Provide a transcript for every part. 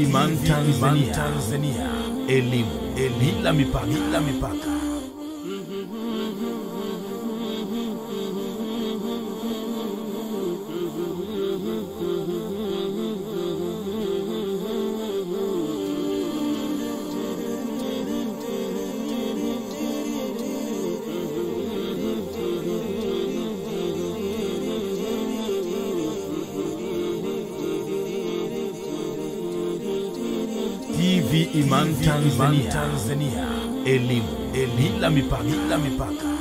Iman Tanzania, elimu. Bila mipaka, Tanzania, Tanzania. Elimu, elimu. Bila mipaka,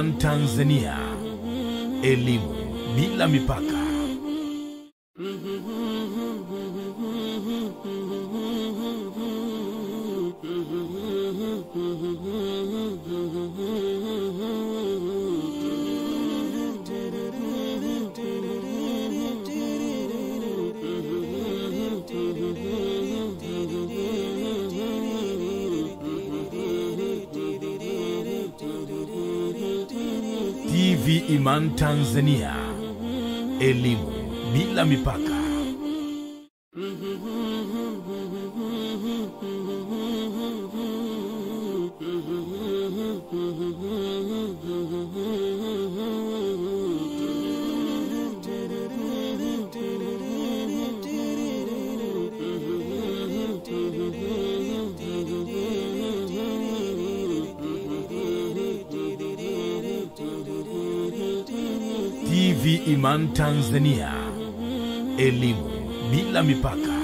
Iman Tanzania. Elimu bila mipaka. Tanzania. Elimu bila mipaka. Tanzania. Elimu bila mipaka.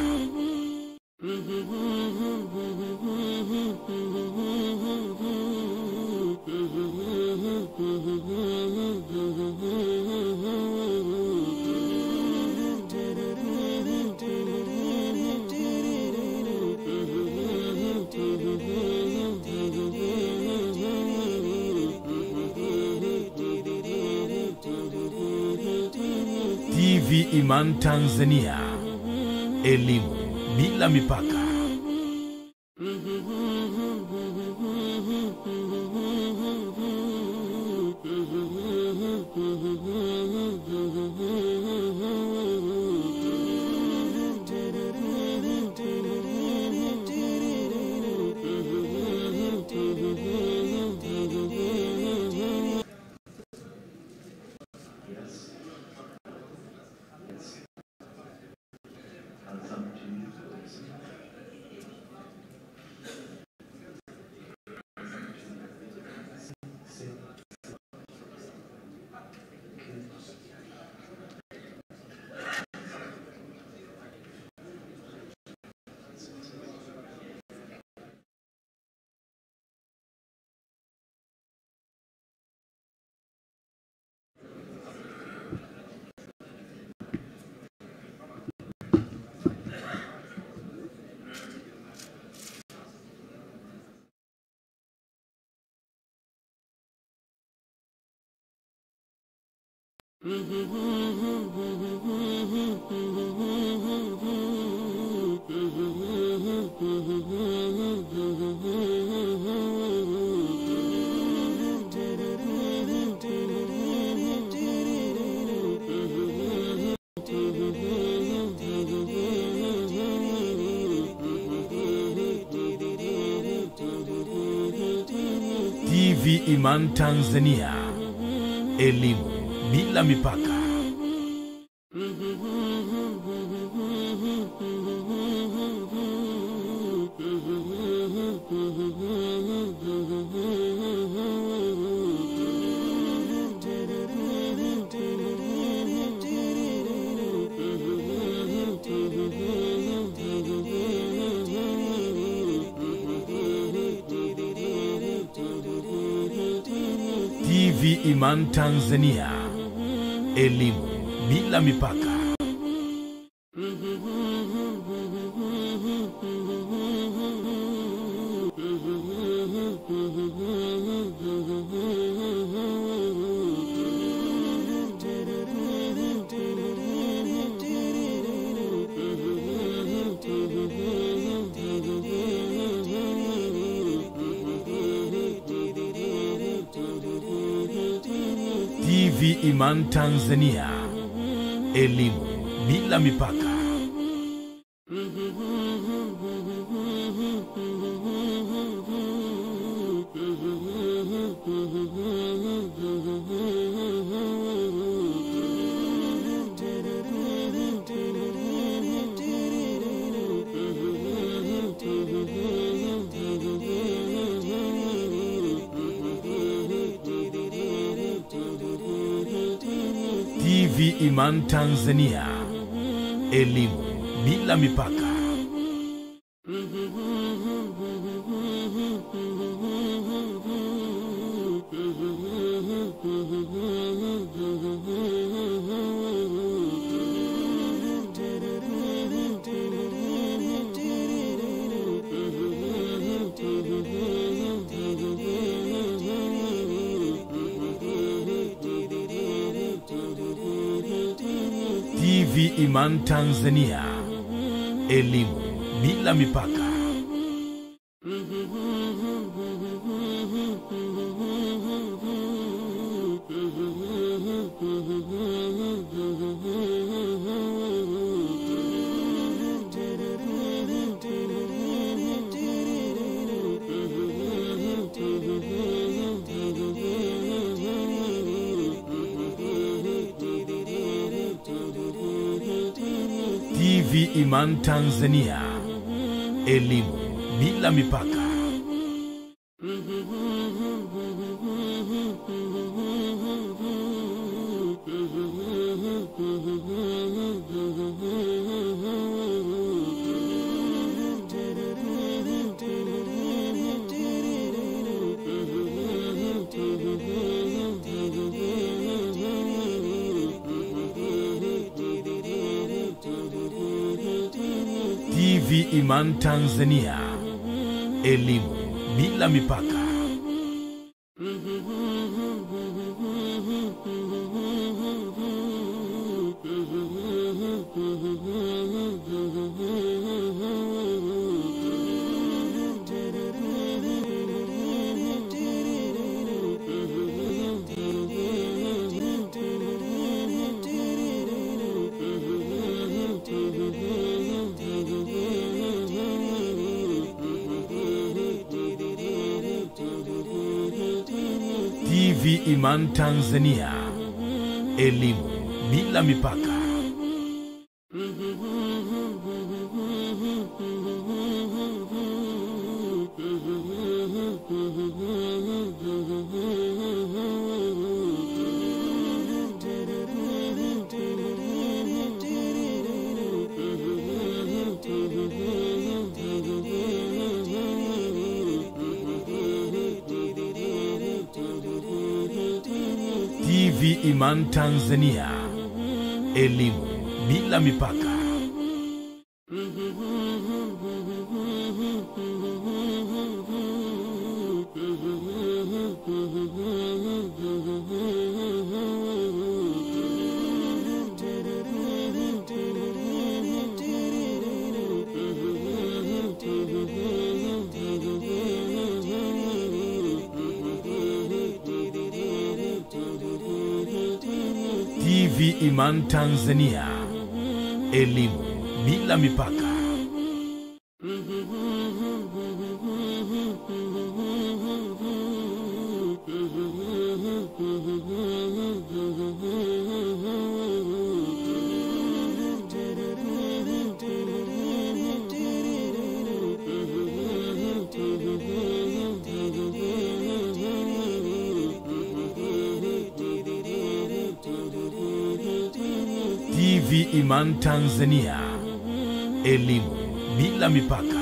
Tanzania. Elimu bila mipaka. TV Iman Tanzania. Elimu bila mipaka. TV Iman Tanzania. Elimu bila mipaka. Iman Tanzania, elimu bila mipaka. Tanzania, elimu bila mipaka. Tanzania, elimu bila mipaka. Tanzania, elimu bila mipaka. Tanzania, elimu bila mipaka. Tanzania, elimu bila mipaka. Tanzania, elimu bila mipaka. Tanzania, elimu bila mipaka. Tanzania, elimu bila mipaka.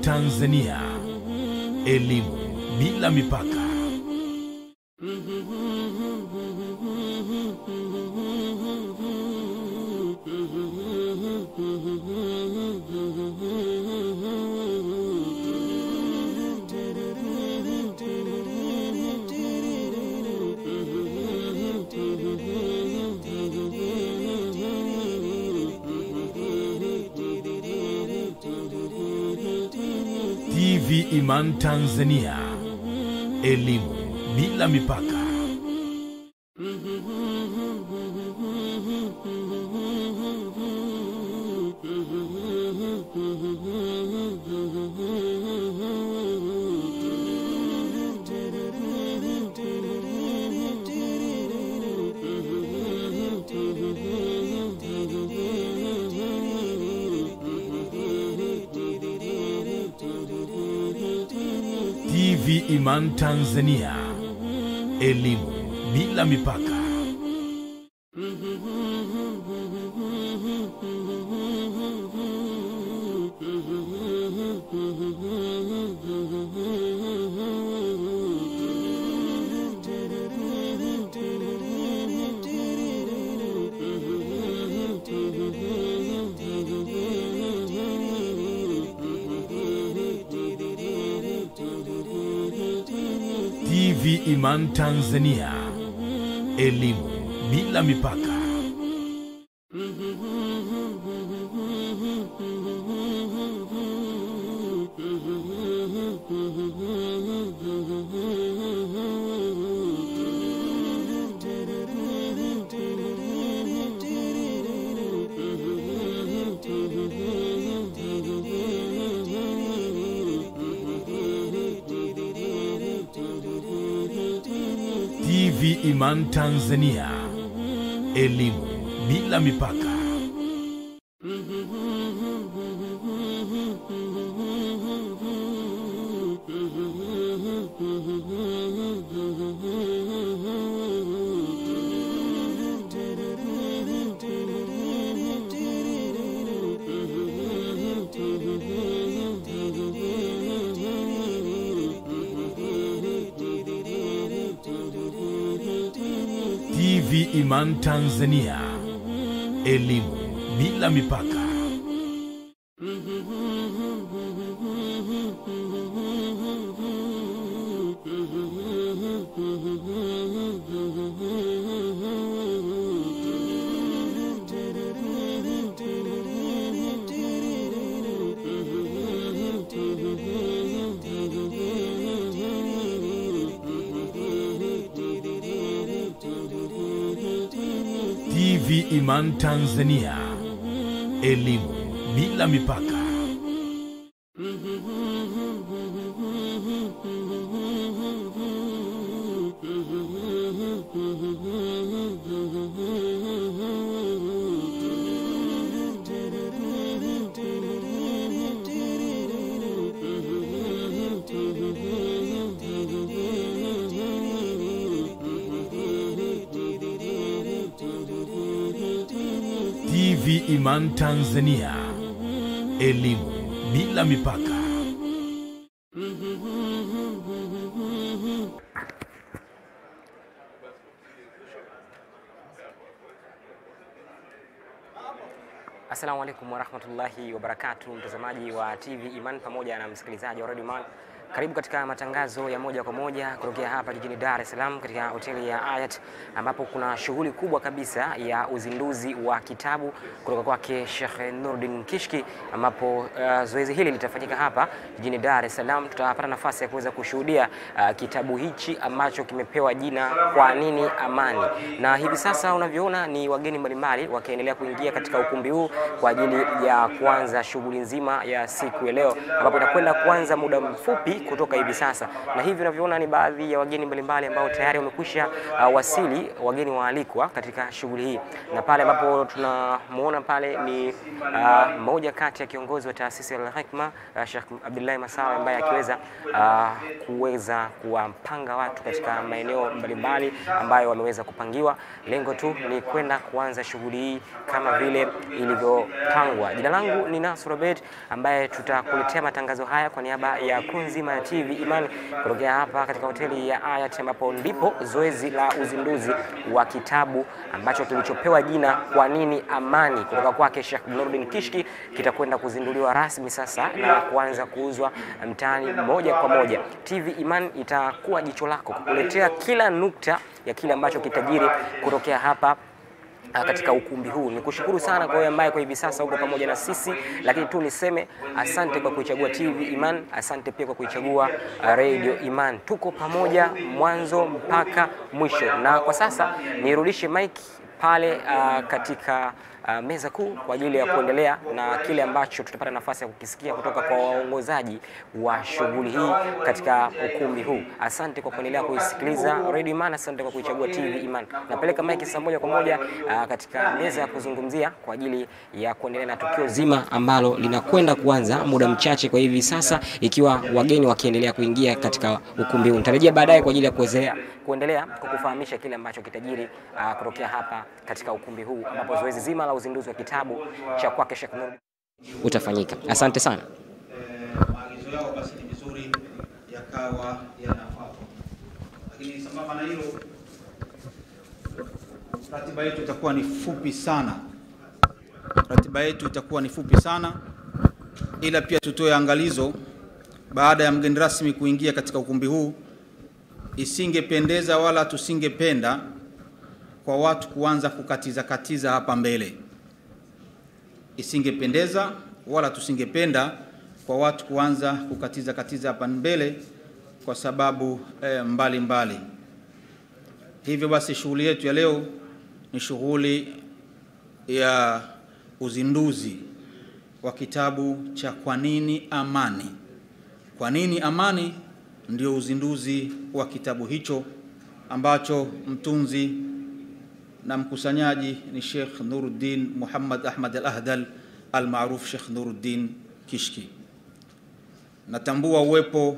Tanzania, elimu bila mipaka. TV Iman Tanzania, elimu bila mipaka. Tanzania, elimu bila mipaka. Tanzania, elimu bila mipaka. Iman Tanzania, elimu bila mipaka. Tanzania, elimu bila mipaka. Tanzania, elimu bila mipaka. Iman Tanzania, elimu bila mipaka. Assalamu alaikum warahmatullahi wabarakatuh, mtazamaji wa TV Iman pamoja na msikilizaji wa Radio Iman, karibu katika matangazo ya moja kwa moja kutokea hapa jijini Dar es Salaam katika hoteli ya Ayat, ambapo kuna shughuli kubwa kabisa ya uzinduzi wa kitabu kutoka kwake Sheikh Nurdin Kishki, ambapo uh, zoezi hili litafanyika hapa jijini Dar es Salaam. Tutapata nafasi ya kuweza kushuhudia uh, kitabu hichi ambacho kimepewa jina Kwa nini Amani, na hivi sasa unavyoona ni wageni mbalimbali wakiendelea kuingia katika ukumbi huu kwa ajili ya kuanza shughuli nzima ya siku ya leo, ambapo inakwenda kuanza muda mfupi kutoka hivi sasa, na hivi unavyoona ni baadhi ya wageni mbalimbali ambao tayari wamekwisha uh, wasili, wageni waalikwa katika shughuli hii, na pale ambapo tunamuona pale ni uh, mmoja kati ya kiongozi wa taasisi ya Al-Hikma uh, Sheikh Abdullahi Masawe ambaye akiweza uh, kuweza kuwapanga watu katika maeneo mbalimbali ambayo wameweza kupangiwa. Lengo tu ni kwenda kuanza shughuli hii kama vile ilivyopangwa. Jina langu ni Nasr Abed ambaye tutakuletea matangazo haya kwa niaba ya kuu nzima ya TV Iman kutokea hapa katika hoteli ya Ayat ambapo ndipo zoezi la uzinduzi wa kitabu ambacho kilichopewa jina Kwa nini Amani kutoka kwake Sheikh Nurdin Kishki kitakwenda kuzinduliwa rasmi sasa na kuanza kuuzwa mtaani moja kwa moja. TV Iman itakuwa jicho lako kukuletea kila nukta ya kile ambacho kitajiri kutokea hapa katika ukumbi huu. Ni kushukuru sana kwa wewe ambaye kwa hivi sasa uko pamoja na sisi, lakini tu niseme asante kwa kuichagua TV Iman, asante pia kwa kuichagua uh, Radio Iman. Tuko pamoja mwanzo mpaka mwisho, na kwa sasa nirudishe mic pale uh, katika uh, meza kuu kwa ajili ya kuendelea na kile ambacho tutapata nafasi ya kukisikia kutoka kwa waongozaji wa shughuli hii katika ukumbi huu. Asante kwa kuendelea kuisikiliza Radio Iman, asante kwa kuichagua TV Iman. Napeleka maiki sasa moja kwa moja uh, katika meza ya kuzungumzia kwa ajili ya kuendelea na tukio zima ambalo linakwenda kuanza muda mchache kwa hivi sasa, ikiwa wageni wakiendelea kuingia katika ukumbi huu. Nitarejea baadaye kwa ajili ya kuwezea kuendelea kukufahamisha kile ambacho kitajiri uh, kutokea hapa katika ukumbi huu ambapo zoezi zima la uzinduzi wa kitabu cha kwake Sheikh Nur utafanyika. Asante sana. maagizo yao basi ni vizuri yakawa yanafuatwa, lakini sambamba na hilo, ratiba yetu itakuwa ni fupi sana. Ratiba yetu itakuwa ni fupi sana, ila pia tutoe angalizo baada ya mgeni rasmi kuingia katika ukumbi huu, isingependeza wala tusingependa kwa watu kuanza kukatiza katiza hapa mbele isingependeza wala tusingependa kwa watu kuanza kukatiza katiza hapa mbele kwa sababu eh, mbalimbali mbali. Hivyo basi shughuli yetu ya leo ni shughuli ya uzinduzi wa kitabu cha Kwa nini Amani. Kwa nini Amani ndio uzinduzi wa kitabu hicho ambacho mtunzi na mkusanyaji ni Sheikh Nuruddin Muhammad Ahmad Al-Ahdal almaruf Sheikh Nuruddin Kishki. Natambua uwepo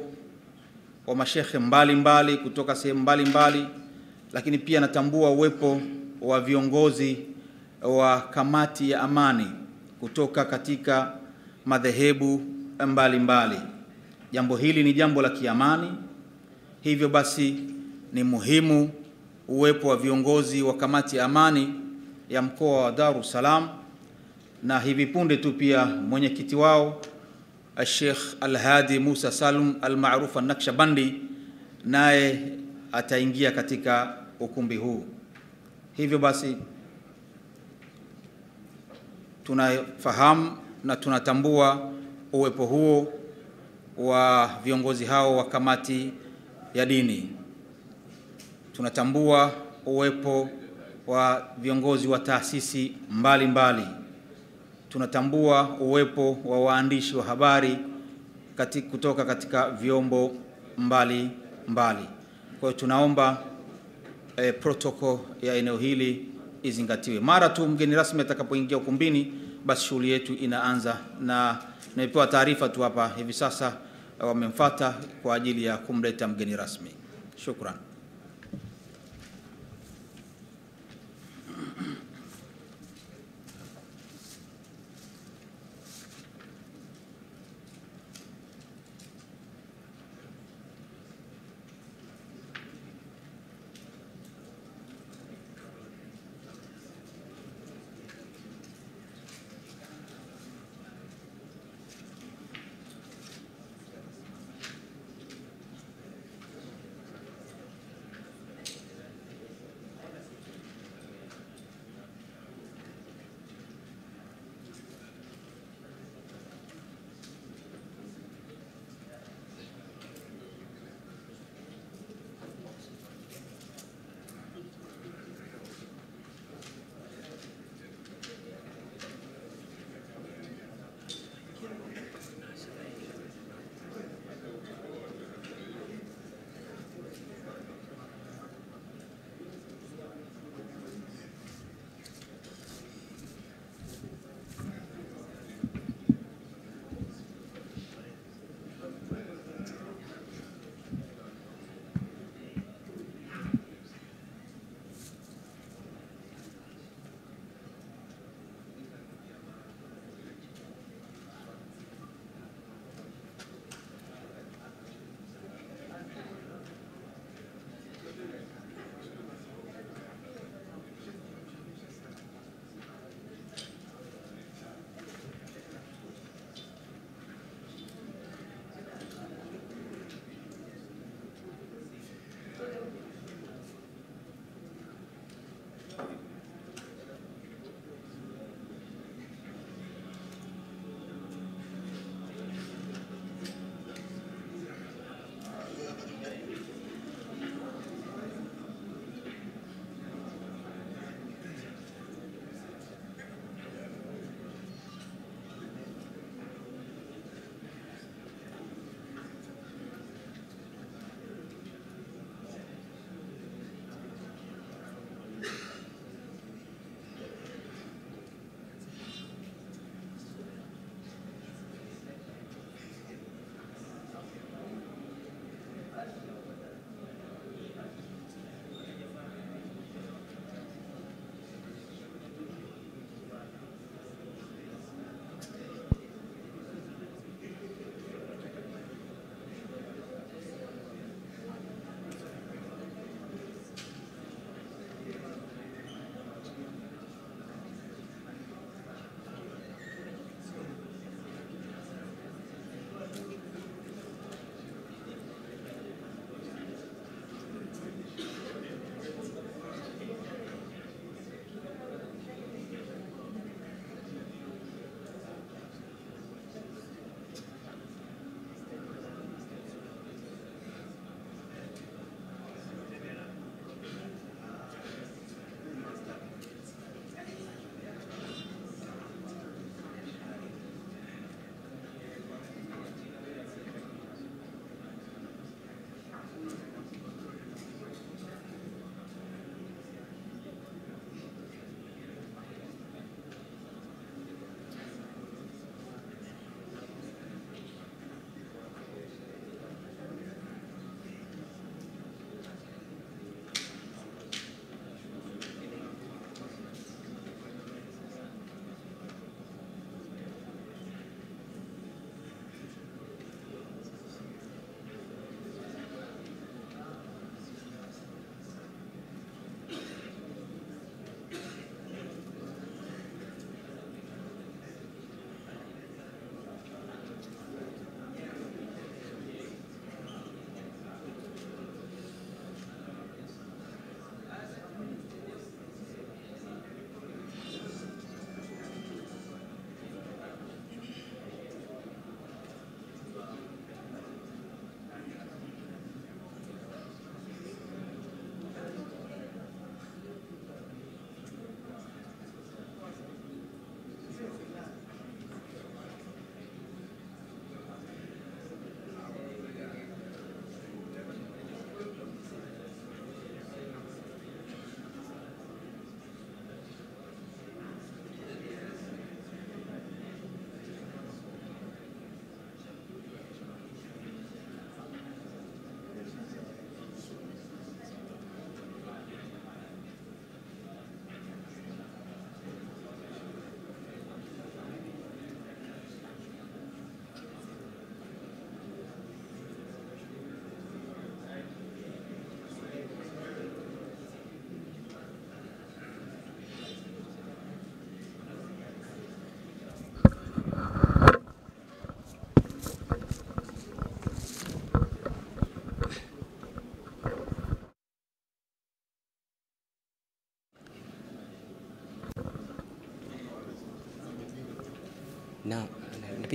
wa mashekhe mbalimbali kutoka sehemu mbalimbali, lakini pia natambua uwepo wa viongozi wa kamati ya amani kutoka katika madhehebu mbalimbali. Jambo hili ni jambo la kiamani, hivyo basi ni muhimu uwepo wa viongozi wa kamati ya amani ya mkoa wa Dar es Salaam na hivi punde tu pia mwenyekiti wao Sheikh Al-Hadi Musa Salum almaruf An-Nakshabandi naye ataingia katika ukumbi huu. Hivyo basi tunafahamu na tunatambua uwepo huo wa viongozi hao wa kamati ya dini tunatambua uwepo wa viongozi wa taasisi mbalimbali mbali. Tunatambua uwepo wa waandishi wa habari kati, kutoka katika vyombo mbali mbali. Kwa hiyo tunaomba eh, protoko ya eneo hili izingatiwe. Mara tu mgeni rasmi atakapoingia ukumbini, basi shughuli yetu inaanza, na nimepewa taarifa tu hapa hivi sasa wamemfuata kwa ajili ya kumleta mgeni rasmi. Shukran.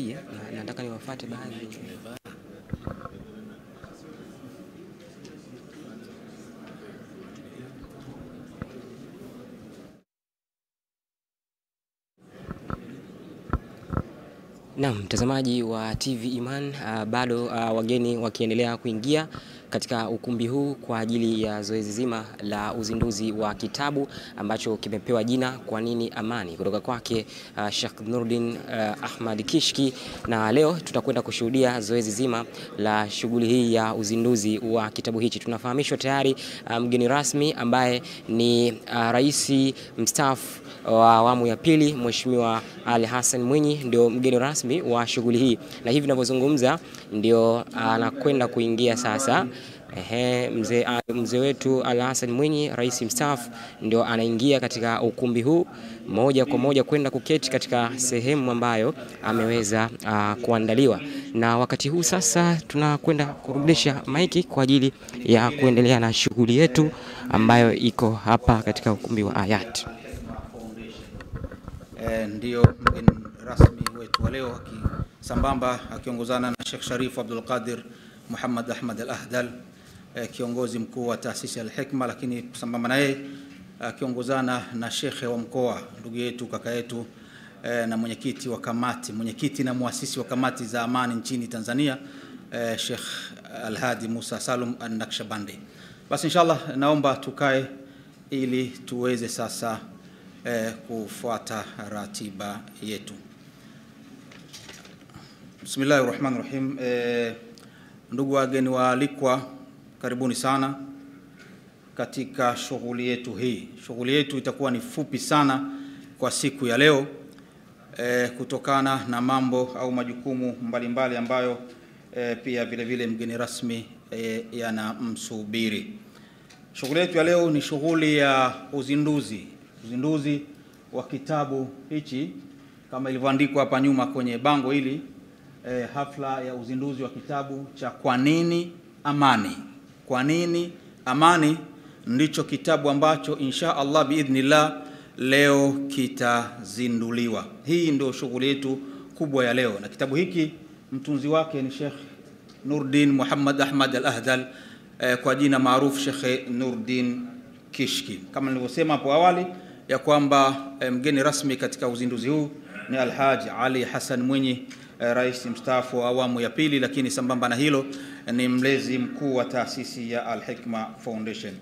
Na- nataka niwafuate baadhi. Na mtazamaji wa TV Iman, uh, bado uh, wageni wakiendelea kuingia katika ukumbi huu kwa ajili ya zoezi zima la uzinduzi wa kitabu ambacho kimepewa jina Kwa nini Amani kutoka kwake uh, Sheikh Nurdin uh, Ahmad Kishki, na leo tutakwenda kushuhudia zoezi zima la shughuli hii ya uzinduzi wa kitabu hichi. Tunafahamishwa tayari mgeni um, rasmi ambaye ni uh, rais mstaafu wa awamu ya pili Mheshimiwa Ali Hassan Mwinyi ndio mgeni rasmi wa shughuli hii, na hivi ninavyozungumza ndio anakwenda kuingia sasa. Ehe, mzee mzee wetu Ali Hassan Mwinyi rais mstaafu ndio anaingia katika ukumbi huu moja kwa moja kwenda kuketi katika sehemu ambayo ameweza uh, kuandaliwa, na wakati huu sasa tunakwenda kurudisha maiki kwa ajili ya kuendelea na shughuli yetu ambayo iko hapa katika ukumbi wa Ayat. Eh, ndio mgeni rasmi wetu wa leo akisambamba akiongozana na Sheikh Sharif Abdul Qadir Muhammad Ahmad Al Ahdal eh, kiongozi mkuu wa taasisi Al Hikma, lakini sambamba na yeye akiongozana na shekhe wa mkoa ndugu yetu kaka yetu eh, na mwenyekiti wa kamati mwenyekiti na muasisi wa kamati za amani nchini Tanzania eh, Sheikh Alhadi Musa Salum An-Nakshabandi. Basi inshallah naomba tukae ili tuweze sasa eh, kufuata ratiba yetu. Bismillahi rahmani Rahim. Eh, ndugu wageni waalikwa, karibuni sana katika shughuli yetu hii. Shughuli yetu itakuwa ni fupi sana kwa siku ya leo eh, kutokana na mambo au majukumu mbalimbali mbali ambayo eh, pia vile vile mgeni rasmi eh, yanamsubiri. Shughuli yetu ya leo ni shughuli ya uzinduzi, uzinduzi wa kitabu hichi kama ilivyoandikwa hapa nyuma kwenye bango hili eh, hafla ya uzinduzi wa kitabu cha Kwa nini Amani. Kwa nini Amani ndicho kitabu ambacho insha Allah biidhnillah leo kitazinduliwa. Hii ndio shughuli yetu kubwa ya leo, na kitabu hiki mtunzi wake ni Sheikh Nurdin Muhammad Ahmad Al-Ahdal eh, kwa jina maarufu Sheikh Nurdin Kishki. Kama nilivyosema hapo awali ya kwamba eh, mgeni rasmi katika uzinduzi huu ni Alhaji Ali Hassan Mwinyi eh, rais mstaafu wa awamu ya pili, lakini sambamba na hilo eh, ni mlezi mkuu wa taasisi ya Al Hikma Foundation.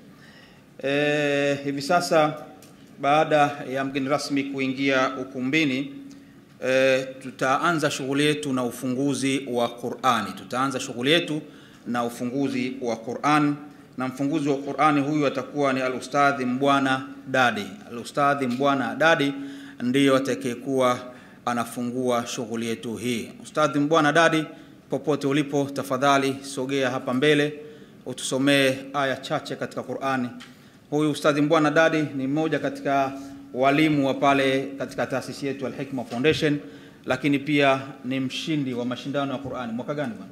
Eh, hivi sasa baada ya mgeni rasmi kuingia ukumbini e, tutaanza shughuli yetu na ufunguzi wa Qur'ani. Tutaanza shughuli yetu na ufunguzi wa Qur'an, na mfunguzi wa Qur'ani huyu atakuwa ni al-Ustadhi Mbwana Dadi. Al-Ustadhi Mbwana Dadi ndiyo atakayekuwa anafungua shughuli yetu hii. Ustadhi Mbwana Dadi, popote ulipo, tafadhali sogea hapa mbele utusomee aya chache katika Qur'ani. Huyu Ustadhi Mbwana Dadi ni mmoja katika walimu wa pale katika taasisi yetu Al-Hikma Foundation, lakini pia ni mshindi wa mashindano ya Qur'ani mwaka gani bwana?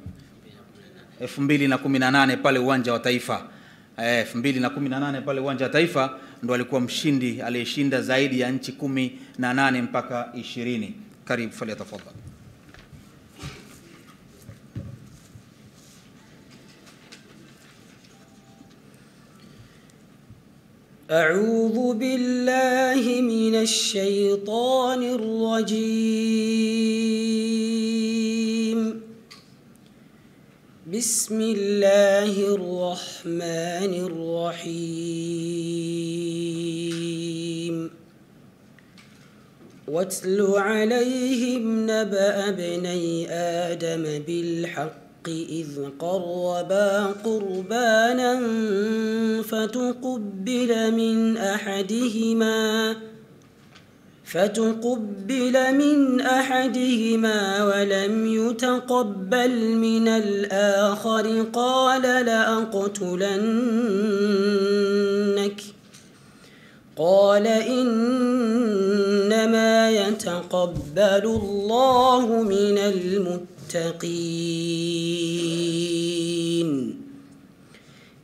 2018 pale uwanja wa Taifa. Eh, 2018 pale uwanja wa Taifa ndo alikuwa mshindi aliyeshinda zaidi ya nchi kumi na nane mpaka ishirini. Karibu, falyatafadhal. أعوذ بالله من الشيطان الرجيم بسم الله الرحمن الرحيم. واتل عليهم نبأ ابني آدم بالحق إذ قربا قربانا فتقبل من أحدهما فتقبل من أحدهما ولم يتقبل من الآخر قال لأقتلنك قال إنما يتقبل الله من المتقين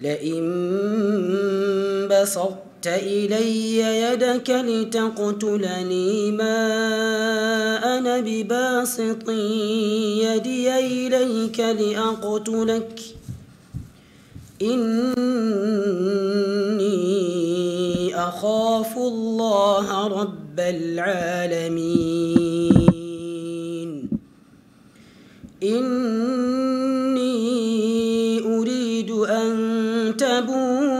لئن بسطت إلي يدك لتقتلني ما أنا بباسط. يدي إليك لأقتلك. إني أخاف الله رب العالمين. إني أريد أن تبوء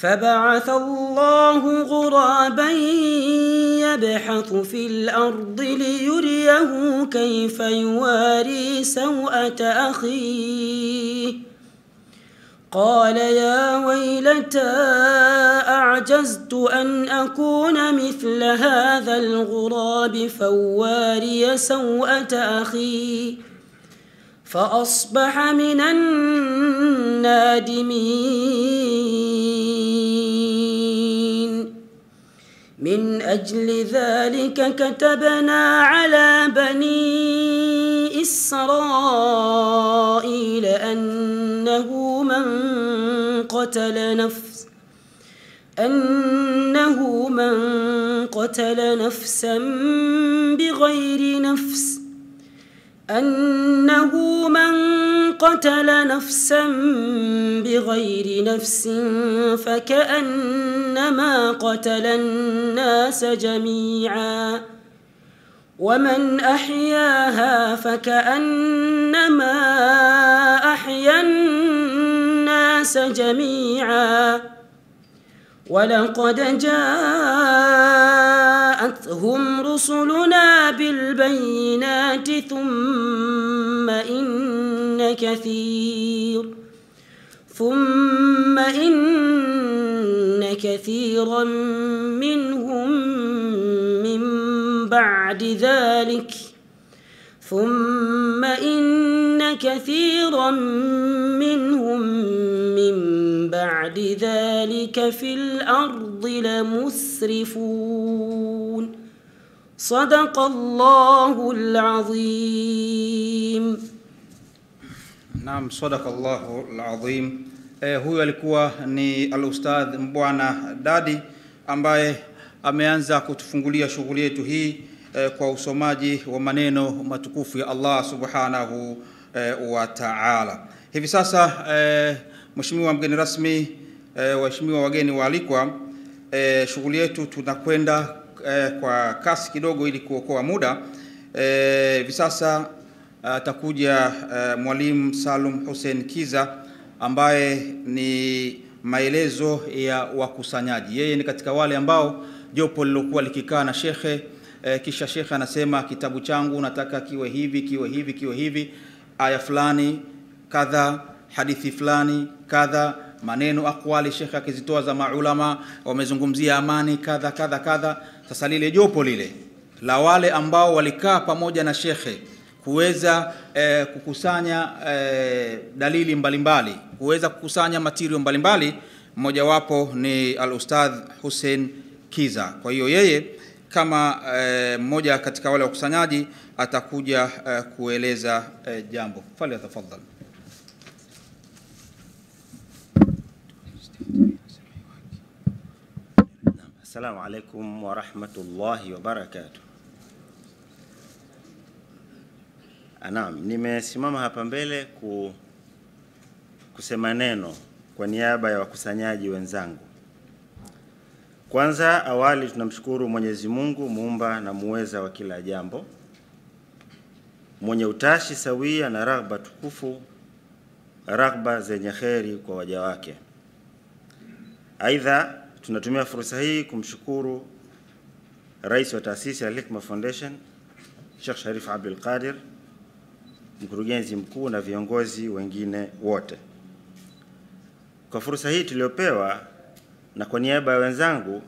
فبعث الله غرابا يبحث في الأرض ليريه كيف يواري سوءة أخيه. قال يا ويلتى أعجزت أن أكون مثل هذا الغراب فواري سوءة أخي فأصبح من النادمين. من أجل ذلك كتبنا على بني إسرائيل أنه من قتل نفس أنه من قتل نفسا بغير نفس أنه من قتل نفسا بغير نفس فكأنما قتل الناس جميعا. ومن أحياها فكأنما أحيا الناس جميعا. ولقد جاءتهم رسلنا بالبينات ثم إن كثير ثم إن كثيرا منهم من بعد ذلك ثم إن كثيرا منهم من بعد ذلك في الأرض لمسرفون صدق الله العظيم Naam, sadaka Allahu alazim. Eh, huyu alikuwa ni alustadh Mbwana Dadi ambaye ameanza kutufungulia shughuli yetu hii eh, kwa usomaji wa maneno matukufu ya Allah subhanahu eh, wa ta'ala. Hivi sasa eh, Mheshimiwa mgeni rasmi eh, waheshimiwa wageni waalikwa, eh, shughuli yetu tunakwenda eh, kwa kasi kidogo ili kuokoa muda. Hivi sasa atakuja uh, mwalimu Salum Hussein Kiza ambaye ni maelezo ya wakusanyaji. Yeye ni katika wale ambao jopo lilokuwa likikaa na shekhe eh, kisha shekhe anasema kitabu changu nataka kiwe hivi kiwe hivi kiwe hivi, aya fulani kadha, hadithi fulani kadha, maneno akwali shekhe akizitoa za maulama wamezungumzia amani kadha kadha kadha. Sasa lile jopo lile la wale ambao walikaa pamoja na shekhe kuweza eh, kukusanya eh, dalili mbalimbali kuweza kukusanya matirio mbalimbali mmojawapo ni al-Ustadh Hussein Kiza. Kwa hiyo yeye kama eh, mmoja katika wale wakusanyaji atakuja eh, kueleza eh, jambo. Fali tafadhali. Assalamu alaikum warahmatullahi wabarakatuh. Naam, nimesimama hapa mbele ku, kusema neno kwa niaba ya wakusanyaji wenzangu. Kwanza awali tunamshukuru Mwenyezi Mungu muumba na muweza wa kila jambo, mwenye utashi sawia na raghba tukufu, raghba zenye kheri kwa waja wake. Aidha, tunatumia fursa hii kumshukuru Rais wa taasisi ya Al-Hikma Foundation Sheikh Sharif Abdul Qadir, mkurugenzi mkuu na viongozi wengine wote kwa fursa hii tuliyopewa, na kwa niaba ya wenzangu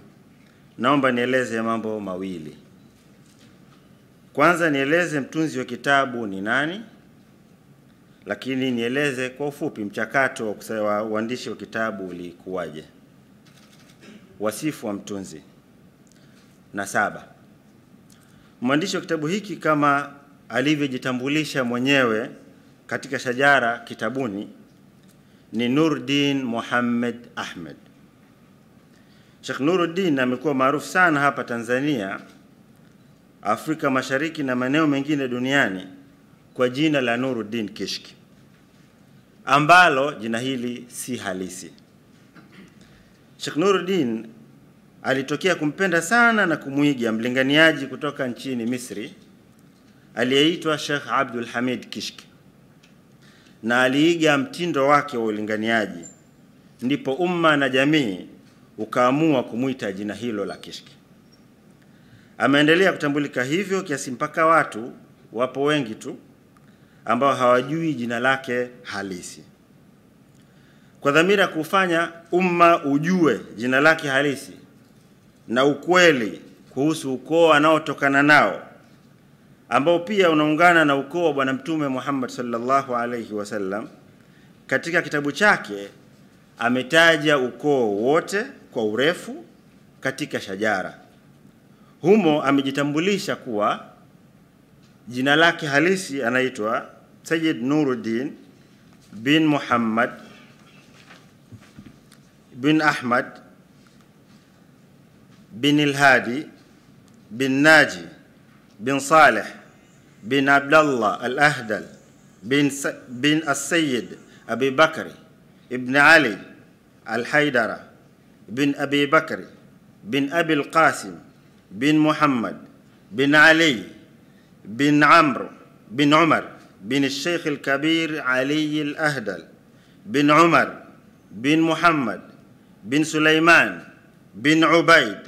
naomba nieleze mambo mawili. Kwanza nieleze mtunzi wa kitabu ni nani, lakini nieleze kwa ufupi mchakato wa uandishi wa kitabu ulikuwaje. Wasifu wa mtunzi na saba. Mwandishi wa kitabu hiki kama alivyojitambulisha mwenyewe katika shajara kitabuni ni Nuruddin Muhammad Ahmed. Sheikh Nuruddin amekuwa maarufu sana hapa Tanzania, Afrika Mashariki na maeneo mengine duniani kwa jina la Nuruddin Kishki, ambalo jina hili si halisi. Sheikh Nuruddin alitokea kumpenda sana na kumwiga mlinganiaji kutoka nchini Misri aliyeitwa Sheikh Abdul Hamid Kishki, na aliiga mtindo wake wa ulinganiaji, ndipo umma na jamii ukaamua kumwita jina hilo la Kishki. Ameendelea kutambulika hivyo kiasi mpaka watu wapo wengi tu ambao hawajui jina lake halisi. Kwa dhamira ya kufanya umma ujue jina lake halisi na ukweli kuhusu ukoo anaotokana nao ambao pia unaungana na ukoo wa Bwana Mtume Muhammad sallallahu alaihi wasallam. Katika kitabu chake ametaja ukoo wote kwa urefu katika shajara. Humo amejitambulisha kuwa jina lake halisi anaitwa Sayyid Nuruddin bin Muhammad بن أحمد بن الهادي بن ناجي بن صالح بن عبد الله الأهدل بن, س... بن السيد أبي بكر ابن علي الحيدرة بن أبي بكر بن أبي القاسم بن محمد بن علي بن عمرو بن عمر بن الشيخ الكبير علي الأهدل بن عمر بن محمد بن سليمان بن عبيد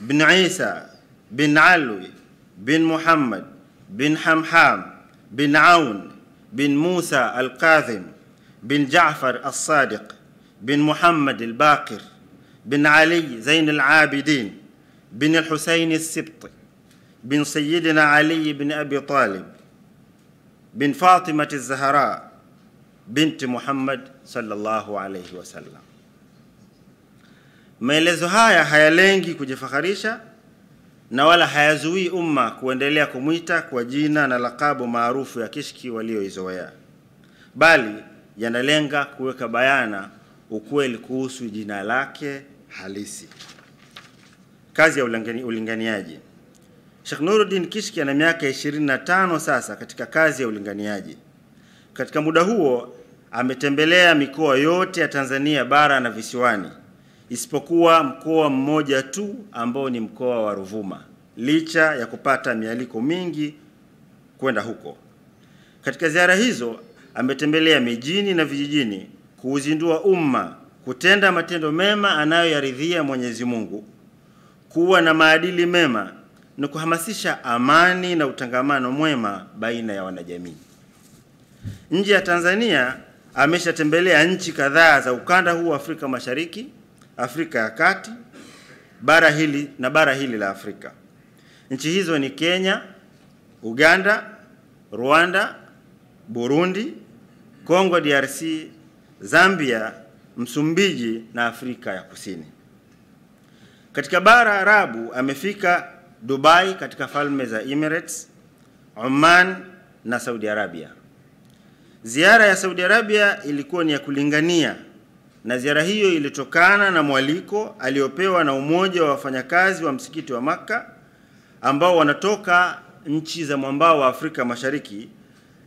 بن عيسى بن علوي بن محمد بن حمحام بن عون بن موسى القاذم بن جعفر الصادق بن محمد الباقر بن علي زين العابدين بن الحسين السبط بن سيدنا علي بن أبي طالب بن فاطمة الزهراء بنت محمد صلى الله عليه وسلم. Maelezo haya hayalengi kujifaharisha na wala hayazuii umma kuendelea kumwita kwa jina na lakabu maarufu ya Kishki walioizoea, bali yanalenga kuweka bayana ukweli kuhusu jina lake halisi. Kazi ya ulingani- ulinganiaji. Sheikh Nuruddin Kishki ana miaka 25 sasa katika kazi ya ulinganiaji. Katika muda huo ametembelea mikoa yote ya Tanzania bara na visiwani isipokuwa mkoa mmoja tu ambao ni mkoa wa Ruvuma, licha ya kupata mialiko mingi kwenda huko. Katika ziara hizo ametembelea mijini na vijijini kuuzindua umma kutenda matendo mema anayoyaridhia Mwenyezi Mungu, kuwa na maadili mema na kuhamasisha amani na utangamano mwema baina ya wanajamii. Nje ya Tanzania ameshatembelea nchi kadhaa za ukanda huu wa Afrika Mashariki, Afrika ya Kati, bara hili na bara hili la Afrika. Nchi hizo ni Kenya, Uganda, Rwanda, Burundi, Congo DRC, Zambia, Msumbiji na Afrika ya Kusini. Katika bara Arabu amefika Dubai katika falme za Emirates, Oman na Saudi Arabia. Ziara ya Saudi Arabia ilikuwa ni ya kulingania na ziara hiyo ilitokana na mwaliko aliopewa na Umoja wa Wafanyakazi wa Msikiti wa Makka ambao wanatoka nchi za mwambao wa Afrika Mashariki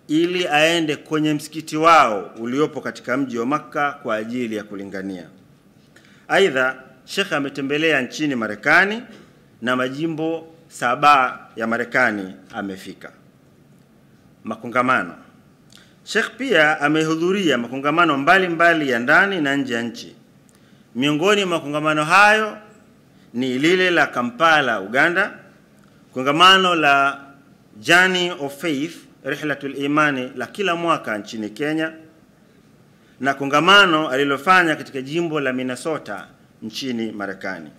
ili aende kwenye msikiti wao uliopo katika mji wa Makka kwa ajili ya kulingania. Aidha, Sheikh ametembelea nchini Marekani na majimbo saba ya Marekani amefika. Makongamano. Sheikh pia amehudhuria makongamano mbalimbali mbali ya ndani na nje ya nchi. Miongoni mwa makongamano hayo ni lile la Kampala, Uganda, kongamano la Journey of Faith Rihlatul Imani la kila mwaka nchini Kenya na kongamano alilofanya katika jimbo la Minnesota nchini Marekani.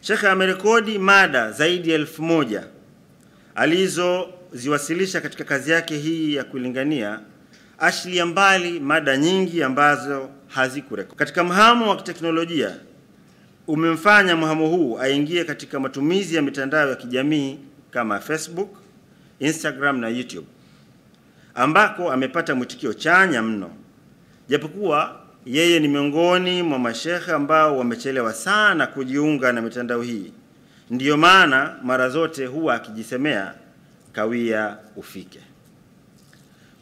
Sheikh amerekodi mada zaidi ya elfu moja alizoziwasilisha katika kazi yake hii ya kulingania, ashilia mbali mada nyingi ambazo hazikurekodi. Katika mhamo wa kiteknolojia umemfanya mhamo huu aingie katika matumizi ya mitandao ya kijamii kama Facebook, Instagram na YouTube ambako amepata mwitikio chanya mno, japokuwa yeye ni miongoni mwa mashehe ambao wamechelewa sana kujiunga na mitandao hii. Ndiyo maana mara zote huwa akijisemea kawia ufike.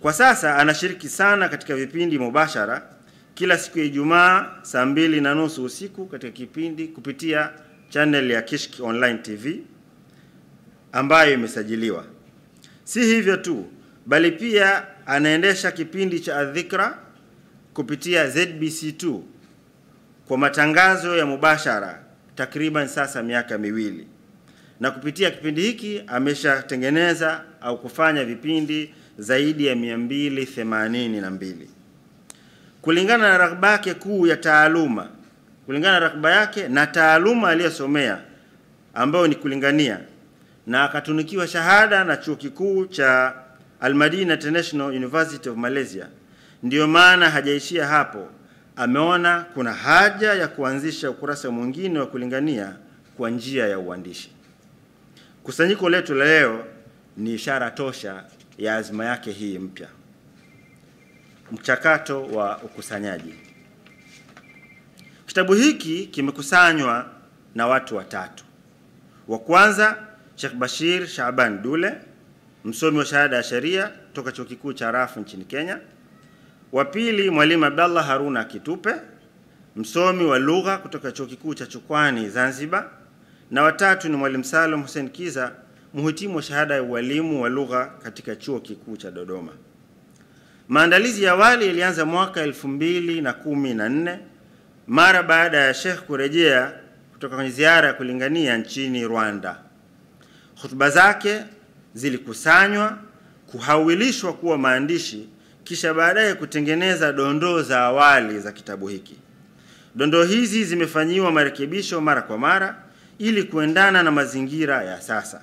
Kwa sasa anashiriki sana katika vipindi mubashara kila siku ya Ijumaa saa mbili na nusu usiku katika kipindi kupitia channel ya Kishki Online TV ambayo imesajiliwa. Si hivyo tu, bali pia anaendesha kipindi cha Adhikra kupitia ZBC2 kwa matangazo ya mubashara takriban sasa miaka miwili, na kupitia kipindi hiki ameshatengeneza au kufanya vipindi zaidi ya 282 kulingana na ragba yake kuu ya taaluma, kulingana na ragba yake na taaluma aliyosomea ambayo ni kulingania, na akatunikiwa shahada na chuo kikuu cha Al-Madina International University of Malaysia. Ndiyo maana hajaishia hapo, ameona kuna haja ya kuanzisha ukurasa mwingine wa kulingania kwa njia ya uandishi. Kusanyiko letu la leo ni ishara tosha ya azma yake hii mpya. Mchakato wa ukusanyaji. Kitabu hiki kimekusanywa na watu watatu. Wa kwanza Sheikh Bashir Shaban Dule, msomi wa shahada ya sheria toka chuo kikuu cha Rafu nchini Kenya. Wa pili Mwalimu Abdallah Haruna Kitupe, msomi wa lugha kutoka chuo kikuu cha Chukwani Zanzibar, na watatu ni Mwalimu Salum Hussein Kiza, mhitimu wa shahada ya ualimu wa lugha katika chuo kikuu cha Dodoma. Maandalizi ya awali yalianza mwaka elfu mbili na kumi na nne mara baada ya Sheikh kurejea kutoka kwenye ziara ya kulingania nchini Rwanda. Hotuba zake zilikusanywa, kuhawilishwa kuwa maandishi, kisha baadaye kutengeneza dondoo za awali za kitabu hiki. Dondoo hizi zimefanyiwa marekebisho mara kwa mara ili kuendana na mazingira ya sasa.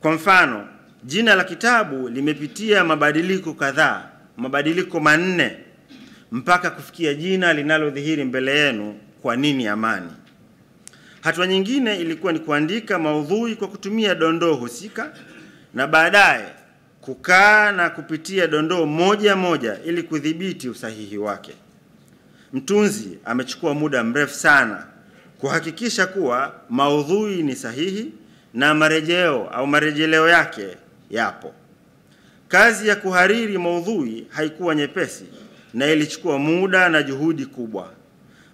Kwa mfano, jina la kitabu limepitia mabadiliko kadhaa, mabadiliko manne mpaka kufikia jina linalodhihiri mbele yenu, kwa nini amani. Hatua nyingine ilikuwa ni kuandika maudhui kwa kutumia dondoo husika na baadaye kukaa na kupitia dondoo moja moja ili kudhibiti usahihi wake. Mtunzi amechukua muda mrefu sana kuhakikisha kuwa maudhui ni sahihi na marejeo au marejeleo yake yapo. Kazi ya kuhariri maudhui haikuwa nyepesi na ilichukua muda na juhudi kubwa.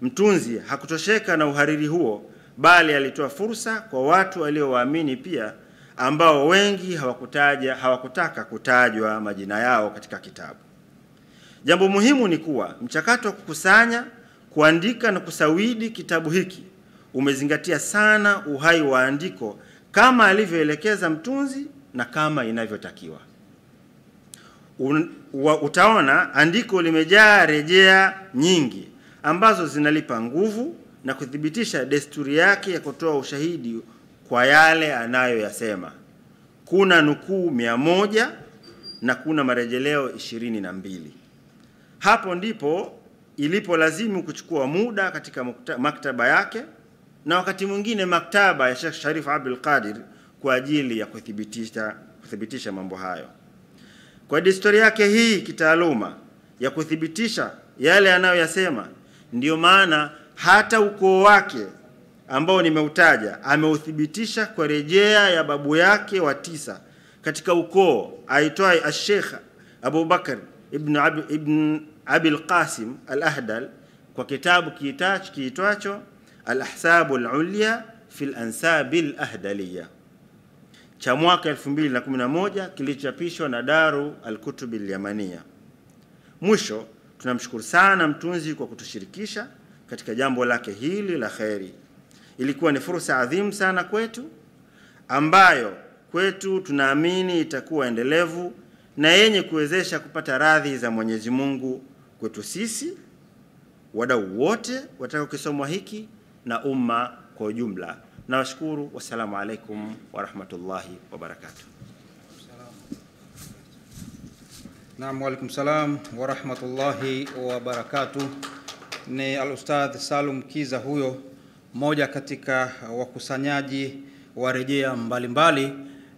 Mtunzi hakutosheka na uhariri huo, bali alitoa fursa kwa watu aliowaamini pia, ambao wengi hawakutaja hawakutaka kutajwa majina yao katika kitabu. Jambo muhimu ni kuwa mchakato wa kukusanya, kuandika na kusawidi kitabu hiki umezingatia sana uhai wa andiko kama alivyoelekeza mtunzi na kama inavyotakiwa. Utaona andiko limejaa rejea nyingi ambazo zinalipa nguvu na kuthibitisha desturi yake ya kutoa ushahidi kwa yale anayoyasema. Kuna nukuu mia moja na kuna marejeleo ishirini na mbili. Hapo ndipo ilipo lazimu kuchukua muda katika maktaba yake na wakati mwingine maktaba ya Sheikh Sharif Abdul Qadir kwa ajili ya kuthibitisha, kuthibitisha mambo hayo. Kwa desturi yake hii kitaaluma ya kuthibitisha yale anayoyasema, ndiyo maana hata ukoo wake ambao nimeutaja ameuthibitisha kwa rejea ya babu yake wa tisa katika ukoo aitwaye Ashekh Abu Bakar ibn, ibn Abil Qasim al-Ahdal kwa kitabu kiitwacho Al-Ahsabu al-Ulya fi al-Ansabi cha mwaka 2011 kilichapishwa na Daru Alkutubi Alyamania. Mwisho, tunamshukuru sana mtunzi kwa kutushirikisha katika jambo lake hili la kheri. Ilikuwa ni fursa adhimu sana kwetu, ambayo kwetu tunaamini itakuwa endelevu na yenye kuwezesha kupata radhi za Mwenyezi Mungu kwetu sisi, wadau wote watakao kisomwa hiki na umma kwa ujumla. Nawashukuru, wassalamu alaikum warahmatullahi wabarakatuh. Naam, waalaikum salam wa rahmatullahi wa barakatuh. Ni al-Ustadh Salum Kiza huyo, mmoja katika wakusanyaji wa rejea mbalimbali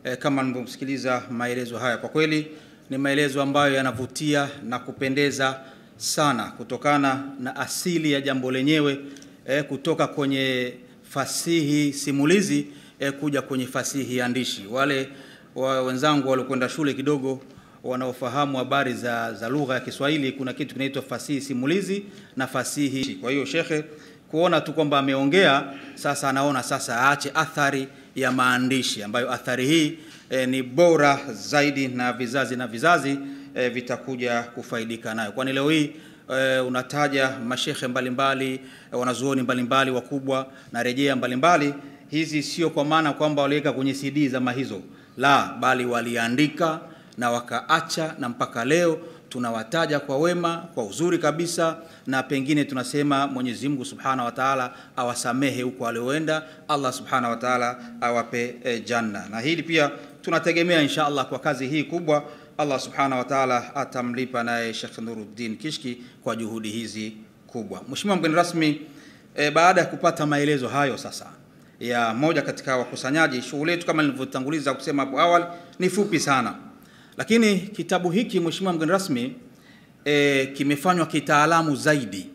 e, kama nilivyomsikiliza maelezo haya. Kwa kweli ni maelezo ambayo yanavutia na kupendeza sana kutokana na asili ya jambo lenyewe e, kutoka kwenye fasihi simulizi e, kuja kwenye fasihi andishi. Wale wa wenzangu waliokwenda shule kidogo wanaofahamu habari za, za lugha ya Kiswahili, kuna kitu kinaitwa fasihi simulizi na fasihi. Kwa hiyo shekhe kuona tu kwamba ameongea sasa, anaona sasa aache athari ya maandishi ambayo athari hii e, ni bora zaidi na vizazi na vizazi e, vitakuja kufaidika nayo, kwani leo hii e, unataja mashehe mbalimbali e, wanazuoni mbalimbali wakubwa na rejea mbalimbali. Hizi sio kwa maana kwamba waliweka kwenye CD zama hizo, la, bali waliandika na wakaacha, na mpaka leo tunawataja kwa wema, kwa uzuri kabisa, na pengine tunasema Mwenyezi Mungu Subhanahu wa Ta'ala awasamehe huko alioenda, Allah Subhanahu wa Ta'ala awape e, janna. Na hili pia tunategemea insha Allah kwa kazi hii kubwa, Allah Subhanahu wa Ta'ala atamlipa naye Sheikh Nuruddin Kishki kwa juhudi hizi kubwa. Mheshimiwa mgeni rasmi, e, baada ya kupata maelezo hayo sasa ya moja katika wakusanyaji, shughuli yetu kama nilivyotanguliza kusema hapo awali ni fupi sana. Lakini kitabu hiki mheshimiwa mgeni rasmi e, kimefanywa kitaalamu zaidi,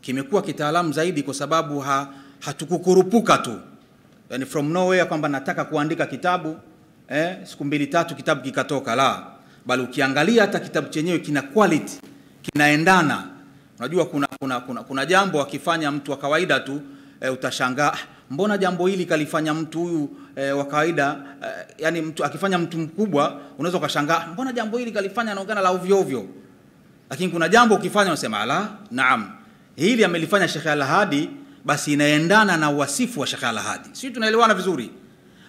kimekuwa kitaalamu zaidi kwa sababu ha, hatukukurupuka tu. Yani from nowhere kwamba nataka kuandika kitabu eh, siku mbili tatu kitabu kikatoka, la, bali ukiangalia hata kitabu chenyewe kina quality, kinaendana. Unajua kuna, kuna, kuna, kuna jambo akifanya mtu wa kawaida tu eh, utashangaa mbona jambo hili kalifanya mtu huyu e, wa kawaida e, yani mtu akifanya mtu mkubwa unaweza ukashangaa mbona jambo hili kalifanya anaonekana la ovyo ovyo, lakini kuna jambo ukifanya unasema ala, naam, hili amelifanya Sheikh Al-Hadi, basi inaendana na wasifu wa Sheikh Al-Hadi. Sisi tunaelewana vizuri,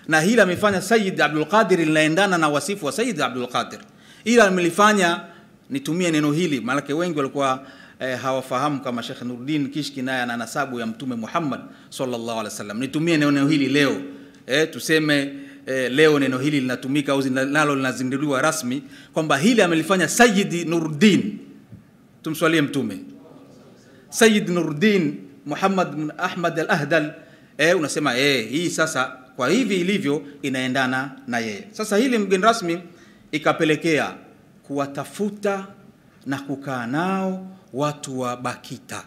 na hili amefanya Sayyid Abdul Qadir linaendana na wasifu wa Sayyid Abdul Qadir, ila amelifanya nitumie neno hili, maanake wengi walikuwa eh, hawafahamu kama Sheikh Nuruddin Kishki naye ana nasabu ya Mtume Muhammad sallallahu alaihi wasallam. Nitumie neno hili leo eh, tuseme eh, leo neno hili linatumika au nalo linazinduliwa rasmi kwamba hili amelifanya Sayyid Nuruddin, tumswalie Mtume Sayyid Nuruddin Muhammad bin Ahmad al-Ahdal. Eh, unasema eh, hii sasa kwa hivi ilivyo inaendana na yeye. Sasa hili mgeni rasmi ikapelekea kuwatafuta na kukaa nao watu wa BAKITA,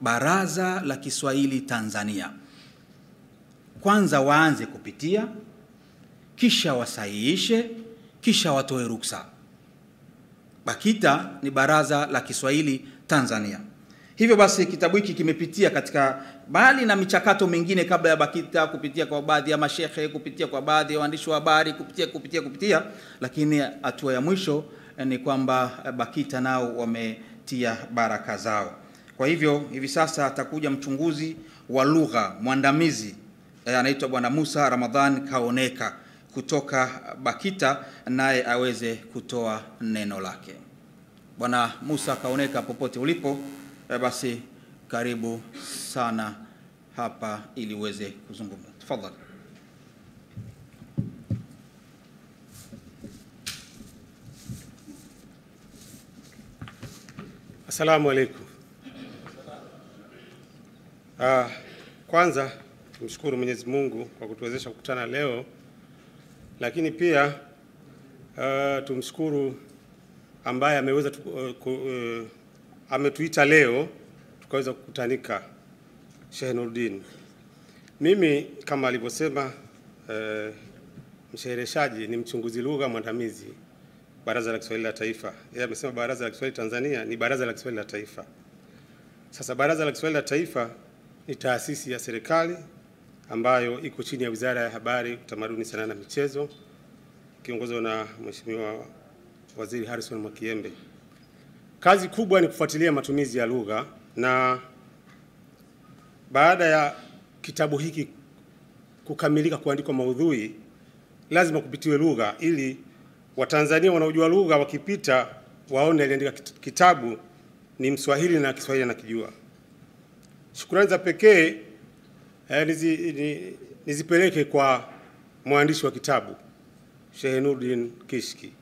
Baraza la Kiswahili Tanzania, kwanza waanze kupitia, kisha wasahihishe, kisha watoe ruksa. BAKITA ni Baraza la Kiswahili Tanzania. Hivyo basi kitabu hiki kimepitia katika bali na michakato mingine kabla ya BAKITA, kupitia kwa baadhi ya mashehe, kupitia kwa baadhi ya waandishi wa habari, kupitia kupitia kupitia, lakini hatua ya mwisho ni kwamba BAKITA nao wametia baraka zao. Kwa hivyo hivi sasa atakuja mchunguzi wa lugha mwandamizi eh, anaitwa Bwana Musa Ramadhan Kaoneka kutoka BAKITA, naye aweze kutoa neno lake. Bwana Musa Kaoneka, popote ulipo, eh, basi karibu sana hapa ili uweze kuzungumza. Tafadhali. Asalamu alaikum. Ah, kwanza tumshukuru Mwenyezi Mungu kwa kutuwezesha kukutana leo, lakini pia uh, tumshukuru ambaye ameweza uh, uh, ametuita leo tukaweza kukutanika Sheikh Nuruddin. Mimi kama alivyosema eh, mshereheshaji ni mchunguzi lugha mwandamizi Baraza la Kiswahili la Taifa. Yeye amesema Baraza la Kiswahili Tanzania ni Baraza la Kiswahili la Taifa. Sasa Baraza la Kiswahili la Taifa ni taasisi ya serikali ambayo iko chini ya Wizara ya Habari, Utamaduni, Sanaa na Michezo ikiongozwa na Mheshimiwa Waziri Harrison Mwakiembe. Kazi kubwa ni kufuatilia matumizi ya lugha, na baada ya kitabu hiki kukamilika kuandikwa maudhui, lazima kupitiwe lugha ili Watanzania wanaojua lugha wakipita waone aliandika kitabu ni Mswahili na Kiswahili anakijua. Shukrani za pekee eh, nizi, ni, nizipeleke kwa mwandishi wa kitabu Sheikh Nurdin Kishki,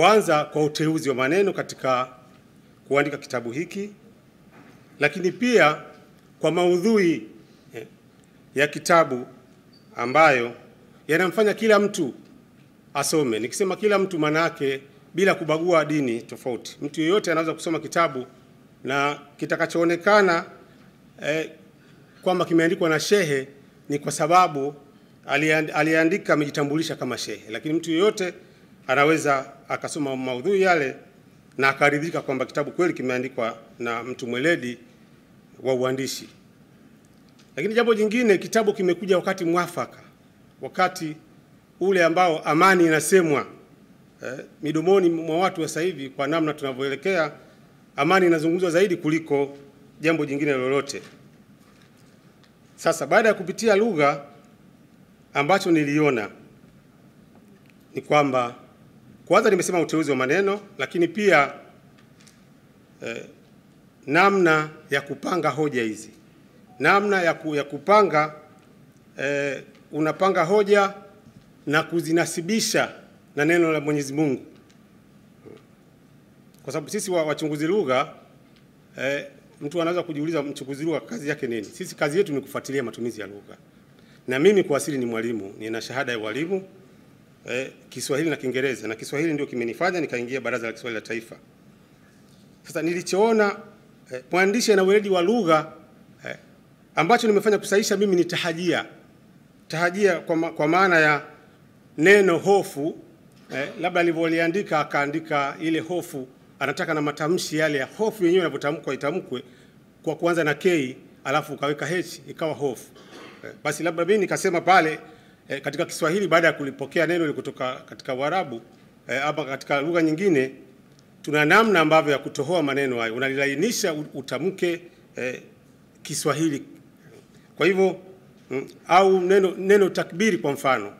kwanza kwa uteuzi wa maneno katika kuandika kitabu hiki, lakini pia kwa maudhui eh, ya kitabu ambayo yanamfanya kila mtu asome. Nikisema kila mtu, manake bila kubagua dini tofauti, mtu yeyote anaweza kusoma kitabu na kitakachoonekana eh, kwamba kimeandikwa na shehe ni kwa sababu aliand- aliandika amejitambulisha kama shehe, lakini mtu yeyote anaweza akasoma maudhui yale na akaridhika kwamba kitabu kweli kimeandikwa na mtu mweledi wa uandishi. Lakini jambo jingine, kitabu kimekuja wakati mwafaka, wakati ule ambao amani inasemwa eh, midomoni mwa watu wa sasa hivi. Kwa namna tunavyoelekea, amani inazungumzwa zaidi kuliko jambo jingine lolote. Sasa baada ya kupitia lugha, ambacho niliona ni kwamba kwanza nimesema uteuzi wa maneno, lakini pia eh, namna ya kupanga hoja hizi, namna ya, ku, ya kupanga eh, unapanga hoja na kuzinasibisha na neno la Mwenyezi Mungu, kwa sababu sisi wa- wachunguzi lugha eh, mtu anaweza kujiuliza mchunguzi lugha kazi yake nini? Sisi kazi yetu ni kufuatilia matumizi ya lugha, na mimi kwa asili ni mwalimu, nina shahada ya walimu eh, Kiswahili na Kiingereza, na Kiswahili ndio kimenifanya nikaingia Baraza la Kiswahili la Taifa. Sasa nilichoona eh, mwandishi ana weledi wa lugha eh, ambacho nimefanya kusahisha mimi ni tahajia. Tahajia kwa, ma, kwa maana ya neno hofu eh, labda alivyoliandika akaandika ile hofu, anataka na matamshi yale ya hofu yenyewe yanavyotamkwa itamkwe kwa kuanza na K alafu ukaweka H ikawa hofu. Eh, basi labda mimi nikasema pale eh, katika Kiswahili baada ya kulipokea neno kutoka katika Uarabu e, ama katika lugha nyingine tuna namna ambavyo ya kutohoa maneno hayo, unalilainisha utamke e, Kiswahili. Kwa hivyo mm, au neno, neno takbiri kwa mfano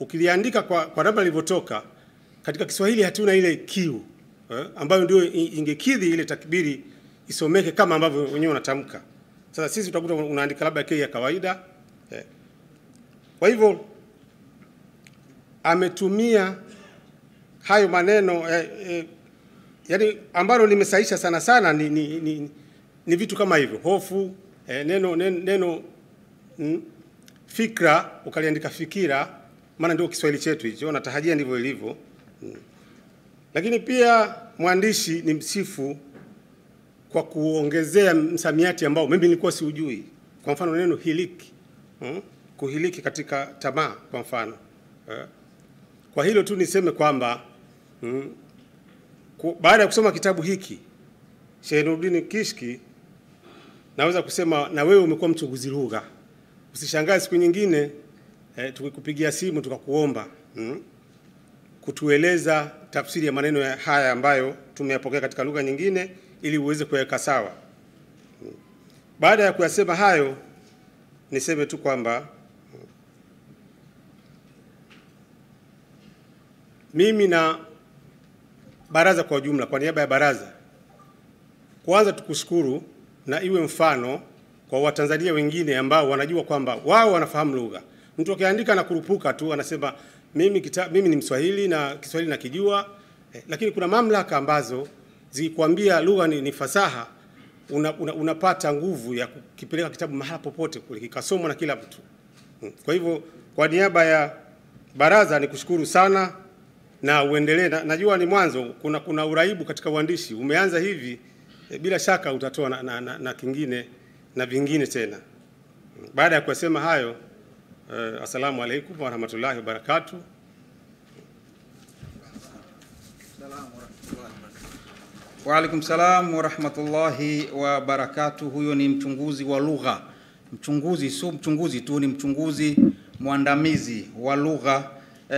ukiliandika kwa, kwa namna lilivyotoka katika Kiswahili hatuna ile kiu eh, ambayo ndio ingekidhi ile takbiri isomeke kama ambavyo wenyewe unatamka. Sasa sisi utakuta unaandika labda k ya kawaida eh. Kwa hivyo ametumia hayo maneno eh, eh, yani ambalo limesaisha sana sana ni, ni, ni, ni vitu kama hivyo hofu eh, neno, neno, neno mm, fikra ukaliandika fikira, maana ndio Kiswahili chetu hicho, natahajia ndivyo ilivyo mm. Lakini pia mwandishi ni msifu kwa kuongezea msamiati ambao mimi nilikuwa siujui. Kwa mfano neno hiliki mm, kuhiliki katika tamaa kwa mfano eh. Kwa hilo tu niseme kwamba mm, baada ya kusoma kitabu hiki Sheikh Nuruddin Kishki, naweza kusema na wewe umekuwa mchunguzi lugha. Usishangae siku nyingine eh, tukikupigia simu tukakuomba mm, kutueleza tafsiri ya maneno ya haya ambayo tumeyapokea katika lugha nyingine ili uweze kuyaweka sawa. Mm. Baada ya kuyasema hayo, niseme tu kwamba mimi na baraza kwa ujumla, kwa niaba ya baraza, kwanza tukushukuru na iwe mfano kwa Watanzania wengine ambao wanajua kwamba wao wanafahamu lugha. Mtu akiandika na kurupuka tu anasema mimi, kita, mimi ni Mswahili na Kiswahili nakijua eh, lakini kuna mamlaka ambazo zikikwambia lugha ni, ni fasaha una, una, unapata nguvu ya kukipeleka kitabu mahala popote kule kikasomwa na kila mtu. Mm. Kwa hivyo kwa niaba ya baraza nikushukuru sana na uendelee. Na, najua ni mwanzo, kuna, kuna uraibu katika uandishi umeanza hivi e, bila shaka utatoa na, na, na, na kingine na vingine tena. Baada ya kusema hayo uh, assalamu alaikum warahmatullahi wabarakatuh. Waalaikum salam warahmatullahi wabarakatuh. Huyo ni mchunguzi wa lugha, mchunguzi sio mchunguzi tu, ni mchunguzi mwandamizi wa lugha eh,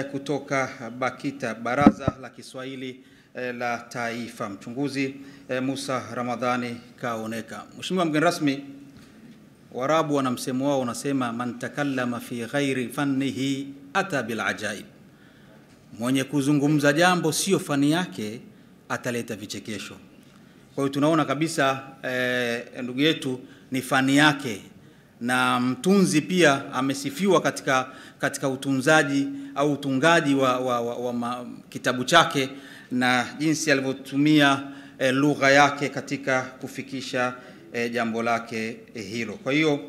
kutoka BAKITA, Baraza la Kiswahili eh, la Taifa, mchunguzi eh, Musa Ramadhani Kaoneka. Mheshimiwa mgeni rasmi, Waarabu wana msemo wao unasema, man takallama fi ghairi fannihi ata bil ajaib, mwenye kuzungumza jambo sio fani yake ataleta vichekesho. Kwa hiyo tunaona kabisa eh, ndugu yetu ni fani yake na mtunzi pia amesifiwa katika, katika utunzaji au utungaji wa, wa, wa, wa ma, kitabu chake na jinsi alivyotumia e, lugha yake katika kufikisha e, jambo lake e, hilo. Kwa hiyo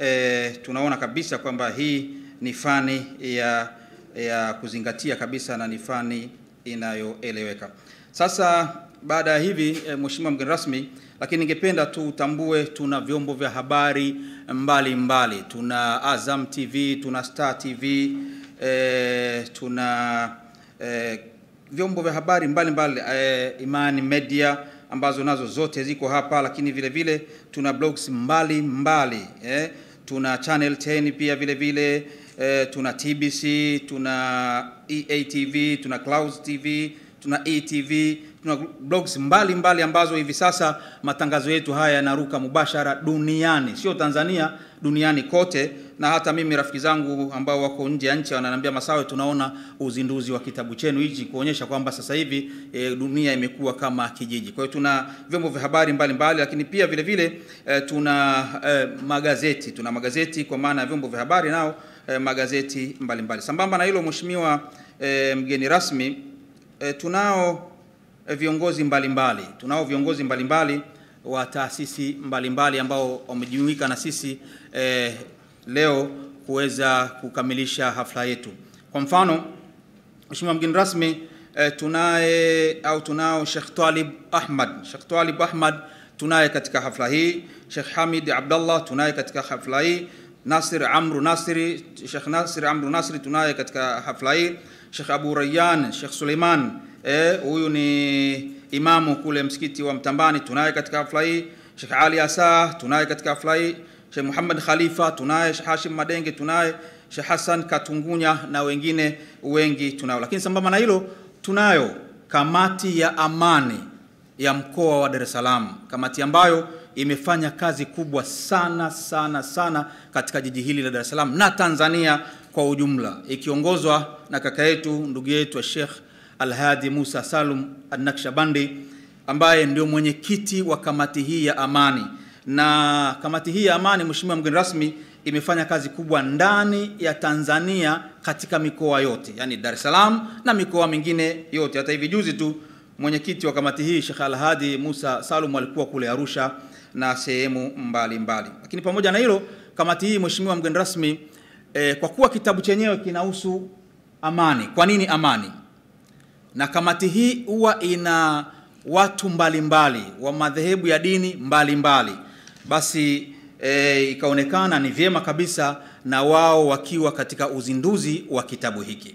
e, tunaona kabisa kwamba hii ni fani ya, ya kuzingatia kabisa na ni fani inayoeleweka. Sasa baada ya hivi e, Mheshimiwa mgeni rasmi, lakini ningependa tu utambue tuna vyombo vya habari mbalimbali mbali. Tuna Azam TV, tuna Star TV, e, tuna e, vyombo vya habari mbalimbali e, Imani Media ambazo nazo zote ziko hapa, lakini vile vile tuna blogs mbali mbali eh, tuna Channel 10 pia vile vile eh, tuna TBC, tuna EATV, tuna Clouds TV, tuna ETV, tuna blogs mbali mbali ambazo hivi sasa matangazo yetu haya yanaruka mubashara duniani, sio Tanzania, duniani kote. Na hata mimi rafiki zangu ambao wako nje ya nchi wananiambia, Masawe, tunaona uzinduzi wa kitabu chenu hichi kuonyesha kwamba sasa hivi e, dunia imekuwa kama kijiji. Kwa hiyo tuna vyombo vya habari mbalimbali, lakini pia vile vile e, tuna e, magazeti, tuna magazeti kwa maana ya vyombo vya habari nao e, magazeti mbalimbali mbali. Sambamba na hilo, mheshimiwa e, mgeni rasmi e, tunao viongozi mbalimbali mbali. tunao viongozi mbalimbali mbali wa taasisi mbalimbali ambao wamejumuika na sisi eh, leo kuweza kukamilisha hafla yetu. Kwa mfano, Mheshimiwa mgeni rasmi eh, tunaye au tunao Sheikh Talib Ahmad. Sheikh Talib Ahmad tunaye katika hafla hii, Sheikh Hamid Abdallah tunaye katika hafla hii, Nasir Amru Nasri, Sheikh Nasir Amru nasiri tunaye katika hafla hii, Sheikh Abu Rayyan, Sheikh Suleiman huyu eh, ni imamu kule msikiti wa Mtambani tunaye katika hafla hii, Sheikh Ali Asa tunaye katika hafla hii, Sheikh Muhammad Khalifa tunaye, Sheikh Hashim Madenge tunaye, Sheikh Hassan Katungunya na wengine wengi tunao. Lakini sambamba na hilo tunayo kamati ya amani ya mkoa wa Dar es Salaam, kamati ambayo imefanya kazi kubwa sana sana sana katika jiji hili la Dar es Salaam na Tanzania kwa ujumla, ikiongozwa na kaka yetu ndugu yetu Sheikh Alhadi Musa Salum An-Nakshabandi ambaye ndio mwenyekiti wa kamati hii ya amani. Na kamati hii ya amani, Mheshimiwa mgeni rasmi, imefanya kazi kubwa ndani ya Tanzania katika mikoa yote, yani Dar es Salaam na mikoa mingine yote. Hata hivi juzi tu mwenyekiti wa kamati hii Sheikh Alhadi Musa Salum alikuwa kule Arusha na sehemu mbalimbali. Lakini pamoja na hilo, kamati hii Mheshimiwa mgeni rasmi, eh, kwa kuwa kitabu chenyewe kinahusu amani. Kwa nini amani? Na kamati hii huwa ina watu mbalimbali mbali, wa madhehebu ya dini mbalimbali mbali. Basi e, ikaonekana ni vyema kabisa na wao wakiwa katika uzinduzi wa kitabu hiki.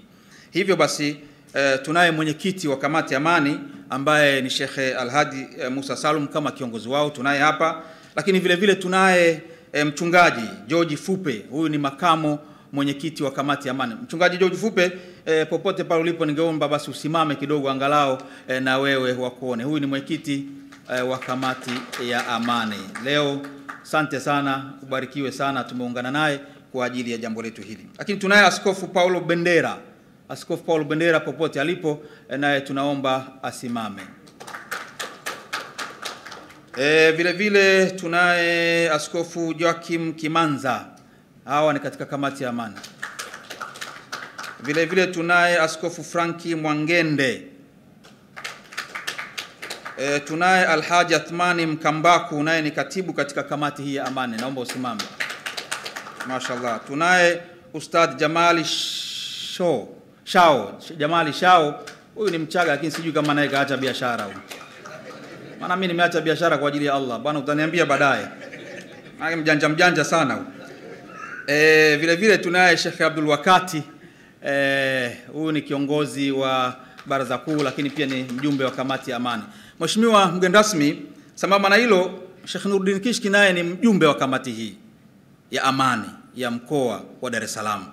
Hivyo basi e, tunaye mwenyekiti wa kamati amani ambaye ni Shekhe Alhadi e, Musa Salum kama kiongozi wao tunaye hapa, lakini vile vile tunaye e, mchungaji George Fupe, huyu ni makamo mwenyekiti wa kamati ya amani. Mchungaji George Fupe, e, popote pale ulipo, ningeomba basi usimame kidogo angalau e, na wewe wakuone. Huyu ni mwenyekiti e, wa kamati ya amani leo. Sante sana, ubarikiwe sana, tumeungana naye kwa ajili ya jambo letu hili. Lakini tunaye Askofu Paulo Bendera. Askofu Paulo Bendera popote alipo, e, naye tunaomba asimame. E, vile vile tunaye Askofu Joachim Kimanza hawa ni katika kamati ya amani. Vile vile tunaye Askofu Franki Mwangende. E, tunaye Alhaji Athmani Mkambaku naye ni katibu katika kamati hii ya amani, naomba usimame. Mashallah. Tunaye Ustadh Jamali Shao, Shao, Jamali Shao. Huyu ni Mchaga lakini sijui kama naye kaacha biashara huyu. Maana mimi nimeacha biashara kwa ajili ya Allah. Bwana utaniambia baadaye. Mjanja mjanja sana huyu. E, vile vile tunaye Sheikh Abdul Wakati huyu e, ni kiongozi wa baraza kuu, lakini pia ni mjumbe wa kamati ya amani. Mheshimiwa mgeni rasmi, sambamba na hilo, Sheikh Nuruddin Kishki naye ni mjumbe wa kamati hii ya amani ya mkoa wa Dar es Salaam,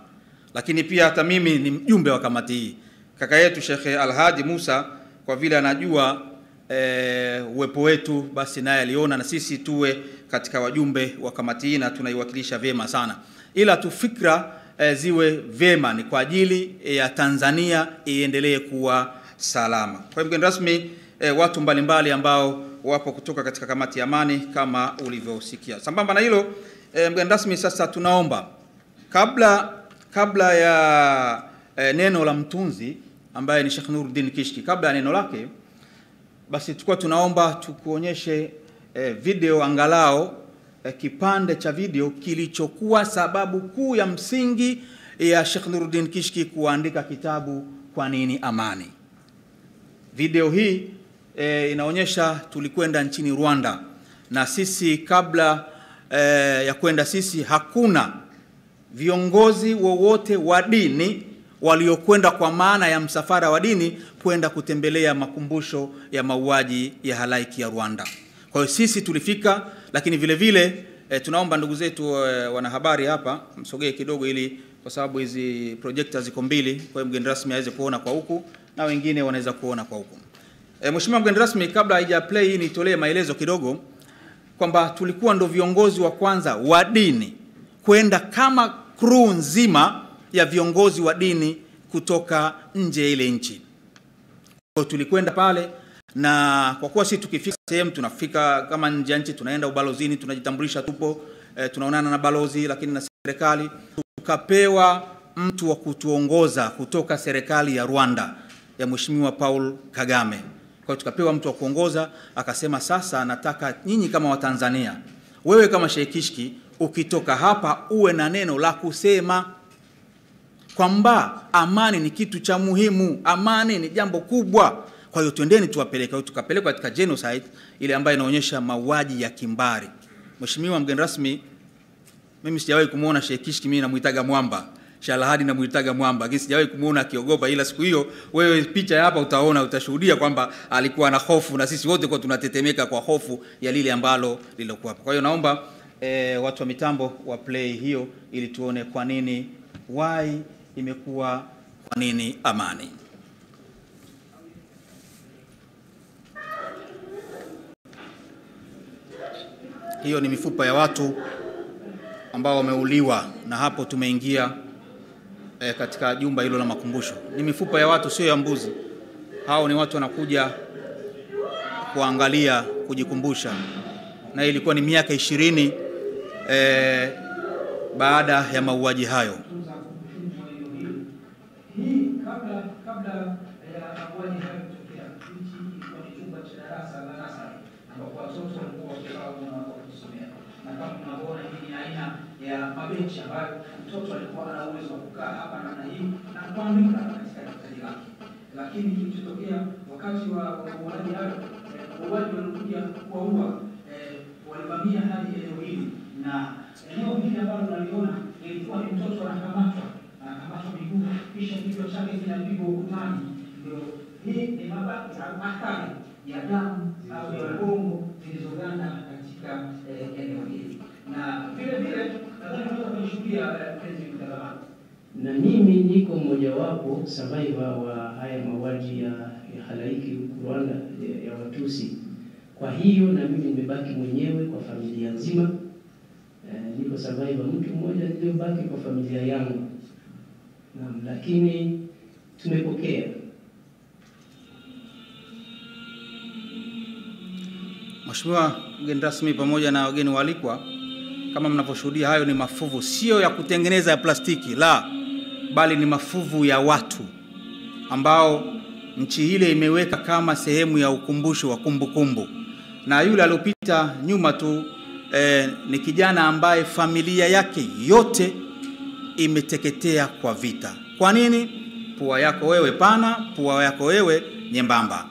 lakini pia hata mimi ni mjumbe wa kamati hii. Kaka yetu Sheikh Alhaji Musa kwa vile anajua e, uwepo wetu, basi naye aliona na sisi tuwe katika wajumbe wa kamati hii na tunaiwakilisha vyema sana ila tu fikra e, ziwe vyema, ni kwa ajili ya Tanzania iendelee kuwa salama. Kwa mgeni rasmi e, watu mbalimbali ambao wapo kutoka katika kamati ya amani kama ulivyosikia. Sambamba na hilo e, mgeni rasmi, sasa tunaomba kabla kabla ya e, neno la mtunzi ambaye ni Sheikh Nuruddin Kishki, kabla ya neno lake, basi tulikuwa tunaomba tukuonyeshe e, video angalao kipande cha video kilichokuwa sababu kuu ya msingi ya Sheikh Nuruddin Kishki kuandika kitabu Kwa nini Amani. Video hii e, inaonyesha tulikwenda nchini Rwanda na sisi kabla e, ya kwenda sisi hakuna viongozi wowote wa dini waliokwenda kwa maana ya msafara wa dini kwenda kutembelea makumbusho ya mauaji ya halaiki ya Rwanda. Kwa hiyo sisi tulifika, lakini vile vile e, tunaomba ndugu zetu e, wanahabari hapa msogee kidogo, ili kwa sababu hizi projector ziko mbili, kwa hiyo mgeni rasmi aweze kuona kwa huku na wengine wanaweza kuona kwa huku. E, Mheshimiwa mgeni rasmi, kabla haija play hii nitolee maelezo kidogo kwamba tulikuwa ndo viongozi wa kwanza wa dini kwenda kama crew nzima ya viongozi wa dini kutoka nje ya ile nchi. Kwa tulikwenda pale na kwa kuwa sisi tukifika sehemu tunafika kama nje ya nchi, tunaenda ubalozini, tunajitambulisha, tupo e, tunaonana na balozi, lakini na serikali. Tukapewa mtu wa kutuongoza kutoka serikali ya Rwanda ya Mheshimiwa Paul Kagame. Kwa hiyo tukapewa mtu wa kuongoza, akasema sasa, nataka nyinyi kama Watanzania, wewe kama Sheikishki ukitoka hapa uwe na neno la kusema kwamba amani ni kitu cha muhimu, amani ni jambo kubwa. Kwa hiyo twendeni tuwapeleke. Tukapelekwa katika genocide ile ambayo inaonyesha mauaji ya kimbari. Mheshimiwa mgeni rasmi, mimi sijawahi kumuona Sheikh Kishki, mimi namuitaga mwamba Shalahadi namuitaga mwamba, lakini sijawahi kumuona akiogopa, ila siku hiyo wewe picha hapa utaona, utashuhudia kwamba alikuwa na hofu na sisi wote kwa tunatetemeka kwa hofu ya lile ambalo lilokuwa hapo. Kwa hiyo naomba e, watu wa mitambo wa play hiyo ili tuone kwa nini why imekuwa kwa nini amani. Hiyo ni mifupa ya watu ambao wameuliwa, na hapo tumeingia e, katika jumba hilo la makumbusho. Ni mifupa ya watu, sio ya mbuzi. Hao ni watu wanakuja kuangalia, kujikumbusha, na ilikuwa ni miaka ishirini e, baada ya mauaji hayo. Hii kabla kabla ya mauaji hayo kutokea, hichi ilikuwa ni chumba cha darasa la nasari ambapo watoto walikuwa wakikaa na wakisomea, na kama tunavyoona, hii ni aina ya mabenchi ambayo mtoto alikuwa ana uwezo wa kukaa hapa namna hii na kuandika katika daftari lake. Lakini kilichotokea wakati wa mauaji hayo, eh, wauaji walikuja kuwaua, eh, walivamia hadi eneo hili na eneo hili ambalo unaliona ilikuwa ni mtoto anakamatwa anakamatwa miguu kisha kichwa chake kinapigwa ukutani. Ndio hii ni mabaki au athari ya damu au ya ubongo zilizoganda katika eh, eneo hili, na vile vile na mimi niko mmojawapo survivor wa haya mauaji ya, ya halaiki huku Rwanda ya, ya Watusi. Kwa hiyo na mimi nimebaki mwenyewe kwa familia nzima. E, niko survivor mtu mmoja niliyobaki kwa familia yangu. Naam, lakini tumepokea Mheshimiwa mgeni rasmi pamoja na wageni waalikwa, kama mnavyoshuhudia, hayo ni mafuvu, sio ya kutengeneza ya plastiki, la, bali ni mafuvu ya watu ambao nchi ile imeweka kama sehemu ya ukumbusho wa kumbukumbu kumbu. Na yule aliyopita nyuma tu eh, ni kijana ambaye familia yake yote imeteketea kwa vita. Kwa nini? Pua yako wewe pana, pua yako wewe nyembamba.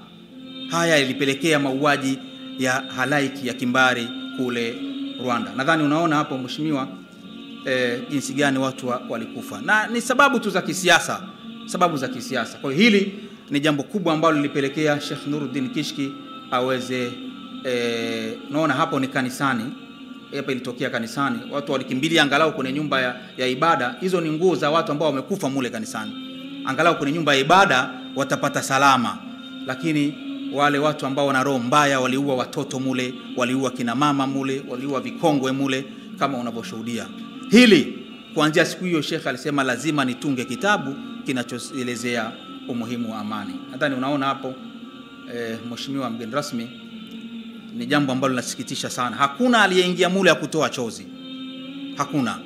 Haya ilipelekea mauaji ya halaiki ya kimbari kule Rwanda. Nadhani unaona hapo mheshimiwa, eh, jinsi gani watu wa, walikufa na ni sababu tu za kisiasa, sababu za kisiasa. Kwa hiyo hili ni jambo kubwa ambalo lilipelekea Sheikh Nuruddin Kishki aweze eh, unaona hapo ni kanisani hapa ilitokea kanisani, watu walikimbilia angalau kwenye nyumba ya, ya ibada. Hizo ni nguo za watu ambao wamekufa mule kanisani, angalau kwenye nyumba ya ibada watapata salama. Lakini wale watu ambao wana roho mbaya waliua watoto mule, waliua kina mama mule, waliua vikongwe mule, kama unavyoshuhudia hili. Kuanzia siku hiyo, Sheikh alisema lazima nitunge kitabu kinachoelezea umuhimu wa amani. Nadhani unaona hapo eh, mheshimiwa mgeni rasmi ni jambo ambalo linasikitisha sana. Hakuna aliyeingia mule ya kutoa chozi, Hakuna,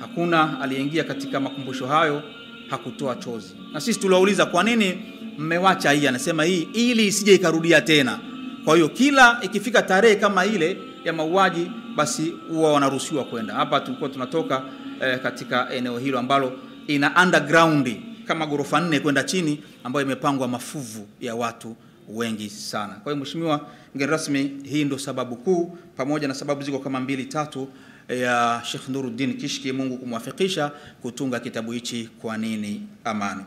hakuna aliyeingia katika makumbusho hayo hakutoa chozi. Na sisi tuliwauliza kwa nini mmewacha hii, anasema hii ili isije ikarudia tena. Kwa hiyo kila ikifika tarehe kama ile ya mauaji, basi huwa wanaruhusiwa kwenda. Hapa tulikuwa tunatoka eh, katika eneo hilo ambalo ina underground kama ghorofa nne kwenda chini, ambayo imepangwa mafuvu ya watu wengi sana. Kwa hiyo Mheshimiwa mgeni rasmi, hii ndo sababu kuu, pamoja na sababu ziko kama mbili tatu ya Sheikh Nuruddin Kishki, Mungu kumwafikisha kutunga kitabu hichi kwa nini amani.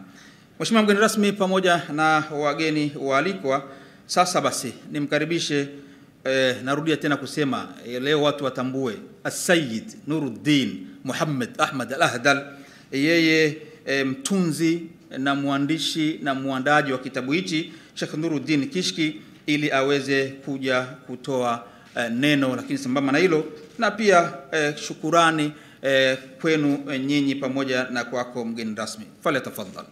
Mheshimiwa mgeni rasmi, pamoja na wageni waalikwa, sasa basi nimkaribishe eh, narudia tena kusema eh, leo watu watambue Asayid Nuruddin Muhammad Ahmad Al-Ahdal, yeye eh, mtunzi na mwandishi na mwandaji wa kitabu hichi Sheikh Nuruddin Kishki, ili aweze kuja kutoa eh, neno, lakini sambamba na hilo na pia eh, shukurani eh, kwenu eh, nyinyi pamoja na kwako mgeni rasmi. Fale tafadhal.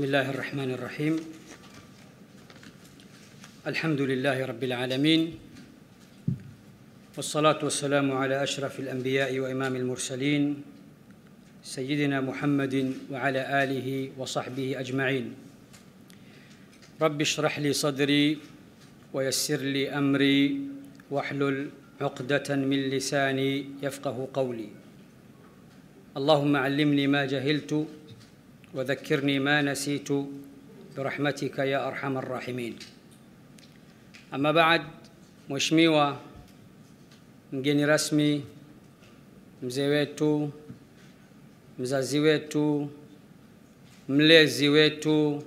بسم الله الرحمن الرحيم. الحمد لله رب العالمين والصلاة والسلام على أشرف الأنبياء وإمام المرسلين سيدنا محمد وعلى آله وصحبه أجمعين. رب اشرح لي صدري ويسر لي أمري واحلل عقدة من لساني يفقه قولي. اللهم علمني ما جهلت وذكرني ما نسيت برحمتك يا أرحم الراحمين أما بعد Mheshimiwa mgeni rasmi, mzee wetu, mzazi wetu, mlezi wetu,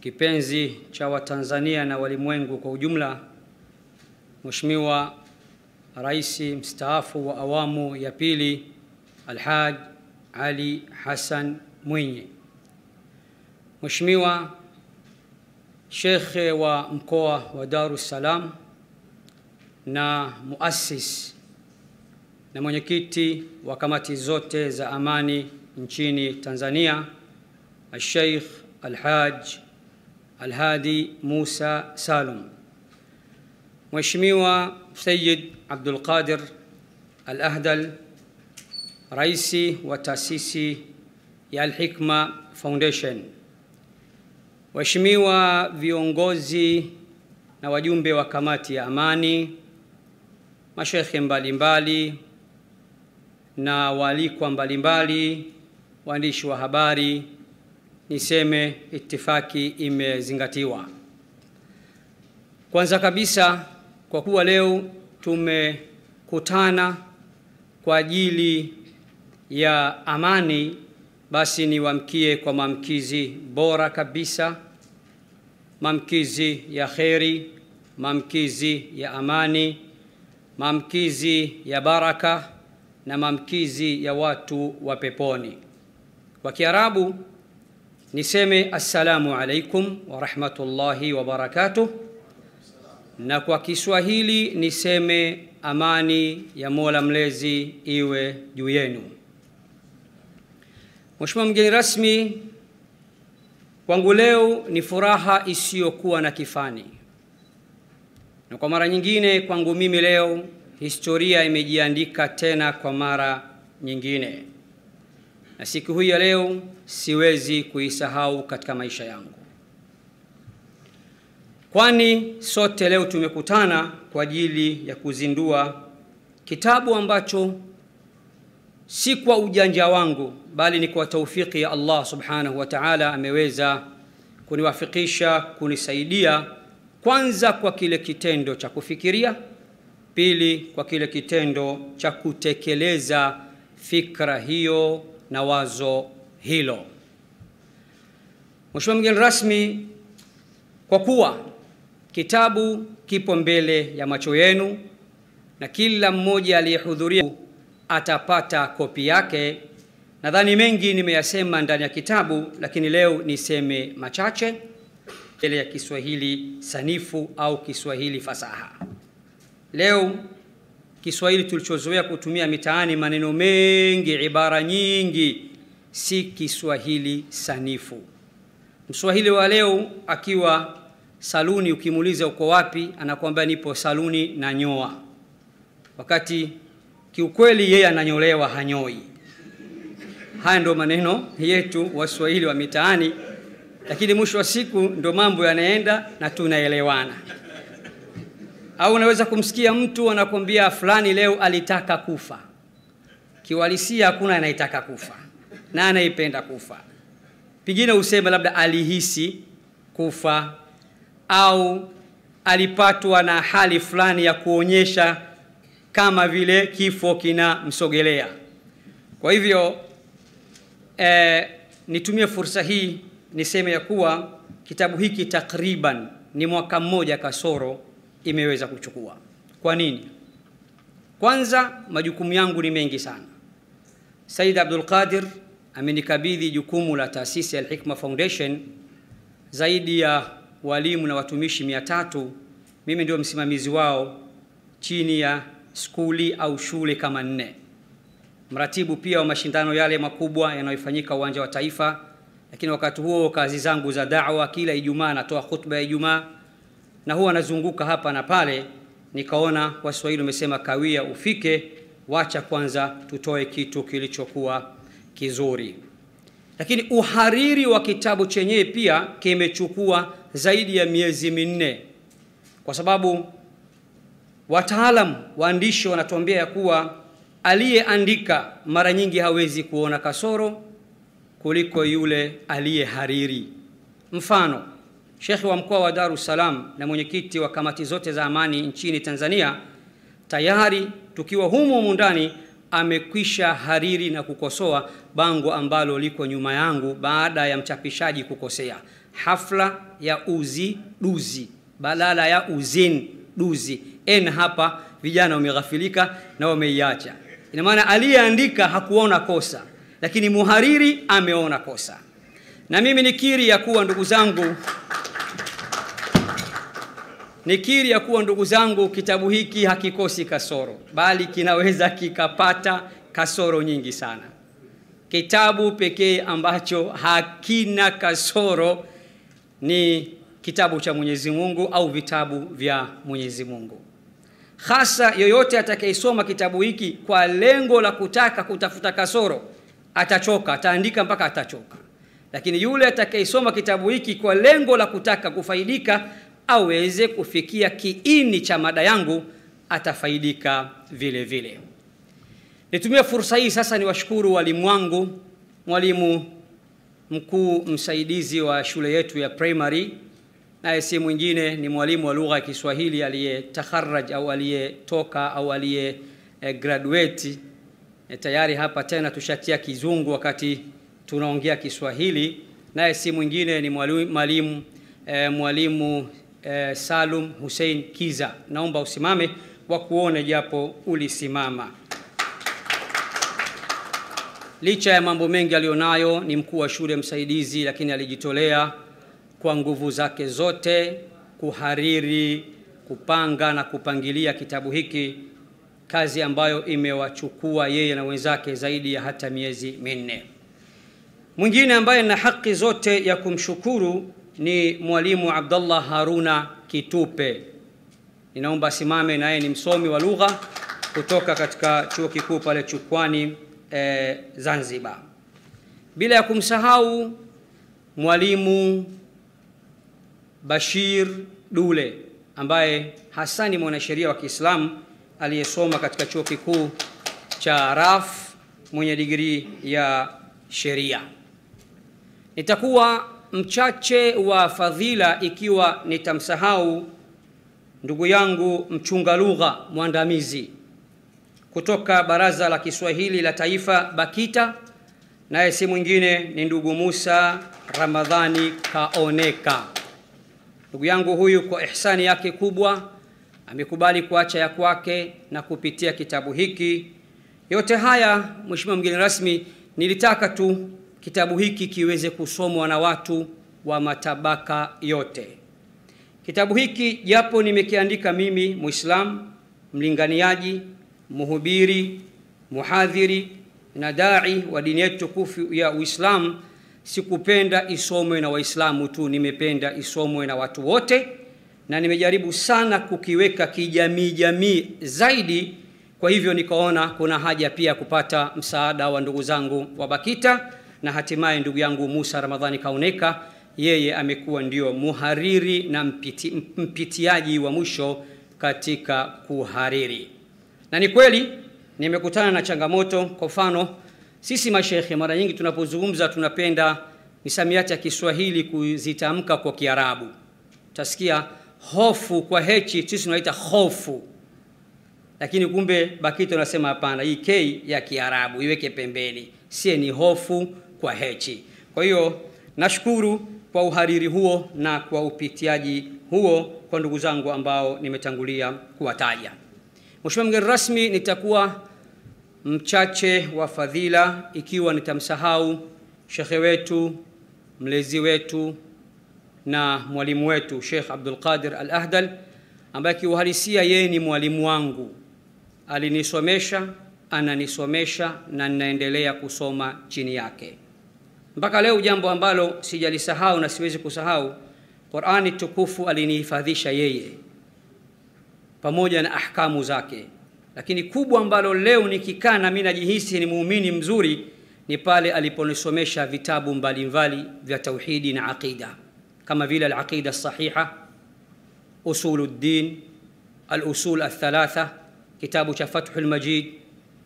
kipenzi cha Watanzania na walimwengu kwa ujumla, Mheshimiwa Rais mstaafu wa awamu ya pili Alhaj Ali Hassan Mwinyi, Mheshimiwa Shekhe wa mkoa wa Dar es Salaam na muassis na mwenyekiti wa kamati zote za amani nchini Tanzania, Al-Sheikh Alhaj Al-Hadi Musa Salum, Mheshimiwa Sayyid Abdul Qadir Al-Ahdal, Raisi wa taasisi ya Al-Hikma Foundation, Waheshimiwa viongozi na wajumbe wa kamati ya amani, mashekhe mbalimbali na waalikwa mbalimbali, waandishi wa habari, niseme itifaki imezingatiwa. Kwanza kabisa, kwa kuwa leo tumekutana kwa ajili ya amani, basi niwamkie kwa mamkizi bora kabisa, mamkizi ya kheri, mamkizi ya amani, mamkizi ya baraka na mamkizi ya watu wa peponi. Kwa Kiarabu niseme assalamu alaikum wa rahmatullahi wa barakatuh, na kwa Kiswahili niseme amani ya Mola Mlezi iwe juu yenu. Mheshimiwa mgeni rasmi, kwangu leo ni furaha isiyokuwa na kifani, na kwa mara nyingine kwangu mimi leo historia imejiandika tena kwa mara nyingine, na siku hii ya leo siwezi kuisahau katika maisha yangu, kwani sote leo tumekutana kwa ajili ya kuzindua kitabu ambacho si kwa ujanja wangu bali ni kwa taufiki ya Allah subhanahu wa ta'ala, ameweza kuniwafikisha kunisaidia, kwanza kwa kile kitendo cha kufikiria, pili kwa kile kitendo cha kutekeleza fikra hiyo na wazo hilo. Mheshimiwa mgeni rasmi, kwa kuwa kitabu kipo mbele ya macho yenu na kila mmoja aliyehudhuria atapata kopi yake. Nadhani mengi nimeyasema ndani ya kitabu, lakini leo niseme machache mbele ya Kiswahili sanifu au Kiswahili fasaha. Leo Kiswahili tulichozoea kutumia mitaani, maneno mengi, ibara nyingi, si Kiswahili sanifu. Mswahili wa leo akiwa saluni, ukimuuliza uko wapi, anakuambia nipo saluni na nyoa, wakati kiukweli yeye ananyolewa, hanyoi. Haya ndo maneno yetu Waswahili wa mitaani, lakini mwisho wa siku ndo mambo yanaenda na tunaelewana. Au unaweza kumsikia mtu anakwambia fulani leo alitaka kufa. kiwalisia hakuna anayetaka kufa na anaipenda kufa. Pengine useme labda alihisi kufa au alipatwa na hali fulani ya kuonyesha kama vile kifo kinamsogelea. Kwa hivyo eh, nitumie fursa hii niseme ya kuwa kitabu hiki takriban ni mwaka mmoja kasoro imeweza kuchukua. Kwa nini? Kwanza, majukumu yangu ni mengi sana. Said Abdul Qadir amenikabidhi jukumu la taasisi ya Al-Hikma Foundation, zaidi ya walimu na watumishi mia tatu. Mimi ndio msimamizi wao chini ya skuli au shule kama nne, mratibu pia wa mashindano yale makubwa yanayofanyika uwanja wa Taifa. Lakini wakati huo kazi zangu za da'wa, kila Ijumaa natoa khutba ya Ijumaa na huwa nazunguka hapa na pale. Nikaona Waswahili wamesema kawia ufike, wacha kwanza tutoe kitu kilichokuwa kizuri. Lakini uhariri wa kitabu chenyewe pia kimechukua zaidi ya miezi minne, kwa sababu wataalam waandishi wanatuambia ya kuwa aliyeandika mara nyingi hawezi kuona kasoro kuliko yule aliye hariri Mfano, Shekhe wa mkoa wa Dar es Salaam na mwenyekiti wa kamati zote za amani nchini Tanzania tayari tukiwa humo humu ndani amekwisha hariri na kukosoa bango ambalo liko nyuma yangu baada ya mchapishaji kukosea, hafla ya uzi duzi badala ya uzin duzi. En hapa vijana wameghafilika na wameiacha. Ina maana aliyeandika hakuona kosa, lakini muhariri ameona kosa. Na mimi nikiri ya kuwa ndugu zangu, nikiri ya kuwa ndugu zangu, kitabu hiki hakikosi kasoro, bali kinaweza kikapata kasoro nyingi sana. Kitabu pekee ambacho hakina kasoro ni kitabu cha Mwenyezi Mungu au vitabu vya Mwenyezi Mungu. Hasa yoyote atakayesoma kitabu hiki kwa lengo la kutaka kutafuta kasoro atachoka, ataandika mpaka atachoka. Lakini yule atakayesoma kitabu hiki kwa lengo la kutaka kufaidika aweze kufikia kiini cha mada yangu atafaidika vile vile. Nitumie fursa hii sasa niwashukuru walimu wangu, mwalimu mkuu msaidizi wa shule yetu ya primary, naye si mwingine ni mwalimu wa lugha ya Kiswahili aliyetaharaj au aliyetoka au aliye eh, graduate eh, tayari hapa tena tushatia kizungu wakati tunaongea Kiswahili, naye si mwingine ni mwalimu mwalimu eh, mwalimu eh, Salum Hussein Kiza. Naomba usimame wa kuone japo ulisimama. Licha ya mambo mengi aliyonayo, ni mkuu wa shule msaidizi, lakini alijitolea kwa nguvu zake zote kuhariri, kupanga na kupangilia kitabu hiki, kazi ambayo imewachukua yeye na wenzake zaidi ya hata miezi minne. Mwingine ambaye na haki zote ya kumshukuru ni mwalimu abdullah Haruna Kitupe. Ninaomba asimame, naye ni msomi wa lugha kutoka katika chuo kikuu pale Chukwani eh, Zanzibar. Bila ya kumsahau mwalimu Bashir Dule ambaye hasa ni mwanasheria wa Kiislamu aliyesoma katika chuo kikuu cha Raf mwenye digrii ya sheria. Nitakuwa mchache wa fadhila ikiwa nitamsahau ndugu yangu mchunga lugha mwandamizi kutoka Baraza la Kiswahili la Taifa BAKITA, naye si mwingine ni ndugu Musa Ramadhani Kaoneka. Ndugu yangu huyu kwa ihsani yake kubwa amekubali kuacha ya kwake na kupitia kitabu hiki. Yote haya, Mheshimiwa mgeni rasmi, nilitaka tu kitabu hiki kiweze kusomwa na watu wa matabaka yote. Kitabu hiki japo nimekiandika mimi Muislamu mlinganiaji, mhubiri, muhadhiri na dai wa dini yetu tukufu ya Uislamu, sikupenda isomwe na Waislamu tu, nimependa isomwe na watu wote, na nimejaribu sana kukiweka kijamii jamii zaidi. Kwa hivyo nikaona kuna haja pia kupata msaada wa ndugu zangu wa BAKITA na hatimaye ndugu yangu Musa Ramadhani Kauneka, yeye amekuwa ndio muhariri na mpiti, mpitiaji wa mwisho katika kuhariri. Na ni kweli nimekutana na changamoto. Kwa mfano, sisi mashekhe mara nyingi tunapozungumza tunapenda misamiati ya Kiswahili kuzitamka kwa Kiarabu. Utasikia hofu kwa hechi, sisi tunaita hofu, lakini kumbe bakito unasema hapana, hii k ya Kiarabu iweke pembeni, sie ni hofu kwa hechi. Kwa hiyo nashukuru kwa uhariri huo na kwa upitiaji huo kwa ndugu zangu ambao nimetangulia kuwataja. Mheshimiwa mgeni rasmi, nitakuwa mchache wa fadhila ikiwa nitamsahau shekhe wetu mlezi wetu na mwalimu wetu Sheikh Abdul Qadir Al Ahdal ambaye kiuhalisia yeye ni mwalimu wangu, alinisomesha, ananisomesha na ninaendelea kusoma chini yake mpaka leo, jambo ambalo sijalisahau na siwezi kusahau. Qur'ani tukufu alinihifadhisha yeye pamoja na ahkamu zake, lakini kubwa ambalo leo nikikaa na mimi najihisi ni muumini mzuri ni pale aliponisomesha vitabu mbalimbali vya tauhidi na aqida kama vile al-aqida sahiha, usuluddin, al-usul al-thalatha, kitabu cha Fathul Majid,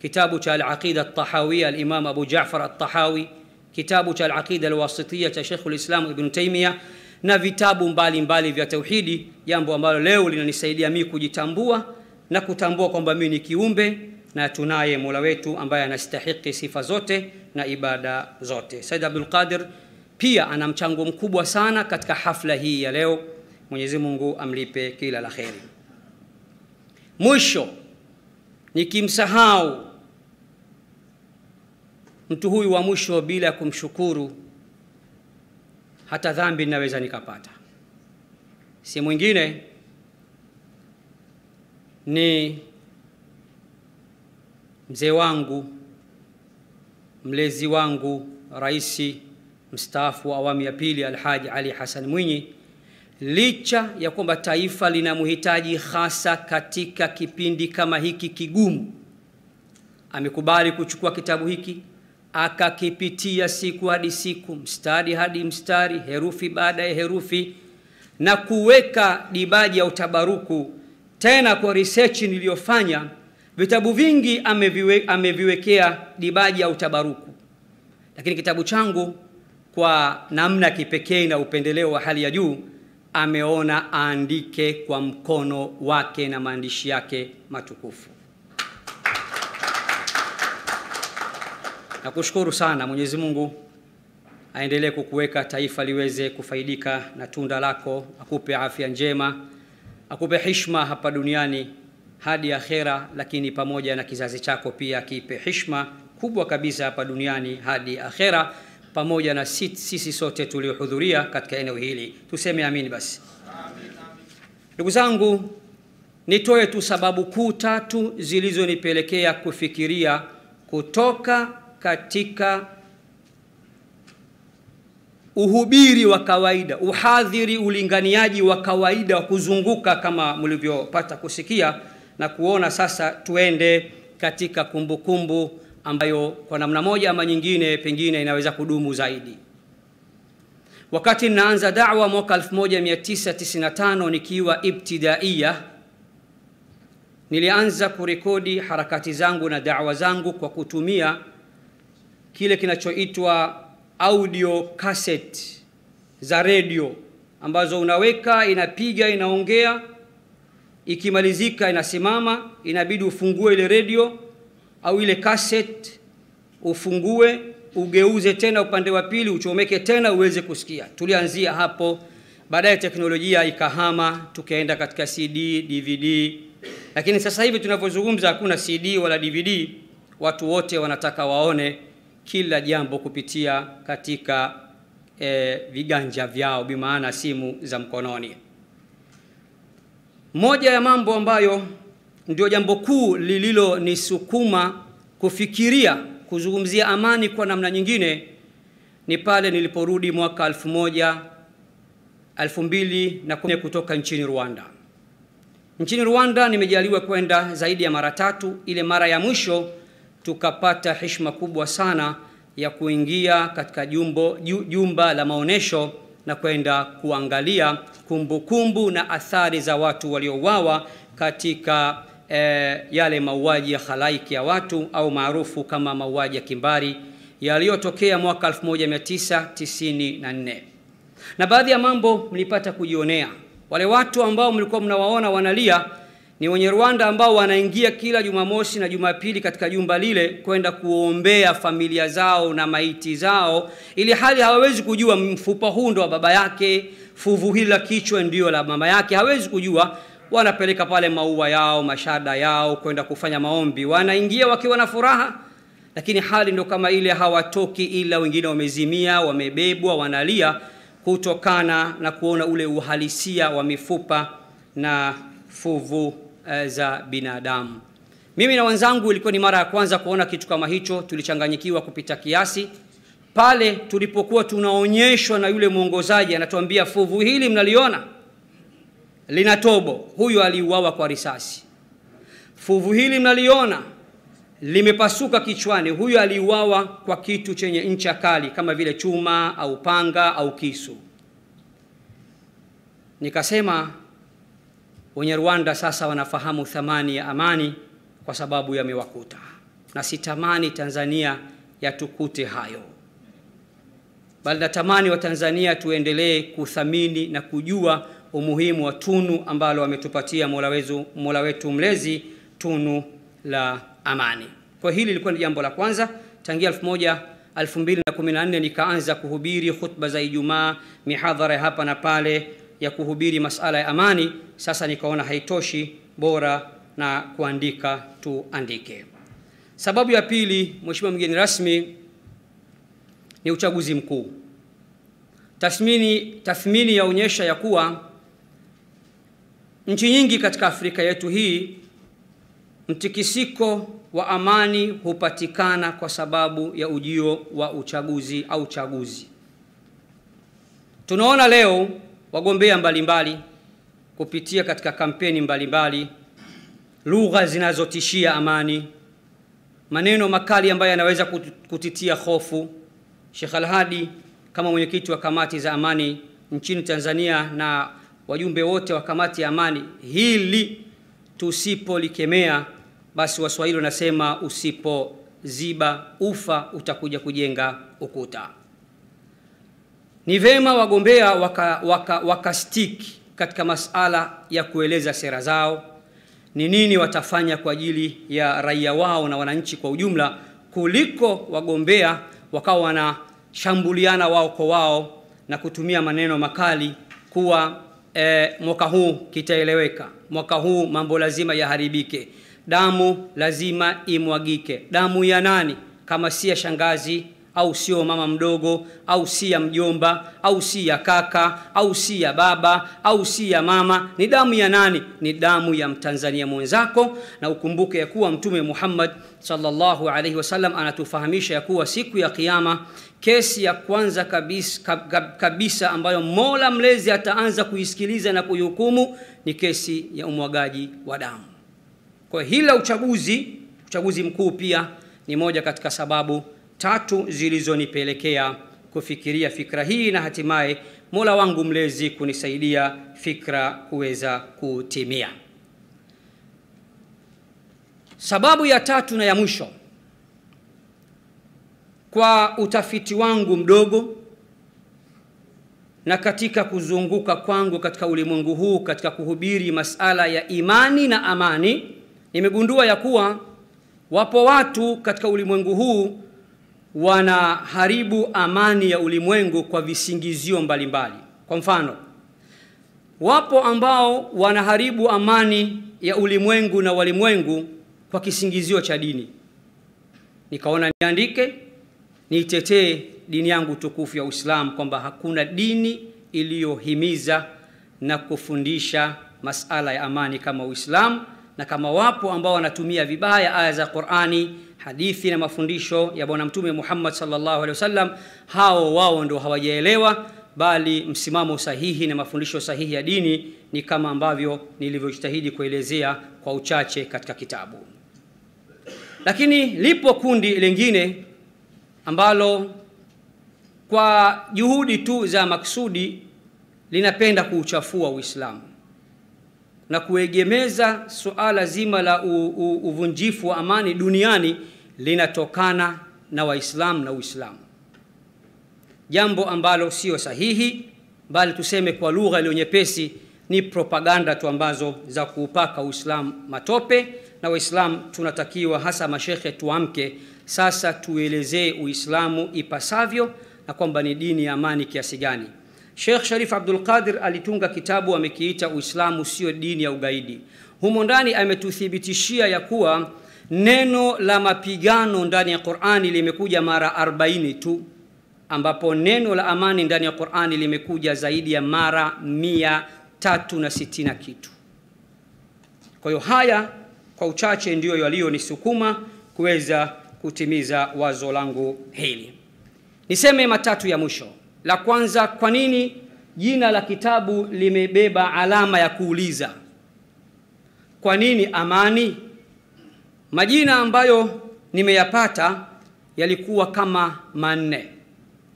kitabu cha al-aqida at-tahawiyya al-Imam Abu Ja'far at-Tahawi, kitabu cha al-aqida al-wasitiyya cha Sheikh al-Islam Ibn Taymiyyah na vitabu mbalimbali mbali vya tauhidi, jambo ambalo leo linanisaidia mimi kujitambua na kutambua kwamba mimi ni kiumbe na tunaye Mola wetu ambaye anastahiki sifa zote na ibada zote. Said Abdul Qadir pia ana mchango mkubwa sana katika hafla hii ya leo. Mwenyezi Mungu amlipe kila la kheri. Mwisho, nikimsahau mtu huyu wa mwisho bila kumshukuru, hata dhambi ninaweza nikapata. Si mwingine ni mzee wangu mlezi wangu rais mstaafu wa awamu ya pili Alhaji Ali Hassan Mwinyi, licha ya kwamba taifa linamhitaji hasa katika kipindi kama hiki kigumu, amekubali kuchukua kitabu hiki akakipitia siku hadi siku, mstari hadi mstari, herufi baada ya herufi, na kuweka dibaji ya utabaruku. Tena kwa research niliyofanya vitabu vingi ameviwe, ameviwekea dibaji au tabaruku, lakini kitabu changu kwa namna kipekee na upendeleo wa hali ya juu ameona aandike kwa mkono wake na maandishi yake matukufu. Nakushukuru sana. Mwenyezi Mungu aendelee kukuweka taifa liweze kufaidika na tunda lako, akupe afya njema, akupe hishma hapa duniani hadi akhera, lakini pamoja na kizazi chako pia kipe hishma kubwa kabisa hapa duniani hadi akhera, pamoja na sisi sote tuliohudhuria katika eneo hili. Tuseme amini basi. Ndugu zangu, nitoe tu sababu kuu tatu zilizonipelekea kufikiria kutoka katika uhubiri wa kawaida, uhadhiri, ulinganiaji wa kawaida wa kuzunguka kama mlivyopata kusikia na kuona sasa tuende katika kumbukumbu kumbu ambayo kwa namna moja ama nyingine pengine inaweza kudumu zaidi. Wakati ninaanza da'wa mwaka 1995 nikiwa ibtidaiya, nilianza kurekodi harakati zangu na da'wa zangu kwa kutumia kile kinachoitwa audio cassette za redio ambazo unaweka, inapiga, inaongea ikimalizika inasimama, inabidi ufungue ile redio au ile cassette, ufungue ugeuze tena upande wa pili, uchomeke tena uweze kusikia. Tulianzia hapo, baadaye teknolojia ikahama, tukaenda katika CD, DVD, lakini sasa hivi tunavyozungumza hakuna CD wala DVD. Watu wote wanataka waone kila jambo kupitia katika e, viganja vyao, bimaana simu za mkononi. Moja ya mambo ambayo ndio jambo kuu lililonisukuma kufikiria kuzungumzia amani kwa namna nyingine ni pale niliporudi mwaka elfu moja elfu mbili na kumi kutoka nchini Rwanda. Nchini Rwanda nimejaliwa kwenda zaidi ya mara tatu. Ile mara ya mwisho tukapata heshima kubwa sana ya kuingia katika jumbo, jumba la maonesho na kwenda kuangalia kumbukumbu kumbu na athari za watu waliouawa katika eh, yale mauaji ya halaiki ya watu au maarufu kama mauaji ya kimbari yaliyotokea mwaka 1994 na baadhi ya mambo mlipata kujionea. Wale watu ambao mlikuwa mnawaona wanalia ni wenye Rwanda ambao wanaingia kila Jumamosi na Jumapili katika jumba lile kwenda kuombea familia zao na maiti zao, ili hali hawawezi kujua mfupa huu ndo wa baba yake, fuvu hili la kichwa ndio la mama yake, hawezi kujua. Wanapeleka pale maua yao, mashada yao, kwenda kufanya maombi, wanaingia wakiwa na furaha lakini hali ndo kama ile, hawatoki ila wengine wamezimia, wamebebwa, wanalia kutokana na kuona ule uhalisia wa mifupa na fuvu eh, za binadamu. Mimi na wenzangu ilikuwa ni mara ya kwanza kuona kitu kama hicho, tulichanganyikiwa kupita kiasi pale tulipokuwa tunaonyeshwa na yule mwongozaji anatuambia, fuvu hili mnaliona lina tobo, huyu aliuawa kwa risasi. Fuvu hili mnaliona limepasuka kichwani, huyu aliuawa kwa kitu chenye ncha kali kama vile chuma au panga au kisu. Nikasema wenye Rwanda sasa wanafahamu thamani ya amani kwa sababu yamewakuta, na sitamani Tanzania yatukute hayo, bali natamani Watanzania tuendelee kuthamini na kujua umuhimu wa tunu ambalo ametupatia Mola wetu, Mola wetu mlezi, tunu la amani. Kwa hili lilikuwa ni jambo la kwanza. Tangia 2014 nikaanza kuhubiri khutba za Ijumaa, mihadhara hapa na pale ya kuhubiri masala ya amani. Sasa nikaona haitoshi, bora na kuandika tuandike. Sababu ya pili, Mheshimiwa mgeni rasmi, ni uchaguzi mkuu. Tathmini, tathmini yaonyesha ya kuwa nchi nyingi katika Afrika yetu hii mtikisiko wa amani hupatikana kwa sababu ya ujio wa uchaguzi au chaguzi. Tunaona leo wagombea mbalimbali kupitia katika kampeni mbalimbali, lugha zinazotishia amani, maneno makali ambayo yanaweza kutitia hofu. Sheikh Alhadi kama mwenyekiti wa kamati za amani nchini Tanzania na wajumbe wote wa kamati ya amani, hili tusipolikemea basi Waswahili wanasema usipoziba ufa utakuja kujenga ukuta. Ni vema wagombea waka, waka, waka katika masala ya kueleza sera zao, ni nini watafanya kwa ajili ya raia wao na wananchi kwa ujumla, kuliko wagombea wakawa wanashambuliana wao kwa wao na kutumia maneno makali kuwa e, mwaka huu kitaeleweka, mwaka huu mambo lazima yaharibike damu lazima imwagike. Damu ya nani kama si ya shangazi au sio mama mdogo au si ya mjomba au si ya kaka au si ya baba au si ya mama? Ni damu ya nani? Ni damu ya Mtanzania mwenzako. Na ukumbuke ya kuwa Mtume Muhammad sallallahu alaihi wasallam anatufahamisha ya kuwa siku ya Kiyama kesi ya kwanza kabisa, kabisa ambayo Mola mlezi ataanza kuisikiliza na kuihukumu ni kesi ya umwagaji wa damu. Kwa hila la uchaguzi, uchaguzi mkuu pia ni moja katika sababu tatu zilizonipelekea kufikiria fikra hii na hatimaye Mola wangu mlezi kunisaidia fikra kuweza kutimia. Sababu ya tatu na ya mwisho, kwa utafiti wangu mdogo na katika kuzunguka kwangu katika ulimwengu huu katika kuhubiri masala ya imani na amani nimegundua ya kuwa wapo watu katika ulimwengu huu wanaharibu amani ya ulimwengu kwa visingizio mbalimbali. Kwa mfano, wapo ambao wanaharibu amani ya ulimwengu na walimwengu kwa kisingizio cha dini. Nikaona niandike, niitetee dini yangu tukufu ya Uislamu kwamba hakuna dini iliyohimiza na kufundisha masala ya amani kama Uislamu na kama wapo ambao wanatumia vibaya aya za Qur'ani, hadithi na mafundisho ya Bwana Mtume Muhammad sallallahu alaihi wasallam, hao wao ndio hawajaelewa, bali msimamo sahihi na mafundisho sahihi ya dini ni kama ambavyo nilivyojitahidi kuelezea kwa uchache katika kitabu. Lakini lipo kundi lingine ambalo kwa juhudi tu za maksudi linapenda kuuchafua Uislamu na kuegemeza suala zima la u, u, uvunjifu wa amani duniani linatokana na Waislamu na Uislamu, jambo ambalo sio sahihi, bali tuseme kwa lugha iliyo nyepesi ni propaganda tu ambazo za kuupaka Uislamu matope, na Waislamu tunatakiwa hasa mashekhe tuamke sasa, tuelezee Uislamu ipasavyo na kwamba ni dini ya amani kiasi gani. Sheikh Sharif Abdul Qadir alitunga kitabu amekiita Uislamu sio dini ya ugaidi. Humo ndani ametuthibitishia ya kuwa neno la mapigano ndani ya Qur'ani limekuja mara 40 tu, ambapo neno la amani ndani ya Qur'ani limekuja zaidi ya mara mia tatu na sitini na kitu. Kwa hiyo haya kwa uchache ndiyo yaliyonisukuma kuweza kutimiza wazo langu hili. Niseme matatu ya mwisho. La kwanza, kwa nini jina la kitabu limebeba alama ya kuuliza? Kwa nini amani? Majina ambayo nimeyapata yalikuwa kama manne,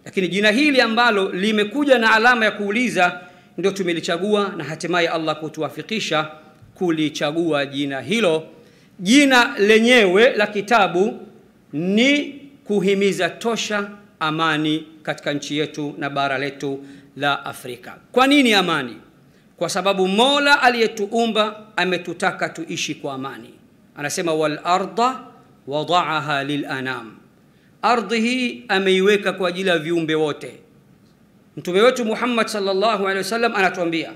lakini jina hili ambalo limekuja na alama ya kuuliza ndio tumelichagua na hatimaye Allah kutuwafikisha kulichagua jina hilo. Jina lenyewe la kitabu ni kuhimiza tosha amani katika nchi yetu na bara letu la Afrika. Kwa nini amani? Kwa sababu Mola aliyetuumba ametutaka tuishi kwa amani. Anasema wal arda wadaaha lil anam, ardhi hii ameiweka kwa ajili ya viumbe wote. Mtume wetu Muhammad sallallahu alaihi wasallam anatuambia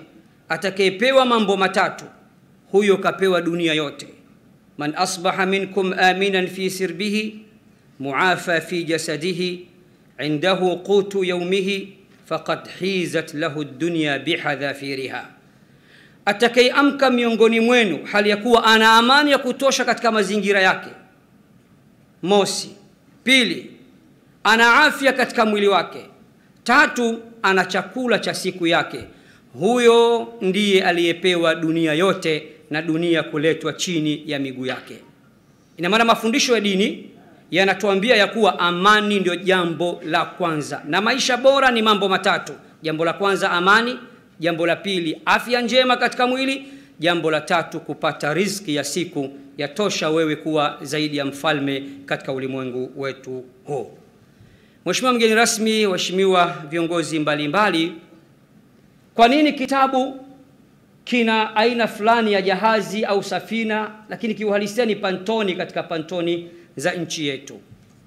atakayepewa mambo matatu huyo kapewa dunia yote. Man asbaha minkum aminan fi sirbihi muafa fi jasadihi indahu qutu yaumihi faqad hizat lahu dunya bihadhafiriha, atakayeamka miongoni mwenu hali ya kuwa ana amani ya kutosha katika mazingira yake. Mosi. Pili, ana afya katika mwili wake. Tatu, ana chakula cha siku yake. Huyo ndiye aliyepewa dunia yote na dunia kuletwa chini ya miguu yake. Ina maana mafundisho ya dini yanatuambia ya kuwa amani ndio jambo la kwanza, na maisha bora ni mambo matatu. Jambo la kwanza amani, jambo la pili afya njema katika mwili, jambo la tatu kupata riziki ya siku ya tosha wewe kuwa zaidi ya mfalme katika ulimwengu wetu huu. Mheshimiwa mgeni rasmi, waheshimiwa viongozi mbalimbali mbali, kwa nini kitabu kina aina fulani ya jahazi au safina, lakini kiuhalisia ni pantoni katika pantoni za nchi yetu?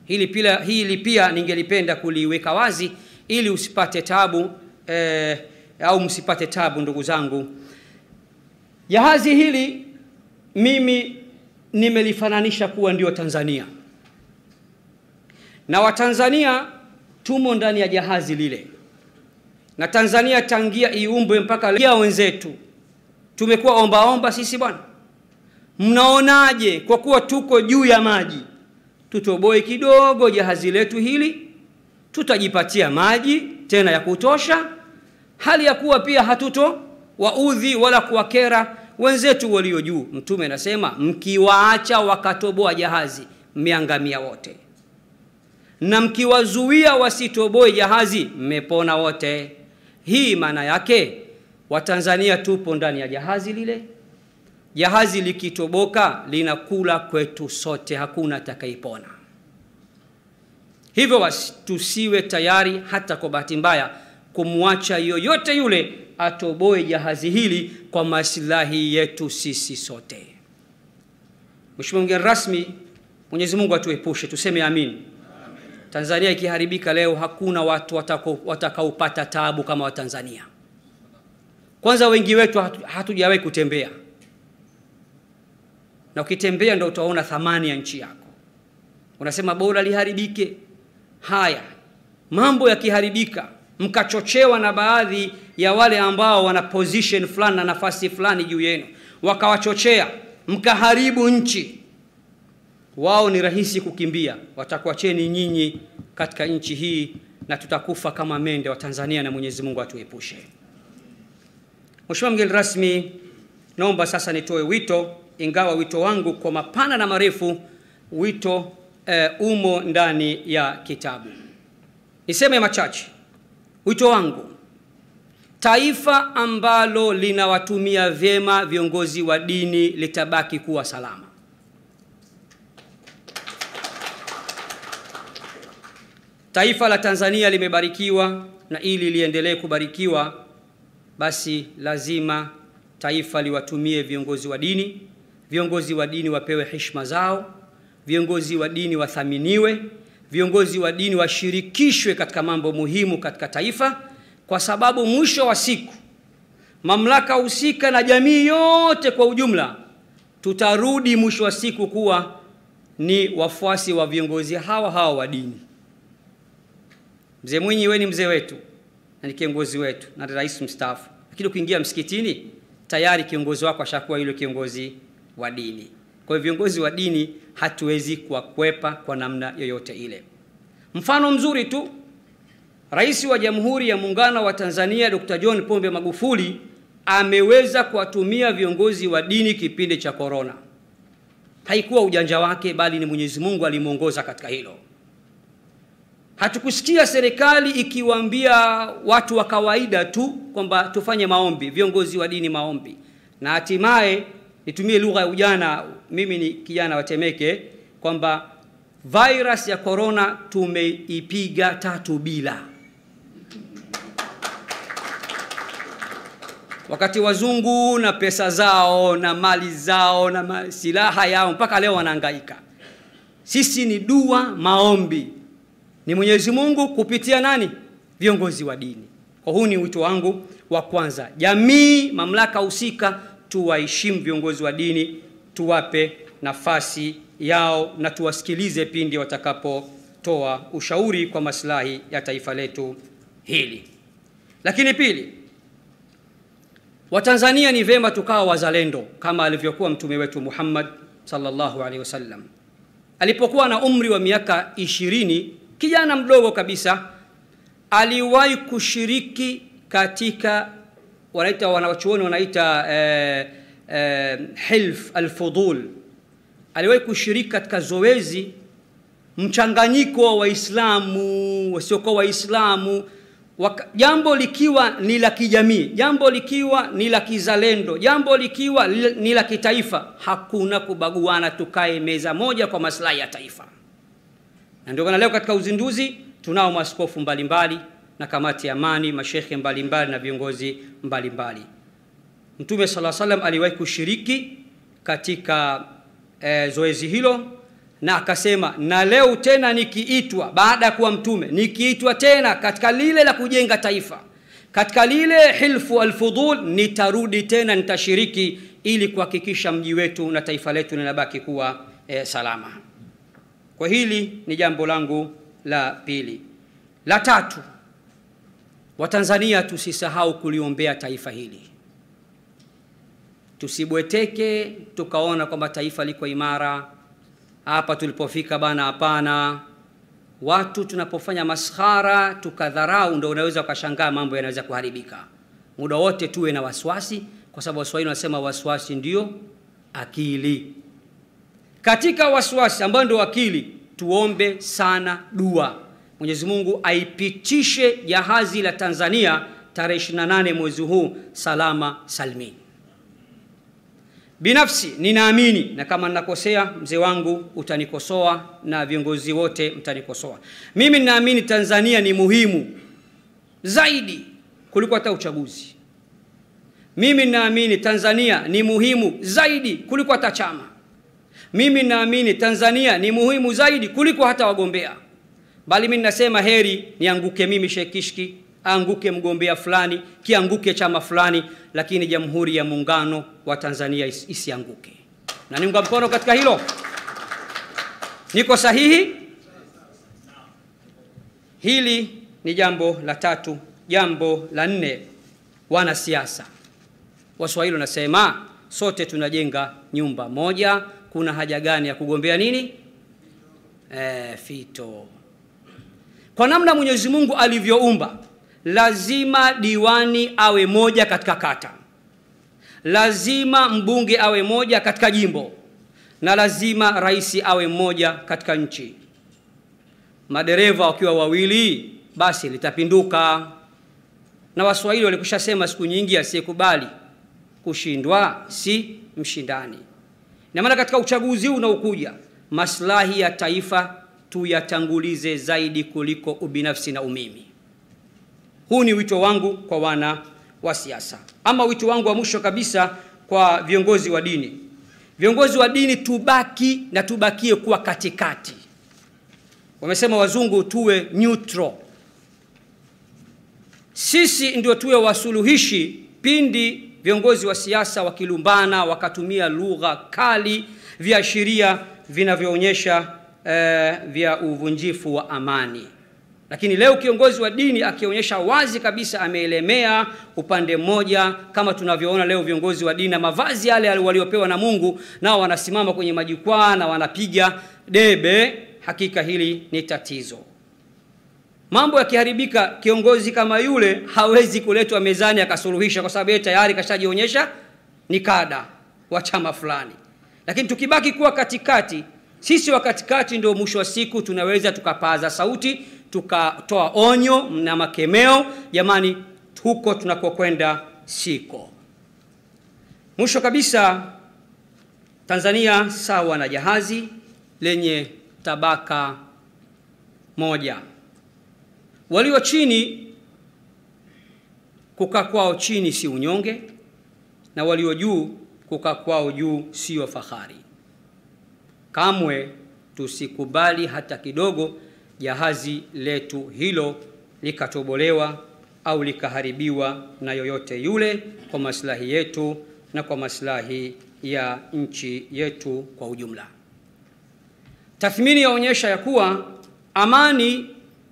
Hili pia, hili pia ningelipenda kuliweka wazi ili usipate tabu eh, au msipate tabu ndugu zangu. Jahazi hili mimi nimelifananisha kuwa ndio Tanzania, na Watanzania tumo ndani ya jahazi lile, na Tanzania tangia iumbwe mpaka leo wenzetu tumekuwa ombaomba sisi bwana. Mnaonaje kwa kuwa tuko juu ya maji, tutoboe kidogo jahazi letu hili, tutajipatia maji tena ya kutosha, hali ya kuwa pia hatuto waudhi wala kuwakera wenzetu walio juu. Mtume anasema mkiwaacha wakatoboa jahazi, mmeangamia wote, na mkiwazuia wasitoboe jahazi, mmepona wote. Hii maana yake Watanzania tupo ndani ya jahazi lile. Jahazi likitoboka linakula kwetu sote, hakuna atakayepona. Hivyo basi, tusiwe tayari hata kwa bahati mbaya kumwacha yoyote yule atoboe jahazi hili kwa maslahi yetu sisi sote. Mheshimiwa mgeni rasmi, Mwenyezi Mungu atuepushe, tuseme amin. Tanzania ikiharibika leo, hakuna watu watakaopata taabu kama Watanzania. Kwanza wengi wetu hatujawahi kutembea, na ukitembea ndio utaona thamani ya nchi yako. Unasema bora liharibike. Haya, mambo yakiharibika, mkachochewa na baadhi ya wale ambao wana position fulani na nafasi fulani juu yenu, wakawachochea mkaharibu nchi, wao ni rahisi kukimbia, watakuacheni nyinyi katika nchi hii na tutakufa kama mende wa Tanzania, na Mwenyezi Mungu atuepushe. Mheshimiwa mgeni rasmi, naomba sasa nitoe wito, ingawa wito wangu kwa mapana na marefu, wito eh, umo ndani ya kitabu. Niseme machache. Wito wangu, taifa ambalo linawatumia vyema viongozi wa dini litabaki kuwa salama. Taifa la Tanzania limebarikiwa na ili liendelee kubarikiwa, basi lazima taifa liwatumie viongozi wa dini, viongozi wa dini wapewe heshima zao, viongozi wa dini wathaminiwe, viongozi wa dini washirikishwe katika mambo muhimu katika taifa, kwa sababu mwisho wa siku mamlaka husika na jamii yote kwa ujumla tutarudi mwisho wa siku kuwa ni wafuasi wa viongozi hawa hawa wa dini. Mzee Mwinyi, wewe ni mzee wetu na ni kiongozi wetu na rais mstaafu, lakini ukiingia msikitini tayari kiongozi wako ashakuwa yule kiongozi wa dini. Kwa hiyo viongozi wa dini hatuwezi kuwakwepa kwa namna yoyote ile. Mfano mzuri tu, Rais wa Jamhuri ya Muungano wa Tanzania Dr. John Pombe Magufuli ameweza kuwatumia viongozi wa dini kipindi cha korona. Haikuwa ujanja wake, bali ni Mwenyezi Mungu alimwongoza katika hilo. Hatukusikia serikali ikiwaambia watu wa kawaida tu kwamba tufanye maombi, viongozi wa dini maombi, na hatimaye nitumie lugha ya ujana, mimi ni kijana wa Temeke, kwamba virus ya corona tumeipiga tatu bila. Wakati wazungu na pesa zao na mali zao na silaha yao mpaka leo wanahangaika, sisi ni dua, maombi ni Mwenyezi Mungu kupitia nani? Viongozi wa dini. Kwa huu ni wito wangu wa kwanza, jamii, mamlaka husika, tuwaheshimu viongozi wa dini, tuwape nafasi yao na tuwasikilize pindi watakapotoa ushauri kwa maslahi ya taifa letu hili. Lakini pili, Watanzania ni vema tukawa wazalendo kama alivyokuwa mtume wetu Muhammad sallallahu alaihi wasallam alipokuwa na umri wa miaka ishirini kijana mdogo kabisa aliwahi kushiriki katika wanaita wanawachuoni wanaita eh, eh, hilf alfudul. Aliwahi kushiriki katika zoezi mchanganyiko wa waislamu wasiokuwa waislamu waka- jambo likiwa ni la kijamii jambo likiwa ni la kizalendo jambo likiwa ni la kitaifa hakuna kubaguana tukae meza moja kwa maslahi ya taifa. Na ndio leo katika uzinduzi tunao maaskofu mbalimbali na kamati ya amani, mashekhe mbalimbali na viongozi mbalimbali. Mtume sala salam aliwahi kushiriki katika e, zoezi hilo na akasema, na leo tena nikiitwa, baada ya kuwa mtume, nikiitwa tena katika lile la kujenga taifa, katika lile hilfu alfudul, nitarudi tena, nitashiriki ili kuhakikisha mji wetu na taifa letu linabaki kuwa e, salama. Kwa hili ni jambo langu la pili. La tatu, Watanzania tusisahau kuliombea taifa hili, tusibweteke tukaona kwamba taifa liko imara hapa tulipofika bana. Hapana, watu tunapofanya maskhara tukadharau, ndio unaweza ukashangaa mambo yanaweza kuharibika. Muda wote tuwe na wasiwasi, kwa sababu Waswahili wanasema wasiwasi ndio akili. Katika wasiwasi ambao ndio akili, tuombe sana dua, Mwenyezi Mungu aipitishe jahazi la Tanzania tarehe 28 mwezi huu salama salmini. Binafsi ninaamini, na kama ninakosea, mzee wangu utanikosoa na viongozi wote mtanikosoa. Mimi ninaamini Tanzania ni muhimu zaidi kuliko hata uchaguzi. Mimi ninaamini Tanzania ni muhimu zaidi kuliko hata chama. Mimi ninaamini Tanzania ni muhimu zaidi kuliko hata wagombea, bali mimi ninasema heri nianguke mimi shekishki anguke mgombea fulani, kianguke chama fulani, lakini Jamhuri ya Muungano wa Tanzania isi- isianguke. Na niunga mkono katika hilo. Niko sahihi? Hili ni jambo la tatu. Jambo la nne, wanasiasa. Waswahili wanasema sote tunajenga nyumba moja kuna haja gani ya kugombea nini e, fito kwa namna mwenyezi mungu alivyoumba lazima diwani awe moja katika kata. Lazima mbunge awe moja katika jimbo. Na lazima rais awe mmoja katika nchi. Madereva wakiwa wawili basi litapinduka. Na waswahili walikushasema siku nyingi asiyekubali kushindwa si mshindani. Na maana katika uchaguzi unaokuja maslahi ya taifa tuyatangulize zaidi kuliko ubinafsi na umimi. Huu ni wito wangu kwa wana wa siasa. Ama wito wangu wa mwisho kabisa kwa viongozi wa dini. Viongozi wa dini tubaki na tubakie kuwa katikati. Wamesema wazungu tuwe neutral. Sisi ndio tuwe wasuluhishi pindi viongozi wa siasa wakilumbana wakatumia lugha kali viashiria vinavyoonyesha eh, vya uvunjifu wa amani. Lakini leo kiongozi wa dini akionyesha wazi kabisa ameelemea upande mmoja kama tunavyoona leo viongozi wa dini na mavazi yale waliopewa na mungu nao wanasimama kwenye majukwaa na wanapiga debe hakika hili ni tatizo. Mambo yakiharibika kiongozi kama yule hawezi kuletwa mezani akasuluhisha kwa sababu yeye tayari kashajionyesha ni kada wa chama fulani. Lakini tukibaki kuwa katikati sisi wa katikati ndio mwisho wa siku tunaweza tukapaza sauti tukatoa onyo na makemeo jamani huko tunakokwenda siko. Mwisho kabisa tanzania sawa na jahazi lenye tabaka moja. Walio chini kukaa kwao chini si unyonge na walio juu kukaa kwao juu sio fahari kamwe tusikubali hata kidogo jahazi letu hilo likatobolewa au likaharibiwa na yoyote yule kwa maslahi yetu na kwa maslahi ya nchi yetu kwa ujumla. Tathmini yaonyesha ya kuwa amani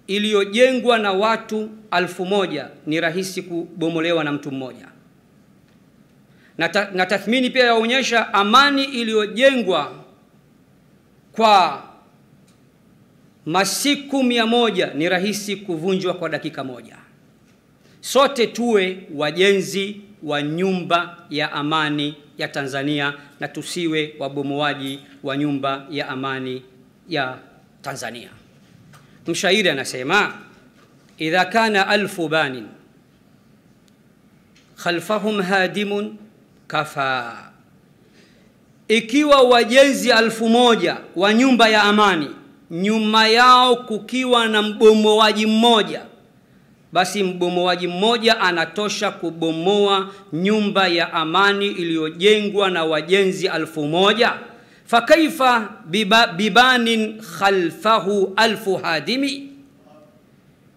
iliyojengwa na watu alfu moja ni rahisi kubomolewa na mtu mmoja. Na, ta, na tathmini pia yaonyesha amani iliyojengwa kwa masiku mia moja ni rahisi kuvunjwa kwa dakika moja. Sote tuwe wajenzi wa nyumba ya amani ya tanzania na tusiwe wabomoaji wa nyumba ya amani ya tanzania. Mshairi anasema idha kana alfu banin khalfahum hadimun kafa ikiwa wajenzi alfu moja wa nyumba ya amani nyuma yao kukiwa na mbomoaji mmoja basi mbomoaji mmoja anatosha kubomoa nyumba ya amani iliyojengwa na wajenzi alfu moja. Fakaifa biba, bibanin khalfahu alfu hadimi?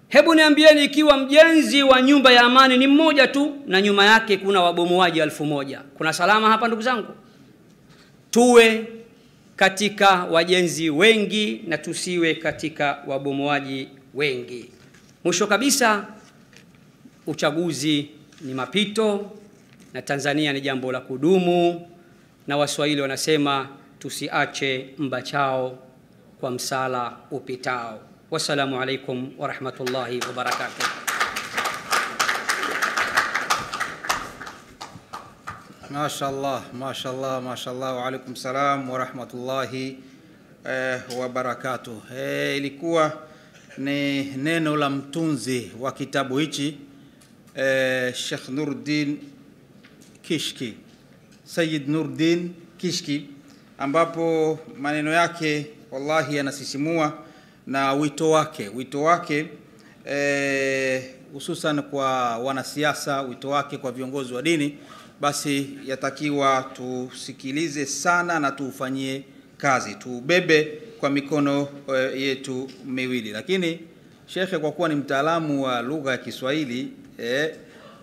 Hebu niambieni ikiwa mjenzi wa nyumba ya amani ni mmoja tu na nyuma yake kuna wabomoaji alfu moja. Kuna salama hapa ndugu zangu tuwe katika wajenzi wengi na tusiwe katika wabomoaji wengi. Mwisho kabisa uchaguzi ni mapito na tanzania ni jambo la kudumu na waswahili wanasema tusiache mbachao kwa msala upitao. Wassalamu alaikum warahmatullahi wabarakatuh mashallah mashallah mashallah. Waalaikum salam warahmatullahi eh, wabarakatuh eh, ilikuwa ni neno la mtunzi wa kitabu hichi eh, Sheikh nurdin Kishki, Sayyid Nuruddin Kishki, ambapo maneno yake wallahi yanasisimua na wito wake wito wake hususan eh, kwa wanasiasa, wito wake kwa viongozi wa dini, basi yatakiwa tusikilize sana na tuufanyie kazi, tuubebe kwa mikono eh, yetu miwili. Lakini shekhe, kwa kuwa ni mtaalamu wa lugha ya Kiswahili eh,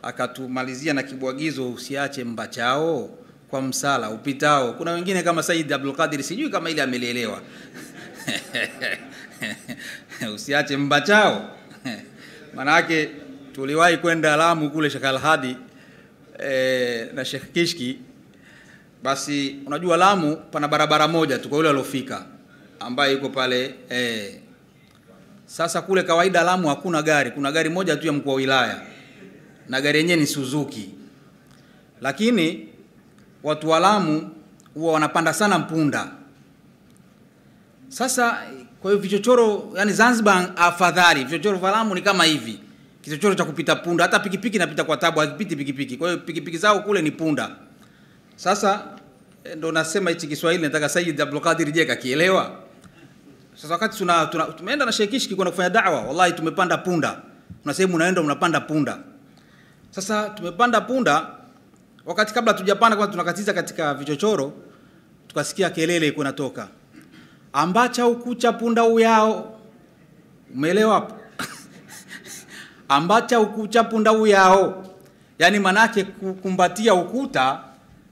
akatumalizia na kibwagizo, usiache mbachao kwa msala upitao. Kuna wengine kama Said Abdul Qadir, sijui kama ile amelielewa usiache mbachao manake tuliwahi kwenda Lamu kule Sheikh Alhadi eh, na Sheikh Kishki basi unajua Lamu pana barabara moja tu kwa yule aliofika ambaye yuko pale eh. Sasa kule kawaida Lamu hakuna gari, kuna gari moja tu ya mkuu wa wilaya na gari yenyewe ni Suzuki, lakini watu wa Lamu huwa wanapanda sana mpunda. Sasa kwa hiyo vichochoro, yani Zanzibar afadhali, vichochoro vya Lamu ni kama hivi, kichochoro cha kupita punda. Hata pikipiki inapita kwa tabu, hakipiti pikipiki. Kwa hiyo pikipiki zao kule ni punda. Sasa eh, ndo nasema hichi Kiswahili nataka Sayyid Abdul Qadir je kakielewa. Sasa wakati tuna, tuna tumeenda na Sheikh Kishki kwenda kufanya da'wa, wallahi tumepanda punda. Kuna sehemu unaenda unapanda punda. Sasa tumepanda punda, wakati kabla tujapanda kwanza tunakatiza katika vichochoro, tukasikia kelele iko inatoka. Ambacha ukucha punda uyao. Umeelewa hapo? Ambacha ukucha punda uyao. Yaani manake kukumbatia ukuta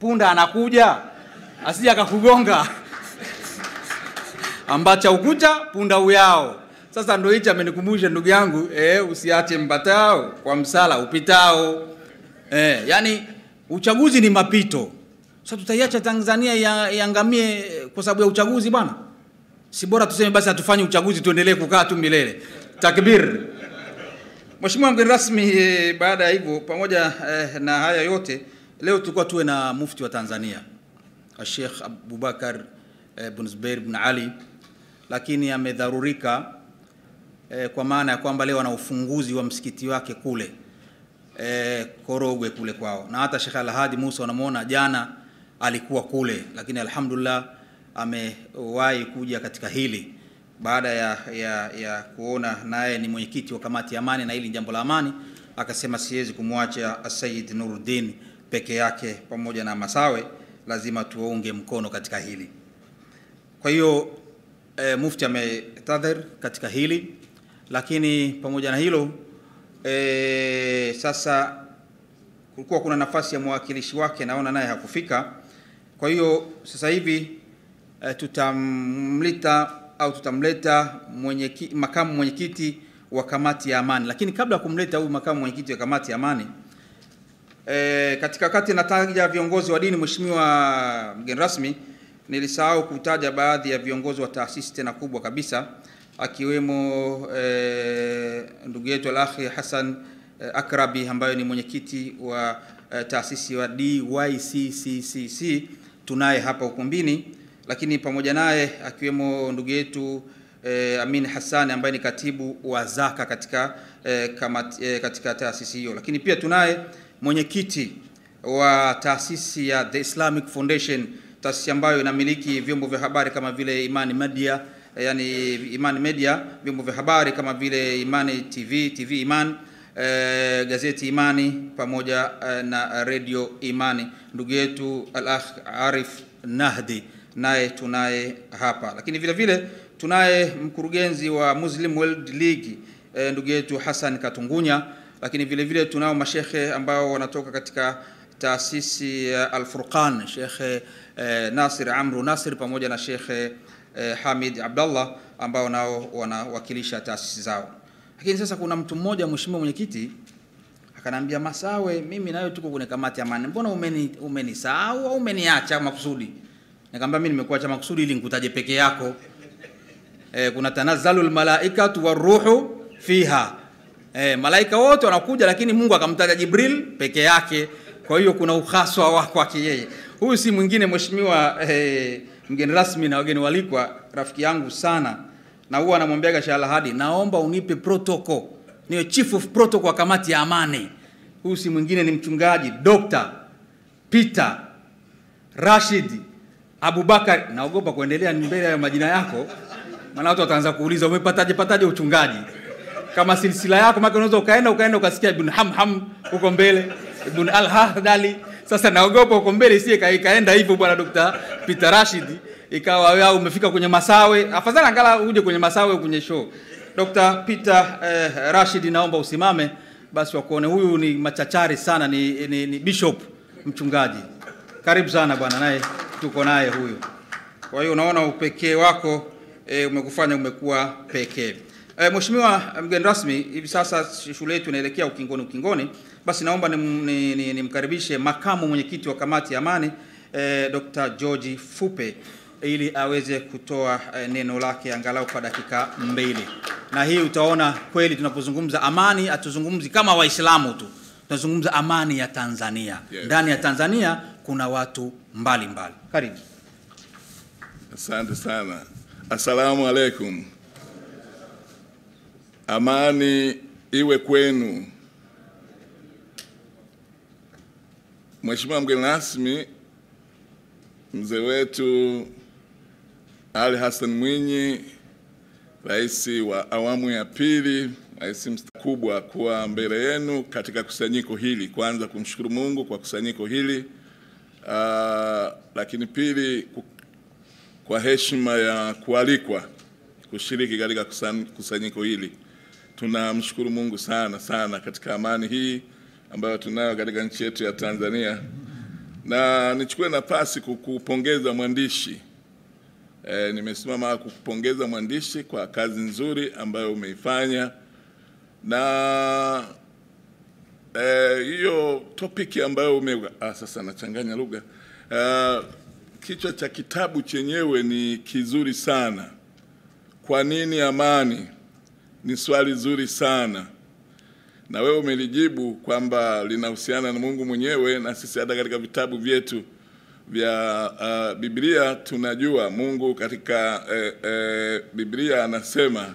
punda anakuja asije akakugonga. Ambacha ukucha punda uyao. Sasa ndo hichi amenikumbusha ndugu yangu, eh, usiache mbatao kwa msala upitao. Eh, yani uchaguzi ni mapito. Sasa tutaiacha Tanzania iangamie kwa sababu ya uchaguzi bwana? Si bora tuseme basi hatufanye uchaguzi tuendelee kukaa tu milele. Takbir. Mheshimiwa mgeni rasmi, e, baada ya hivyo pamoja eh, na haya yote leo tulikuwa tuwe na mufti wa Tanzania Sheikh Abubakar eh, bin bin Ali, lakini amedharurika eh, kwa maana ya kwamba leo ana ufunguzi wa msikiti wake kule eh, Korogwe kule kwao, na hata Sheikh Alhadi Musa unamwona jana alikuwa kule, lakini alhamdulillah amewahi kuja katika hili baada ya, ya, ya kuona naye ni mwenyekiti wa kamati ya amani na hili jambo la amani, akasema siwezi kumwacha Said Nuruddin peke yake pamoja na Masawe, lazima tuwaunge mkono katika hili. Kwa hiyo e, mufti ametadhir katika hili, lakini pamoja na hilo e, sasa kulikuwa kuna nafasi ya mwakilishi wake, naona naye hakufika. Kwa hiyo sasa hivi e, tutamleta au tutamleta mwenyeki, makamu mwenyekiti wa kamati ya amani, lakini kabla ya kumleta huyu makamu mwenyekiti wa kamati ya amani E, katika wakati nataja viongozi wa dini, Mheshimiwa mgeni rasmi, nilisahau kutaja baadhi ya viongozi wa taasisi tena kubwa kabisa akiwemo e, ndugu yetu Al-Akhi Hassan e, Akrabi ambayo ni mwenyekiti wa e, taasisi wa DYCCCC tunaye hapa ukumbini, lakini pamoja naye akiwemo ndugu yetu e, Amin Hassan ambaye ni katibu wa zaka katika e, kama, e, katika taasisi hiyo, lakini pia tunaye mwenyekiti wa taasisi ya The Islamic Foundation, taasisi ambayo inamiliki vyombo vya habari kama vile Imani Media, yani Imani Media, vyombo vya habari kama vile Imani TV, TV Iman, eh, gazeti Imani pamoja eh, na radio Imani. Ndugu yetu Al-Akh Arif Nahdi naye tunaye hapa, lakini vile vile tunaye mkurugenzi wa Muslim World League e, ndugu yetu Hassan Katungunya lakini vile vile tunao mashekhe ambao wanatoka katika taasisi ya Al-Furqan, Shekhe e, Nasir Amru Nasir pamoja na Shekhe e, Hamid Abdallah ambao nao wanawakilisha taasisi zao. Lakini sasa kuna mtu mmoja, mheshimiwa mwenyekiti, akanambia Masawe, mimi nayo tuko kwenye kamati ya amani, mbona umeni umenisahau au umeniacha makusudi? Nikamwambia mimi nimekuacha makusudi ili nikutaje peke yako. Eh, kuna tanazzalul malaikatu waruhu fiha Eh, malaika wote wanakuja lakini Mungu akamtaja Jibril peke yake. Kwa hiyo kuna ukhaswa wa kwake yeye. Huyu si mwingine mheshimiwa eh, mgeni rasmi na wageni walikwa, rafiki yangu sana, na huwa anamwambiaga Sheikh Alhadi, naomba unipe protocol, niwe chief of protocol wa kamati ya amani. Huyu si mwingine ni mchungaji Dr. Peter Rashid Abubakar. Naogopa kuendelea mbele ya majina yako, maana watu wataanza kuuliza umepataje pataje uchungaji kama silsila yako maana unaweza ukaenda ukaenda ukasikia Ibn Hamham huko mbele, Ibn Al-Hahdali. Sasa naogopa huko mbele sie ka- ikaenda hivyo bwana Dr. Peter Rashid, ikawa wewe umefika kwenye Masawe, afadhali angala uje kwenye Masawe kwenye show. Dr. Peter eh, Rashid, naomba usimame basi wakuone. Huyu ni machachari sana, ni, ni, ni bishop mchungaji. Karibu sana bwana, naye tuko naye huyo. Kwa hiyo unaona upekee wako e, umekufanya umekuwa pekee. E, Mheshimiwa mgeni rasmi, hivi sasa shule yetu inaelekea ukingoni ukingoni, basi naomba nimkaribishe ni, ni, ni makamu mwenyekiti wa kamati ya amani eh, Dr. George Fupe ili aweze kutoa eh, neno lake angalau kwa dakika mbili. Na hii utaona kweli tunapozungumza amani, hatuzungumzi kama Waislamu tu, tunazungumza amani ya Tanzania. Yes. Ndani ya Tanzania kuna watu mbalimbali mbali. Karibu. Asante sana. Assalamu alaikum. Amani iwe kwenu. Mheshimiwa mgeni rasmi, mzee wetu Ali Hassan Mwinyi, rais wa awamu ya pili, rais mkubwa, kuwa mbele yenu katika kusanyiko hili. Kwanza kumshukuru Mungu kwa kusanyiko hili, uh, lakini pili kwa heshima ya kualikwa kushiriki katika kusanyiko hili. Tunamshukuru Mungu sana sana katika amani hii ambayo tunayo katika nchi yetu ya Tanzania, na nichukue nafasi kukupongeza mwandishi e, nimesimama kukupongeza mwandishi kwa kazi nzuri ambayo umeifanya na eh, hiyo topiki ambayo ume ah, sasa nachanganya lugha uh, kichwa cha kitabu chenyewe ni kizuri sana. Kwa nini amani? Ni swali zuri sana, na wewe umelijibu kwamba linahusiana na Mungu mwenyewe, na sisi hata katika vitabu vyetu vya uh, Biblia tunajua Mungu katika eh, eh, Biblia anasema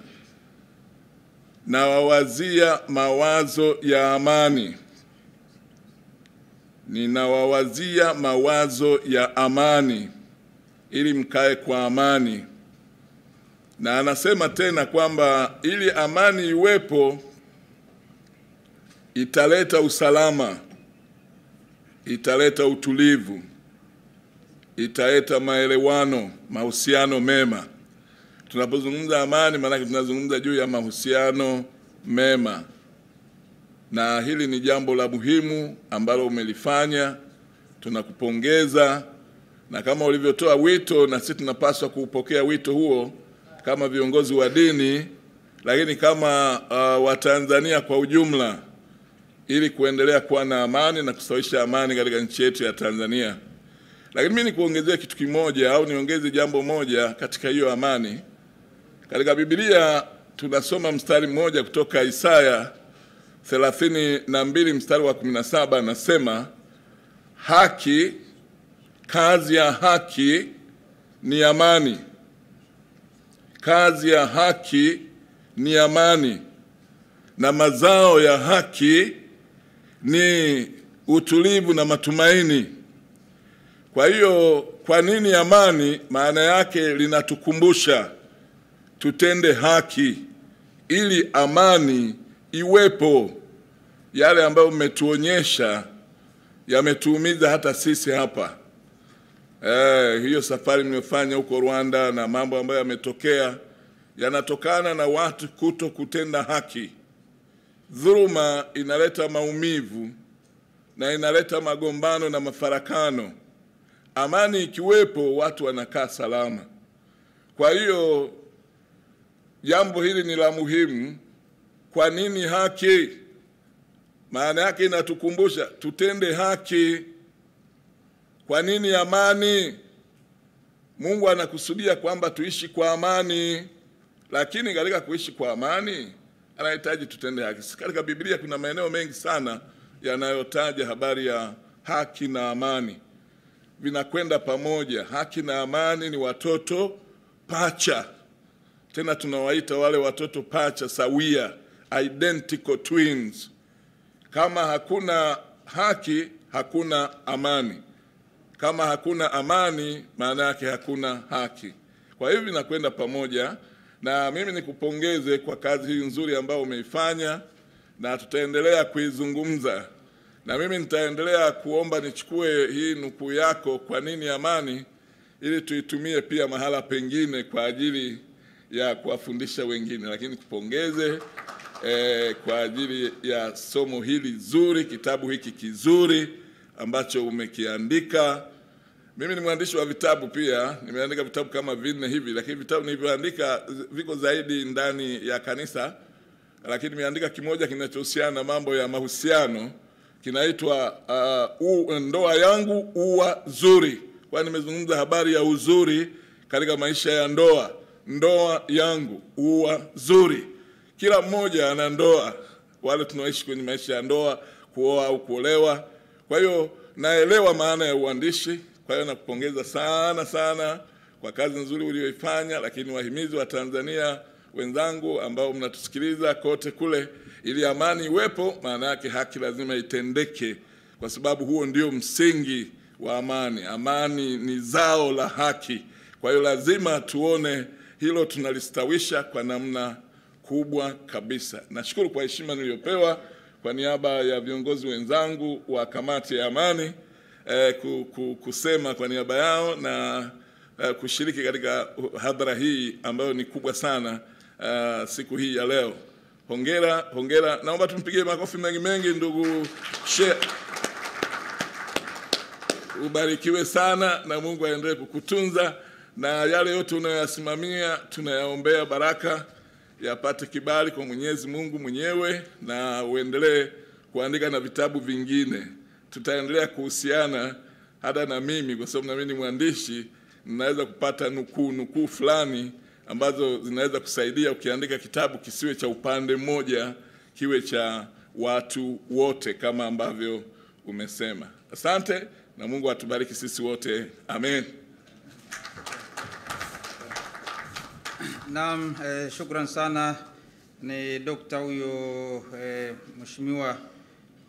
nawawazia mawazo ya amani, ninawawazia mawazo ya amani ili mkae kwa amani. Na anasema tena kwamba ili amani iwepo, italeta usalama, italeta utulivu, italeta maelewano, mahusiano mema. Tunapozungumza amani, maanake tunazungumza juu ya mahusiano mema, na hili ni jambo la muhimu ambalo umelifanya. Tunakupongeza, na kama ulivyotoa wito, na sisi tunapaswa kuupokea wito huo kama viongozi wa dini, lakini kama uh, Watanzania kwa ujumla, ili kuendelea kuwa na amani na kustawisha amani katika nchi yetu ya Tanzania. Lakini mimi nikuongezea kitu kimoja au niongeze jambo moja katika hiyo amani. Katika Biblia tunasoma mstari mmoja kutoka Isaya thelathini na mbili mstari wa kumi na saba anasema haki, kazi ya haki ni amani, kazi ya haki ni amani, na mazao ya haki ni utulivu na matumaini. Kwa hiyo, kwa nini amani? Maana yake linatukumbusha tutende haki ili amani iwepo. Yale ambayo mmetuonyesha yametuumiza hata sisi hapa. Eh, hiyo safari mliyofanya huko Rwanda na mambo ambayo yametokea yanatokana na watu kuto kutenda haki. Dhuluma inaleta maumivu na inaleta magombano na mafarakano. Amani ikiwepo, watu wanakaa salama. Kwa hiyo jambo hili ni la muhimu. Kwa nini haki? Maana yake inatukumbusha tutende haki. Kwa nini amani? Mungu anakusudia kwamba tuishi kwa amani, lakini katika kuishi kwa amani anahitaji tutende haki. Katika Biblia kuna maeneo mengi sana yanayotaja habari ya haki na amani, vinakwenda pamoja. Haki na amani ni watoto pacha, tena tunawaita wale watoto pacha sawia, identical twins. Kama hakuna haki, hakuna amani. Kama hakuna amani, maana yake hakuna haki. Kwa hivyo vinakwenda pamoja, na mimi nikupongeze kwa kazi hii nzuri ambayo umeifanya, na tutaendelea kuizungumza, na mimi nitaendelea kuomba nichukue hii nukuu yako, kwa nini amani, ili tuitumie pia mahala pengine kwa ajili ya kuwafundisha wengine, lakini kupongeze eh, kwa ajili ya somo hili zuri, kitabu hiki kizuri ambacho umekiandika. Mimi ni mwandishi wa vitabu pia, nimeandika vitabu kama vinne hivi, lakini vitabu nilivyoandika viko zaidi ndani ya kanisa, lakini nimeandika kimoja kinachohusiana na mambo ya mahusiano, kinaitwa uh, ndoa yangu uwa zuri. kwani nimezungumza habari ya uzuri katika maisha ya ndoa. Ndoa yangu huwa zuri. Kila mmoja ana ndoa, wale tunaoishi kwenye maisha ya ndoa, kuoa au kuolewa. Kwa hiyo naelewa maana ya uandishi. Kwa hiyo nakupongeza sana sana kwa kazi nzuri uliyoifanya, lakini wahimizi wa Tanzania wenzangu ambao mnatusikiliza kote kule, ili amani iwepo, maana yake haki lazima itendeke, kwa sababu huo ndio msingi wa amani. Amani ni zao la haki. Kwa hiyo lazima tuone hilo tunalistawisha kwa namna kubwa kabisa. Nashukuru kwa heshima niliyopewa kwa niaba ya viongozi wenzangu wa kamati ya amani eh, ku- ku- kusema kwa niaba yao na eh, kushiriki katika hadhara hii ambayo ni kubwa sana eh, siku hii ya leo. Hongera, hongera. Naomba tumpigie makofi mengi mengi ndugu Sheikh. Ubarikiwe sana na Mungu aendelee kukutunza na yale yote unayoyasimamia tunayaombea baraka yapate kibali kwa Mwenyezi Mungu mwenyewe na uendelee kuandika na vitabu vingine. Tutaendelea kuhusiana hata na mimi, kwa sababu na mimi ni mwandishi, ninaweza kupata nukuu nukuu fulani ambazo zinaweza kusaidia ukiandika kitabu kisiwe cha upande mmoja, kiwe cha watu wote kama ambavyo umesema. Asante na Mungu atubariki sisi wote, amen. Naam, eh, shukran sana. Ni dokta huyo eh, mheshimiwa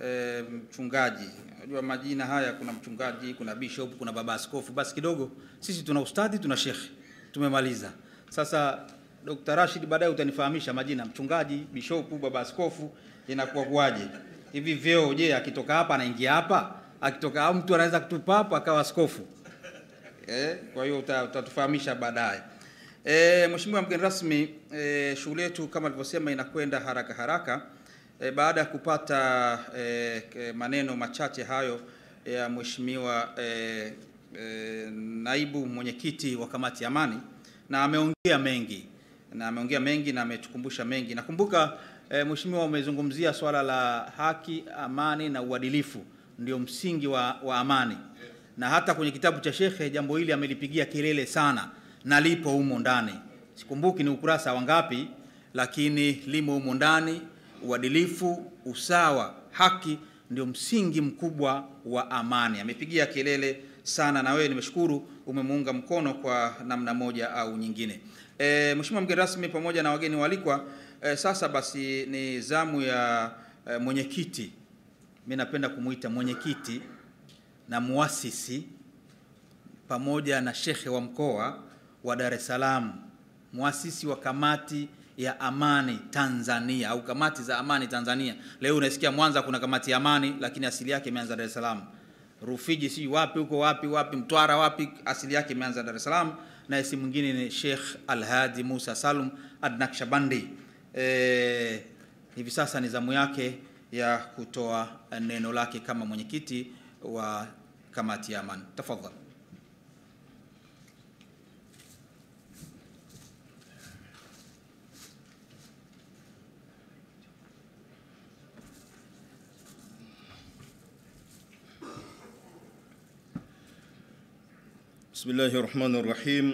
eh, mchungaji. Unajua majina haya, kuna mchungaji, kuna bishop, kuna baba askofu. Basi kidogo sisi tuna ustadhi, tuna shekhe, tumemaliza. Sasa Dr. Rashid, baadaye utanifahamisha majina mchungaji, bishopu, baba askofu inakuwa kuwaje hivi vyeo? Je, akitoka hapa anaingia hapa, akitoka mtu anaweza kutupa hapa akawa askofu eh? Kwa hiyo utatufahamisha baadaye. E, Mheshimiwa mgeni rasmi, e, shughuli yetu kama alivyosema inakwenda haraka haraka. E, baada ya kupata e, maneno machache hayo ya e, Mheshimiwa e, e, naibu mwenyekiti wa kamati ya amani, na ameongea mengi na ameongea mengi na ametukumbusha mengi. Nakumbuka e, Mheshimiwa umezungumzia swala la haki, amani na uadilifu ndio msingi wa, wa amani na hata kwenye kitabu cha shekhe jambo hili amelipigia kelele sana na lipo humo ndani. Sikumbuki ni ukurasa wa ngapi, lakini limo humo ndani. Uadilifu, usawa, haki ndio msingi mkubwa wa amani. Amepigia kelele sana, na wewe nimeshukuru umemuunga mkono kwa namna moja au nyingine. E, Mheshimiwa mgeni rasmi pamoja na wageni walikwa e, sasa basi ni zamu ya e, mwenyekiti, mimi napenda kumuita mwenyekiti na muasisi pamoja na shekhe wa mkoa wa Dar es Salaam, muasisi wa kamati ya amani Tanzania au kamati za amani Tanzania. Leo unasikia Mwanza kuna kamati ya amani, lakini asili yake imeanza Dar es Salaam. Rufiji si wapi huko wapi wapi, Mtwara wapi, asili yake imeanza Dar es Salaam, na si mwingine ni Sheikh Alhadi Musa Salum Adnakshabandi. E, hivi sasa ni zamu yake ya kutoa neno lake kama mwenyekiti wa kamati ya amani. Tafadhali. بسم الله الرحمن الرحيم.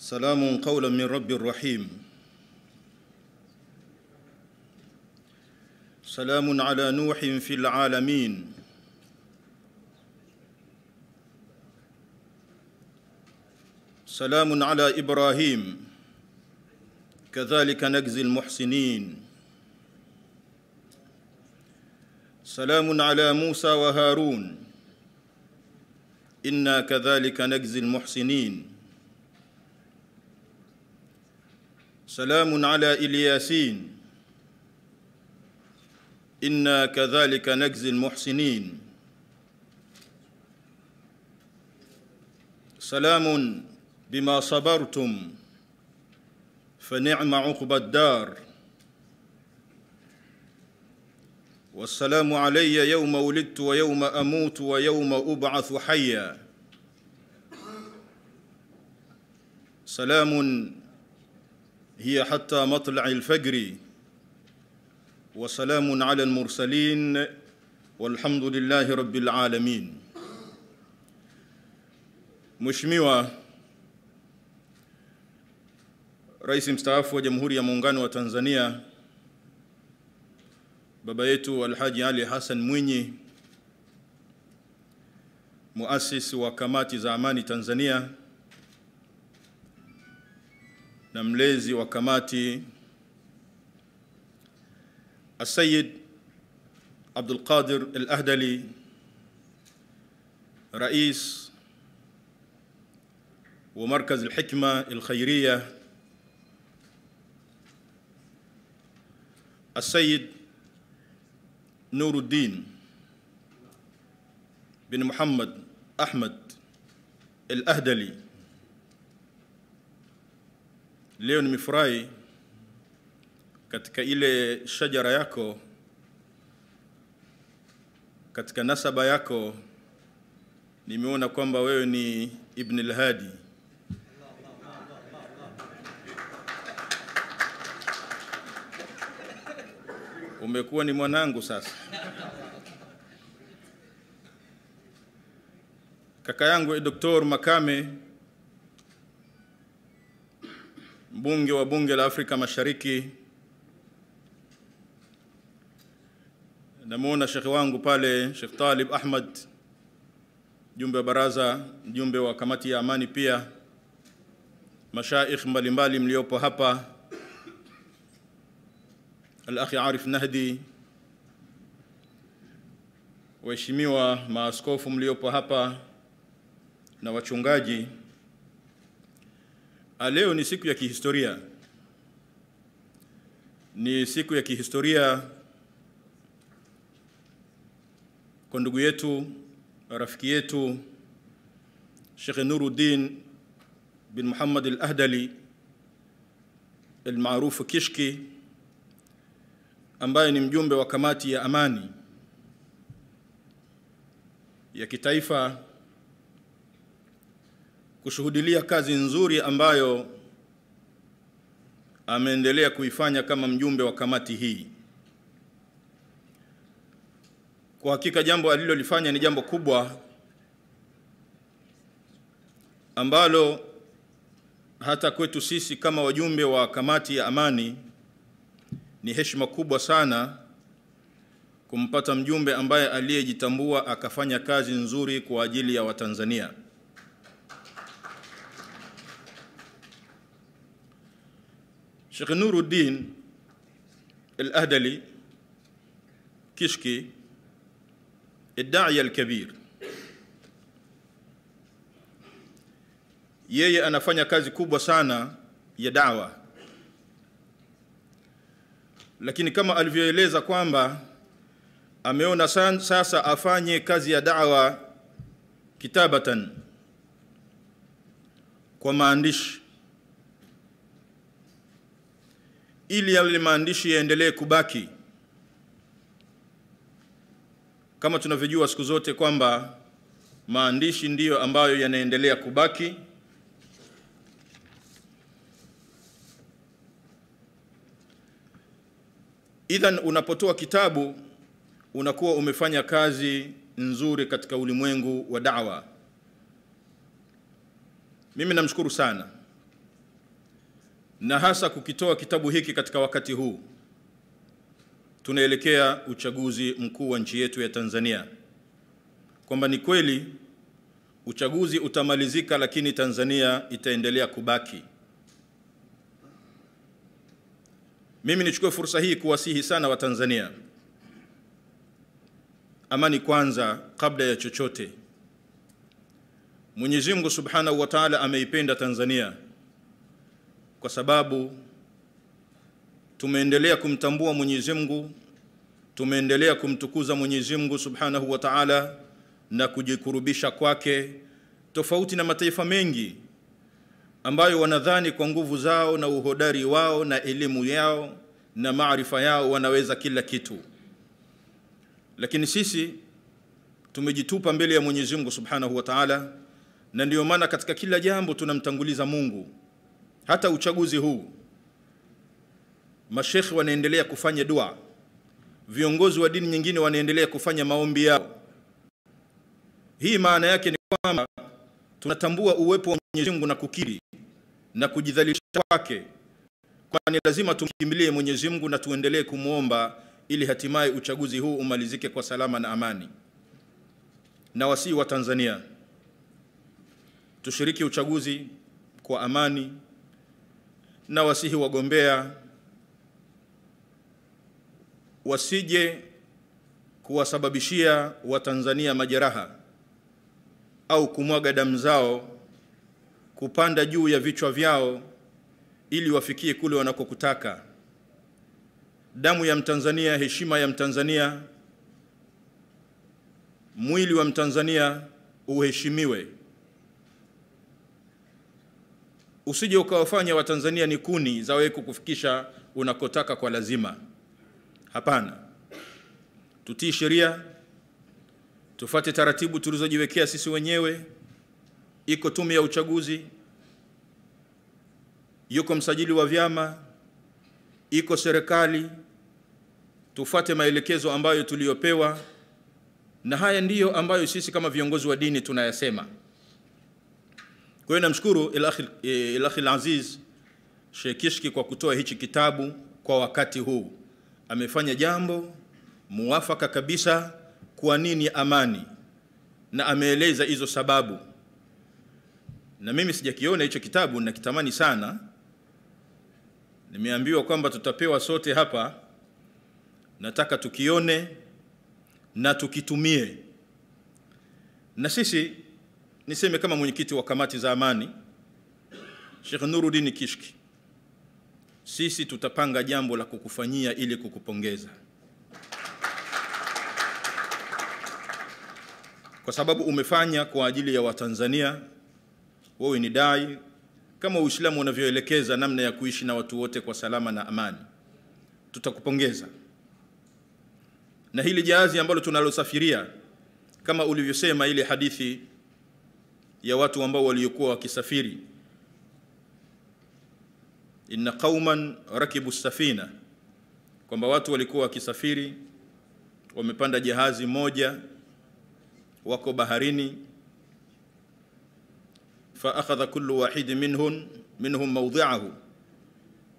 سلام قولا من رب رحيم. سلام على نوح في العالمين. سلام على إبراهيم. كذلك نجزي المحسنين. سلام على موسى وهارون. إنا كذلك نجزي المحسنين. سلام على إلياسين. إنا كذلك نجزي المحسنين. سلام بما صبرتم فنعم عقبى الدار. والسلام علي يوم ولدت ويوم أموت ويوم أبعث حيا. سلام هي حتى مطلع الفجر. وسلام على المرسلين والحمد لله رب العالمين. Mheshimiwa Rais mstaafu wa Jamhuri Tanzania baba yetu Alhaji Ali Hassan Mwinyi muasisi wa kamati za amani Tanzania na mlezi wa kamati Asayid Abdul Qadir Al-Ahdali rais الحكمة الخيرية السيد نور Nuruddin bin Muhammad Ahmad Al-Ahdali. Leo nimefurahi katika ile shajara yako, katika nasaba yako, nimeona kwamba wewe ni Ibn al-Hadi umekuwa ni mwanangu sasa. Kaka yangu Dr. Makame, mbunge wa bunge la Afrika Mashariki, namuona shekhe wangu pale Shekh Talib Ahmad, mjumbe wa baraza, mjumbe wa kamati ya amani, pia mashaikh mbalimbali mliopo hapa Al-Akhi Arif Nahdi, waheshimiwa maaskofu mliopo hapa na wachungaji. Leo ni siku ya kihistoria, ni siku ya kihistoria kwa ndugu yetu rafiki yetu Sheikh Nuruddin bin Muhammad Al-Ahdali almaarufu Kishki ambaye ni mjumbe wa kamati ya amani ya kitaifa kushuhudilia kazi nzuri ambayo ameendelea kuifanya kama mjumbe wa kamati hii. Kwa hakika jambo alilolifanya ni jambo kubwa ambalo hata kwetu sisi kama wajumbe wa kamati ya amani ni heshima kubwa sana kumpata mjumbe ambaye aliyejitambua akafanya kazi nzuri kwa ajili ya Watanzania. Sheikh Nuruddin Al-Ahdali Kishki الداعية الكبير yeye anafanya kazi kubwa sana ya dawa lakini kama alivyoeleza kwamba ameona sasa afanye kazi ya dawa kitabatan kwa maandishi. Ili yale maandishi yaendelee kubaki. Kama tunavyojua siku zote kwamba maandishi ndiyo ambayo yanaendelea kubaki idhan unapotoa kitabu unakuwa umefanya kazi nzuri katika ulimwengu wa da'wa. Mimi namshukuru sana. Na hasa kukitoa kitabu hiki katika wakati huu tunaelekea uchaguzi mkuu wa nchi yetu ya Tanzania. Kwamba ni kweli uchaguzi utamalizika lakini Tanzania itaendelea kubaki mimi nichukue fursa hii kuwasihi sana Watanzania, amani kwanza kabla ya chochote. Mwenyezi Mungu Subhanahu wa Ta'ala ameipenda Tanzania kwa sababu tumeendelea kumtambua Mwenyezi Mungu, tumeendelea kumtukuza Mwenyezi Mungu Subhanahu wa Ta'ala na kujikurubisha kwake, tofauti na mataifa mengi ambayo wanadhani kwa nguvu zao na uhodari wao na elimu yao na maarifa yao wanaweza kila kitu, lakini sisi tumejitupa mbele ya Mwenyezi Mungu Subhanahu wa Ta'ala, na ndiyo maana katika kila jambo tunamtanguliza Mungu. Hata uchaguzi huu mashekhe wanaendelea kufanya dua, viongozi wa dini nyingine wanaendelea kufanya maombi yao. Hii maana yake ni kwamba tunatambua uwepo wa Mwenyezi Mungu na kukiri na kujidhalilisha kwake, kwani lazima tumkimbilie Mwenyezi Mungu na tuendelee kumwomba ili hatimaye uchaguzi huu umalizike kwa salama na amani. Na wasii wa Tanzania tushiriki uchaguzi kwa amani, na wasihi wagombea wasije kuwasababishia Watanzania majeraha au kumwaga damu zao kupanda juu ya vichwa vyao ili wafikie kule wanakokutaka. Damu ya Mtanzania, heshima ya Mtanzania, mwili wa Mtanzania uheshimiwe. Usije ukawafanya Watanzania ni kuni za wewe kukufikisha unakotaka kwa lazima. Hapana, tutii sheria, tufate taratibu tulizojiwekea sisi wenyewe. Iko tume ya uchaguzi, yuko msajili wa vyama, iko serikali. Tufate maelekezo ambayo tuliyopewa, na haya ndiyo ambayo sisi kama viongozi wa dini tunayasema. Kwa hiyo namshukuru Ilahi Aziz Sheikh Kishki kwa kutoa hichi kitabu kwa wakati huu. Amefanya jambo muwafaka kabisa. Kwa nini amani? Na ameeleza hizo sababu, na mimi sijakiona hicho kitabu, nakitamani sana. Nimeambiwa kwamba tutapewa sote hapa, nataka tukione na tukitumie, na sisi niseme kama mwenyekiti wa kamati za amani Sheikh Nuruddin Kishki, sisi tutapanga jambo la kukufanyia ili kukupongeza, kwa sababu umefanya kwa ajili ya Watanzania. Wewe ni dai kama Uislamu unavyoelekeza namna ya kuishi na watu wote kwa salama na amani. Tutakupongeza na hili jahazi ambalo tunalosafiria, kama ulivyosema ile hadithi ya watu ambao waliokuwa wakisafiri, inna qauman rakibu safina, kwamba watu walikuwa wakisafiri, wamepanda jahazi moja, wako baharini, akhadha kullu wahidi minhum minhum mawdhi'ahu,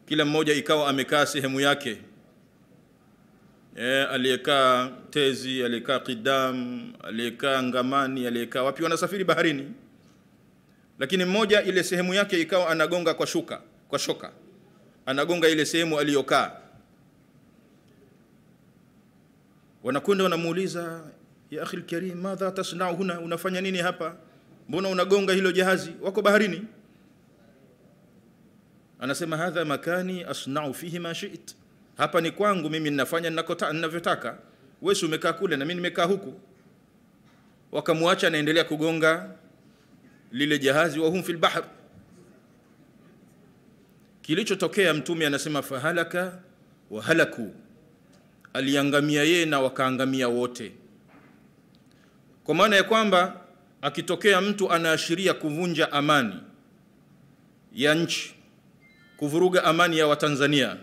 kila mmoja ikawa amekaa sehemu yake. E, aliyekaa tezi, aliyekaa qidam, aliyekaa ngamani, aliyekaa wapi, wanasafiri baharini lakini mmoja ile sehemu yake ikawa anagonga kwa shuka kwa shoka, anagonga ile sehemu aliyokaa. Wanakwenda wanamuuliza, ya akhi alkarim, madha tasnau huna, unafanya nini hapa? Mbona unagonga hilo jahazi? Wako baharini. Anasema hadha makani asnau fihi ma shi't, hapa ni kwangu mimi, ninafanya ninavyotaka. Wewe umekaa kule na mimi nimekaa huku. Wakamwacha anaendelea kugonga lile jahazi wa hum fil bahr. Kilichotokea Mtume anasema fahalaka wa halaku, aliangamia yeye na wakaangamia wote, kwa maana ya kwamba akitokea mtu anaashiria kuvunja amani ya nchi, kuvuruga amani ya Watanzania,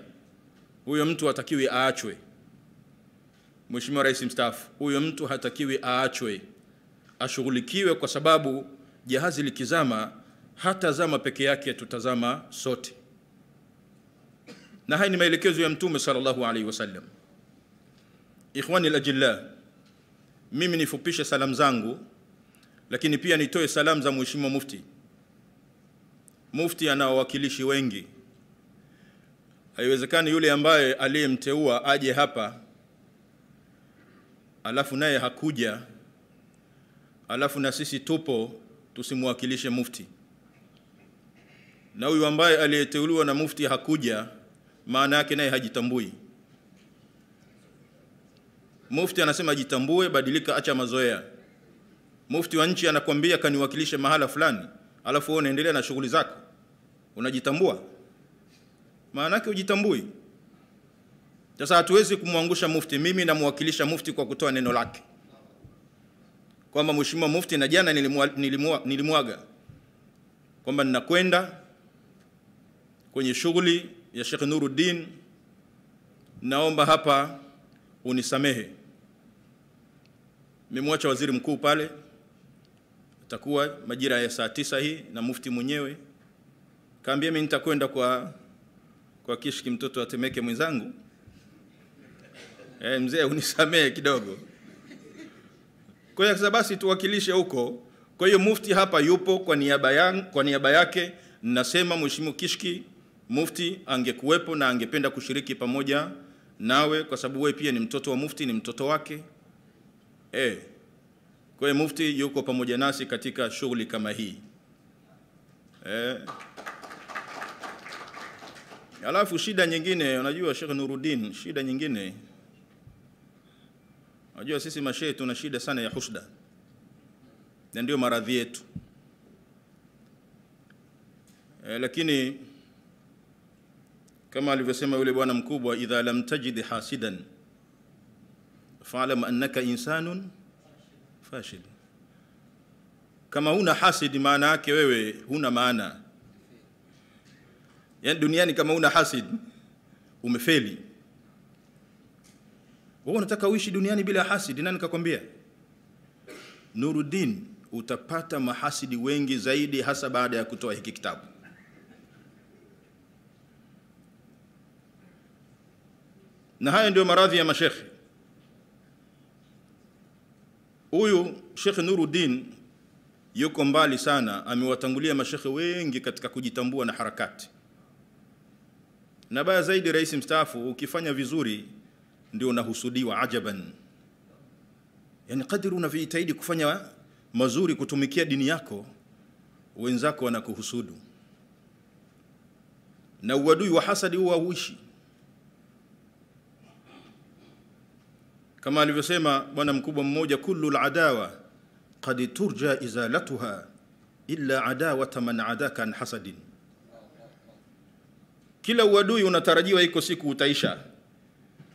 huyo mtu hatakiwi aachwe. Mheshimiwa Rais mstaafu, huyo mtu hatakiwi aachwe, ashughulikiwe kwa sababu jahazi likizama hata zama peke yake, tutazama sote. Na haya ni maelekezo ya Mtume sallallahu alaihi wasallam. Ikhwani alajilla, mimi nifupishe salamu zangu, lakini pia nitoe salamu za Mheshimiwa Mufti. Mufti ana wawakilishi wengi, haiwezekani yule ambaye aliyemteua aje hapa alafu naye hakuja, alafu na sisi tupo tusimwakilishe mufti, na huyu ambaye aliyeteuliwa na mufti hakuja, maana yake naye hajitambui. Mufti anasema jitambue, badilika, acha mazoea. Mufti wa nchi anakwambia kaniwakilishe mahala fulani, alafu wewe unaendelea na shughuli zako, unajitambua? Maana yake ujitambui. Sasa hatuwezi kumwangusha mufti. Mimi namwakilisha mufti kwa kutoa neno lake kwamba Mheshimiwa Mufti, na jana nilimwa, nilimwa, nilimwaga kwamba ninakwenda kwenye shughuli ya Sheikh Nuruddin, naomba hapa unisamehe. Nimemwacha waziri mkuu pale, atakuwa majira ya saa tisa hii na mufti mwenyewe kaambia, mimi nitakwenda kwa kwa Kishki, mtoto wa Temeke mwenzangu. Eh, mzee unisamehe kidogo. Kwa hiyo basi tuwakilishe huko. Kwa hiyo mufti hapa yupo kwa niaba yangu, kwa niaba yake nasema Mheshimiwa Kishki mufti angekuwepo na angependa kushiriki pamoja nawe, kwa sababu wewe pia ni mtoto wa mufti, ni mtoto wake eh. Kwa hiyo mufti yuko pamoja nasi katika shughuli kama hii. Eh. Alafu shida nyingine, unajua Sheikh Nuruddin, shida nyingine, unajua sisi mashehe tuna shida sana ya husda, na ndio maradhi yetu. E, lakini kama alivyosema yule bwana mkubwa, idha lam tajid hasidan fa'lam annaka insanun fashil. Kama huna hasidi, maana yake wewe huna maana. Yaani duniani kama huna hasid umefeli. Wewe unataka uishi duniani bila hasidi, nani kakwambia? Nuruddin, utapata mahasidi wengi zaidi, hasa baada ya kutoa hiki kitabu. na haya ndio maradhi ya mashekhe. Huyu Sheikh Nuruddin yuko mbali sana, amewatangulia mashekhe wengi katika kujitambua na harakati. Na baya zaidi, rais mstaafu, ukifanya vizuri ndio unahusudiwa ajaban. Yani kadri unavyojitahidi kufanya mazuri, kutumikia dini yako, wenzako wanakuhusudu, na uadui wa hasadi huwa hauishi. Kama alivyosema bwana mkubwa mmoja, kullu ladawa qad turja izalatuha illa adawata man adaka an hasadin, kila uadui unatarajiwa iko siku utaisha,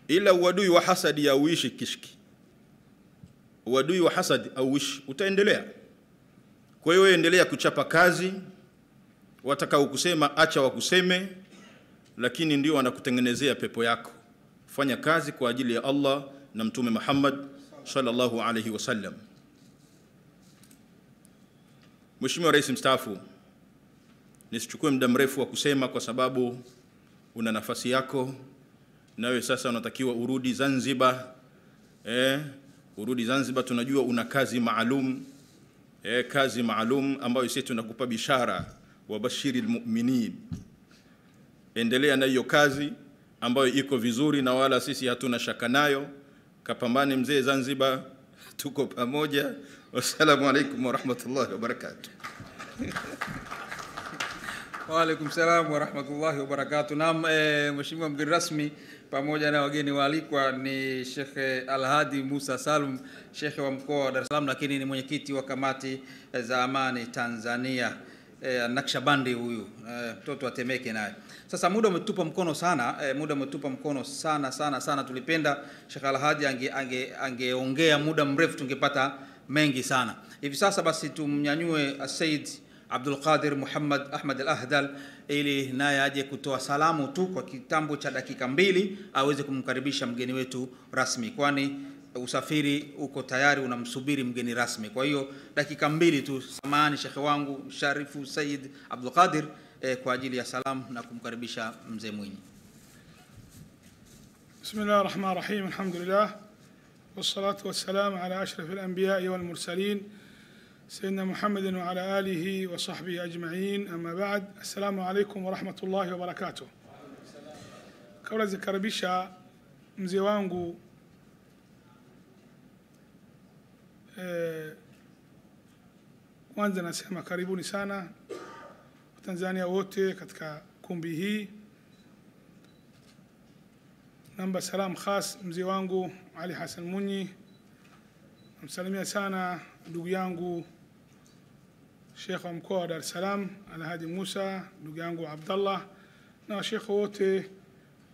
ila uadui wa hasadi hauishi kishki. Uadui wa hasadi hauishi, utaendelea. Kwa hiyo endelea kuchapa kazi, watakao kusema acha wakuseme, lakini ndio wanakutengenezea pepo yako. Fanya kazi kwa ajili ya Allah na Mtume Muhammad sallallahu alaihi wasallam. Mheshimiwa Rais mstaafu, nisichukue muda mrefu wa kusema kwa sababu una nafasi yako, nawe sasa unatakiwa urudi Zanzibar. Eh, urudi Zanzibar, tunajua una kazi maalum eh, kazi maalum ambayo sisi tunakupa bishara wa bashiri lmuminin. Endelea na hiyo kazi ambayo iko vizuri na wala sisi hatuna shaka nayo kapambane mzee Zanzibar, tuko pamoja. Wassalamu alaikum warahmatullahi wabarakatuh. Waalaikum salam warahmatullahi wabarakatuh. Naam, e, Mheshimiwa mgeni rasmi pamoja na wageni waalikwa ni Shekhe Alhadi Musa Salum, shekhe wa mkoa wa Dar es Salaam, lakini ni mwenyekiti wa kamati za amani Tanzania. E, Nakshabandi huyu mtoto e, wa Temeke naye. Sasa muda umetupa mkono sana e, muda umetupa mkono sana sana sana. Tulipenda Sheikh Alhaji angeongea ange, ange muda mrefu, tungepata mengi sana. Hivi sasa basi tumnyanyue Said Abdul Qadir Muhammad Ahmad Al-Ahdal ili naye aje kutoa salamu tu kwa kitambo cha dakika mbili aweze kumkaribisha mgeni wetu rasmi, kwani usafiri uko tayari unamsubiri mgeni rasmi. Kwa hiyo dakika mbili tu, samahani shekhe wangu Sharifu Said Abdul Qadir eh, kwa ajili ya salamu na kumkaribisha mzee Mwinyi. Bismillah rahman rahim, alhamdulillah wassalatu wassalamu ala ashraf al-anbiya wal mursalin sayyidina Muhammadin wa ala alihi wa sahbihi ajma'in, amma ba'd. Assalamu alaykum wa rahmatullahi wa barakatuh. Kabla zikaribisha mzee wangu kwanza eh, nasema karibuni sana Watanzania wote katika kumbi hii. Namba salam khas mzee wangu Ali Hassan Munyi, namsalimia sana ndugu yangu Sheikh wa mkoa wa Dar es Salaam Alhaji Musa, ndugu yangu Abdallah na washekhe wote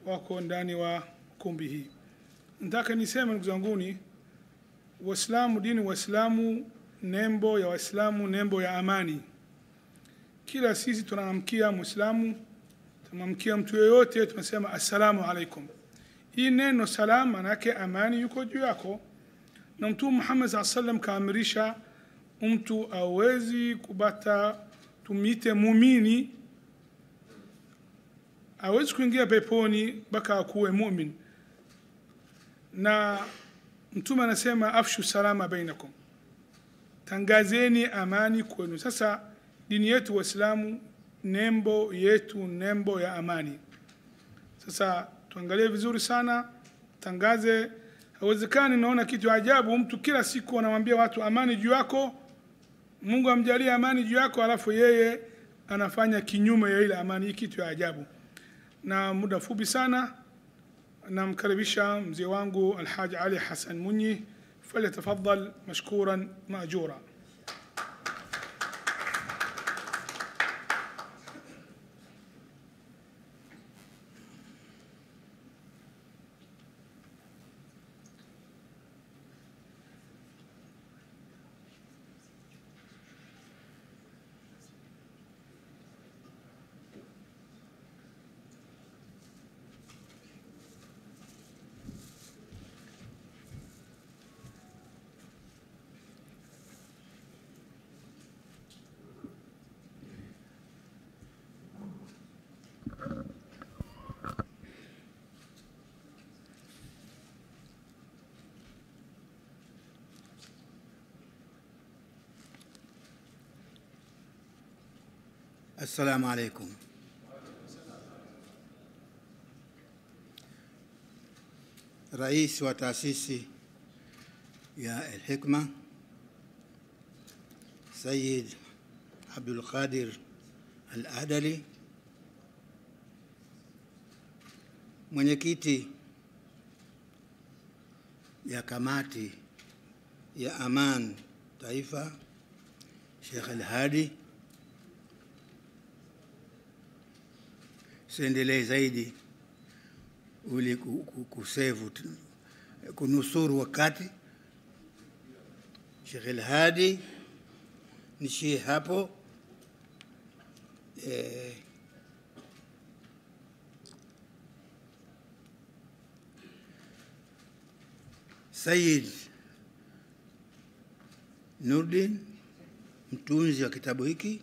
wako ndani wa kumbi hii. Nataka niseme ndugu zanguni, Waislamu, dini Waislamu, nembo ya Waislamu, nembo ya amani. Kila sisi tunamkia Muislamu, tunamkia mtu yoyote, tunasema assalamu alaikum. hii neno salam manake amani yuko juu yako. Na mtume muhammad saa sallam kaamrisha mtu awezi kubata tumite mumini awezi kuingia peponi mpaka akuwe mumin na mtume anasema afshu salama bainakum. Tangazeni amani kwenu. Sasa dini yetu waislamu nembo yetu nembo ya amani. Sasa tuangalie vizuri sana tangaze. Hawezekani naona kitu ajabu mtu kila siku anamwambia watu amani juu yako. Mungu amjalie amani juu yako alafu yeye anafanya kinyume ya ile amani hii kitu ya ajabu. Na muda fupi sana namkaribisha mzee wangu alhaji ali hasan munyi falyatafadhal mashkuran maajura Assalamu alaikum. Rais wa taasisi ya Al-Hikma Sayyid Abdul Qadir Al-Adali, mwenyekiti ya kamati ya Aman Taifa Sheikh Al-Hadi siendelee zaidi ku- kusevu kunusuru wakati. Sheikh Al-Hadi nishie hapo eh, Sayyid Nurdin mtunzi wa kitabu hiki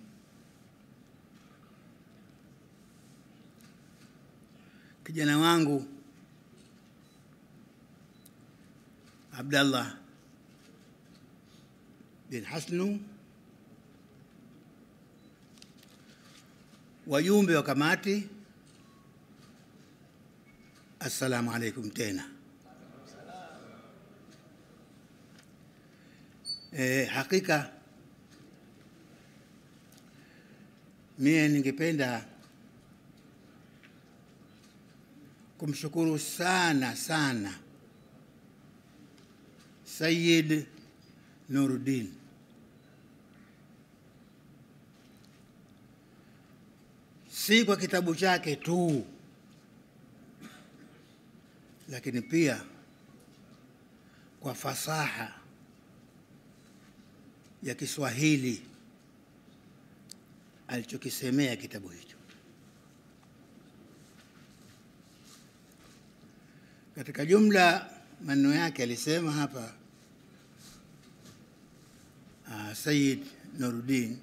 kijana wangu Abdallah bin Hasnu, wajumbe wa kamati, assalamu alaikum tena. E, hakika mie ningependa kumshukuru sana sana Sayyid Nuruddin si kwa kitabu chake tu, lakini pia kwa fasaha ya Kiswahili alichokisemea kitabu hicho. Katika jumla maneno yake alisema hapa uh, Said Nuruddin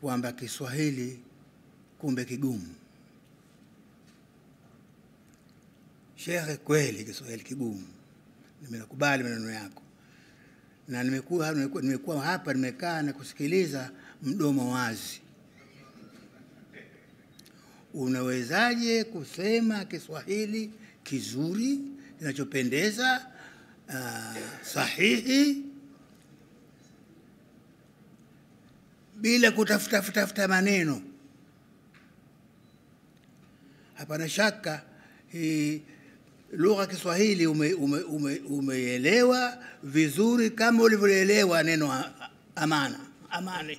kwamba Kiswahili kumbe kigumu. Shekhe, kweli Kiswahili kigumu, nimekubali maneno yako, na nimekuwa nimekuwa hapa nimekaa na kusikiliza mdomo wazi. Unawezaje kusema Kiswahili kizuri kinachopendeza, uh, sahihi bila kutafuta tafuta maneno? Hapana shaka hii lugha ya Kiswahili umeelewa ume, ume, ume vizuri kama ulivyoelewa neno amana, amani.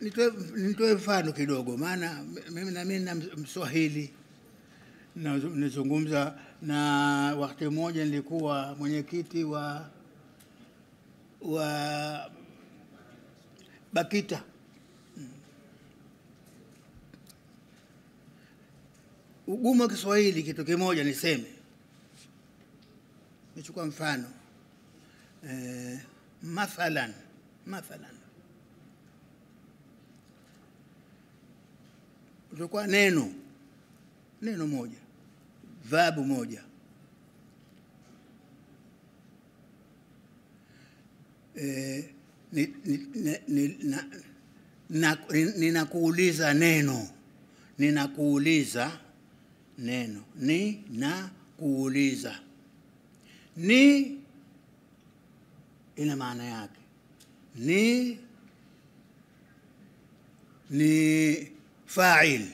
Nitoe mfano kidogo, maana mimi na mimi na Mswahili nizungumza na wakati mmoja nilikuwa mwenyekiti wa wa BAKITA. Ugumu wa Kiswahili kitu kimoja niseme, nichukua mfano. Eh, mathalan mathalan utakuwa neno. Neno moja. Vabu moja. E, ni, ni, ni, ni, ninakuuliza neno. Ninakuuliza neno. Ni na kuuliza ni ina maana yake. Ni ni fa'il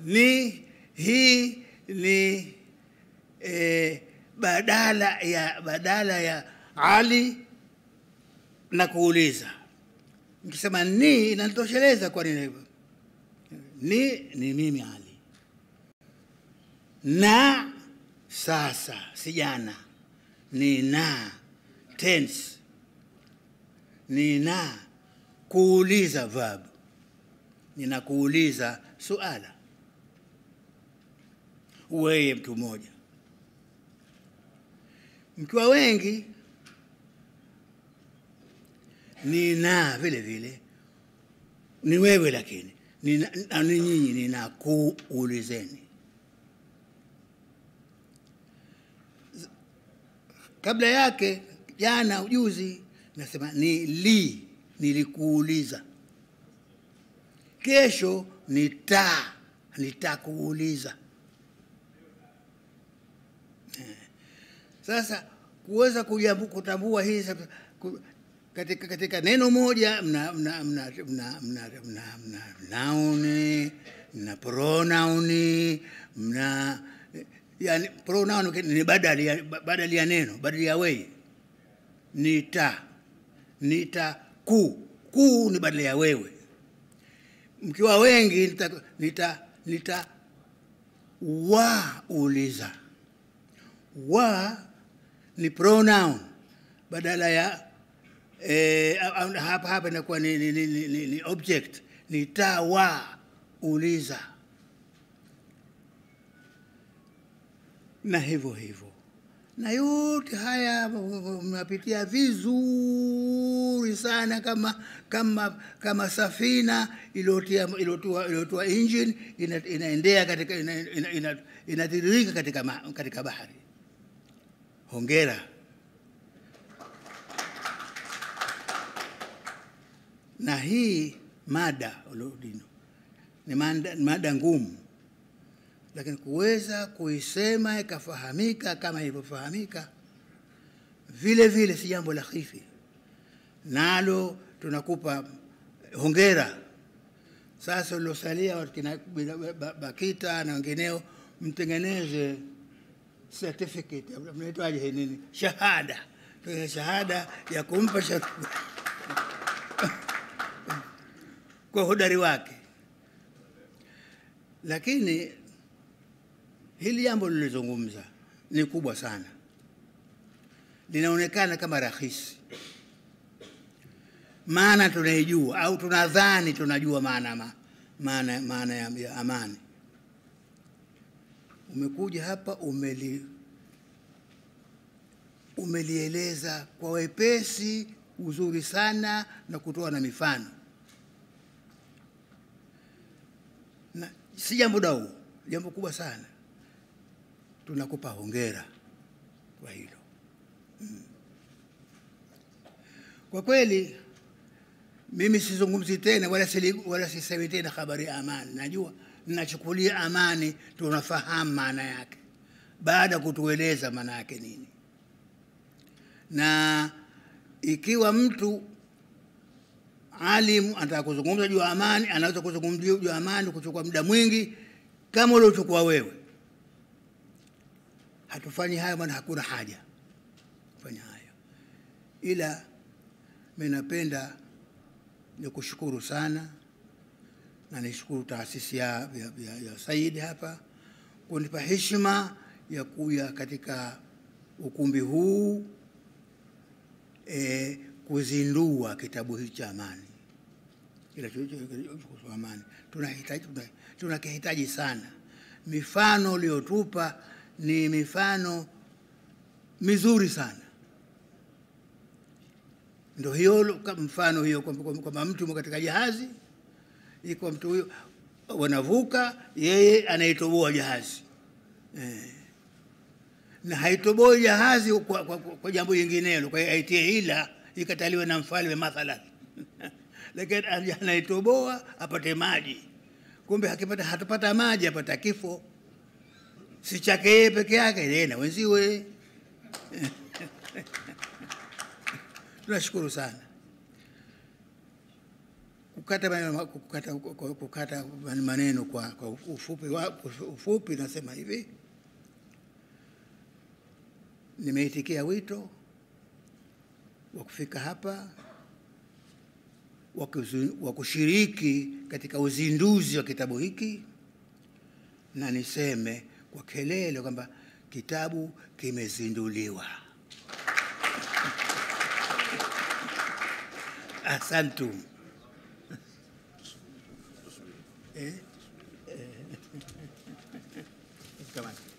ni hii ni e, badala ya badala ya Ali na kuuliza. Nikisema ni inanitosheleza kwa nini? Ni ni mimi Ali, na sasa si jana, ni na tense, ni na kuuliza verb, ninakuuliza suala. Uweye mtu mmoja. Mkiwa wengi nina vile vile. Ni wewe, lakini. Ni nyinyi, kuulizeni. Kabla yake jana, ujuzi, nasema ni li, nilikuuliza. Kesho ni ta, nitakuuliza. Sasa kuweza kutambua hii katika, katika neno moja mna mna mna mna mna mna mna nauni mna pronauni mna yani pronoun ni badali ya, badali ya neno badali ya wewe nita nita ku ku ni badala ya wewe. Mkiwa wengi nita nita, nita wauliza wa ni pronoun. Badala ya eh, hapa hapa inakuwa ni, ni, ni, ni, ni, object. Nitawauliza tawa uliza na hivyo hivyo na yote haya mnapitia vizuri sana kama kama kama safina iliyotia iliyotua engine ina, inaendea katika ina, ina, ina, inatiririka katika ma, katika bahari. Hongera. Na hii mada ulodino ni mada, mada ngumu lakini kuweza kuisema ikafahamika kama ilivyofahamika vile vile si jambo la khifi. Nalo tunakupa hongera. Sasa uliosalia bakita na wengineo mtengeneze certificate mnaitwaje nini? Shahada. Tuna shahada ya kumpa kwa hodari wake. Lakini hili jambo lilizungumza ni kubwa sana. Linaonekana kama rahisi. Maana tunaijua au tunadhani tunajua maana ma, maana, maana ya, ya amani. Umekuja hapa umeli umelieleza kwa wepesi uzuri sana na kutoa na mifano. Na si jambo dau jambo kubwa sana tunakupa hongera kwa hilo. Mm. kwa kweli mimi sizungumzi tena wala, sili, wala sisemi tena habari ya amani. Najua ninachukulia amani tunafahamu maana yake. Baada ya kutueleza maana yake nini. Na ikiwa mtu alimu anataka kuzungumza juu ya amani anaweza kuzungumzia juu ya amani kuchukua muda mwingi kama uliochukua wewe hatufanyi hayo maana hakuna haja. Kufanya hayo. Ila mi napenda nikushukuru sana na nishukuru taasisi ya, ya, ya, ya Said hapa kunipa heshima ya kuya katika ukumbi huu e, kuzindua kitabu hichi cha amani. Amani. Tunahitaji tuna- tunakihitaji sana. Mifano uliyotupa ni mifano mizuri sana. Ndio hiyo mfano hiyo kwamba mtu katika jahazi, iko mtu huyo wanavuka, yeye anaitoboa jahazi eh. na haitoboi jahazi kwa, kwa, kwa, kwa jambo jinginelo, kwa aitie hila ikataliwe na mfalme mathalan lakini anaitoboa apate maji, kumbe hakipata hatapata maji, apata kifo, si chake yeye peke yake, yeye na wenziwe. Tunashukuru sana kukata maneno, kukata, kukata maneno kwa, kwa ufupi, wa, ufupi nasema hivi, nimeitikia wito wa kufika hapa wa wa kushiriki katika uzinduzi wa kitabu hiki, na niseme kwa kelele kwamba kitabu kimezinduliwa. Asantum. Eh? Eh. Come on.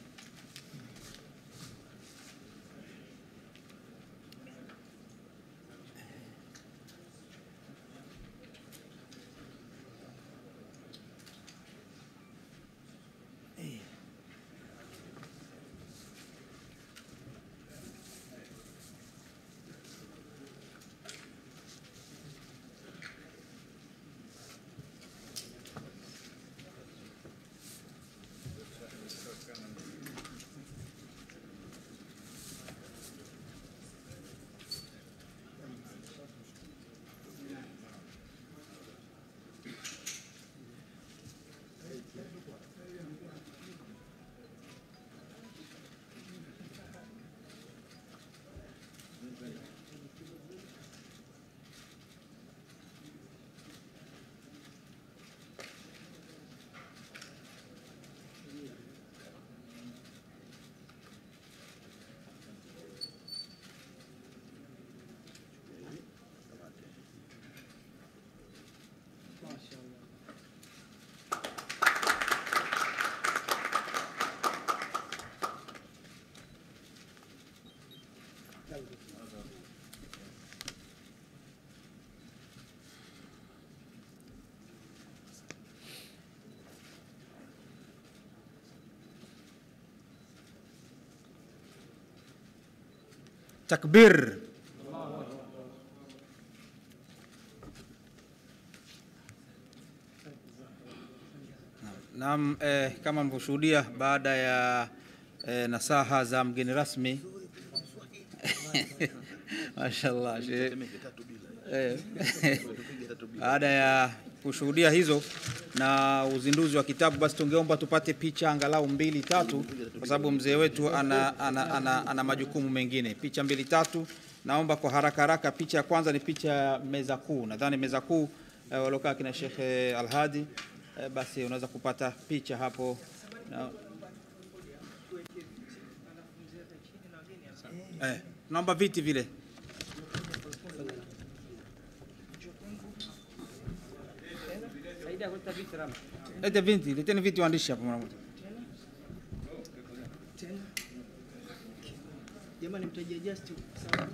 Takbir. Naam, eh, kama mlivyoshuhudia baada ya eh, nasaha za mgeni rasmi Mashallah. Eh, baada ya kushuhudia hizo na uzinduzi wa kitabu, basi tungeomba tupate picha angalau mbili tatu, kwa sababu mzee wetu ana, ana, ana, ana majukumu mengine. Picha mbili tatu, naomba kwa haraka haraka. Picha ya kwanza ni picha ya meza kuu, nadhani meza kuu eh, waliokaa kina Sheikh eh, Alhadi eh, basi unaweza kupata picha hapo na, eh, naomba viti vile Lete viti, leteni viti waandishi hapo mara moja. Jamani, just sawa.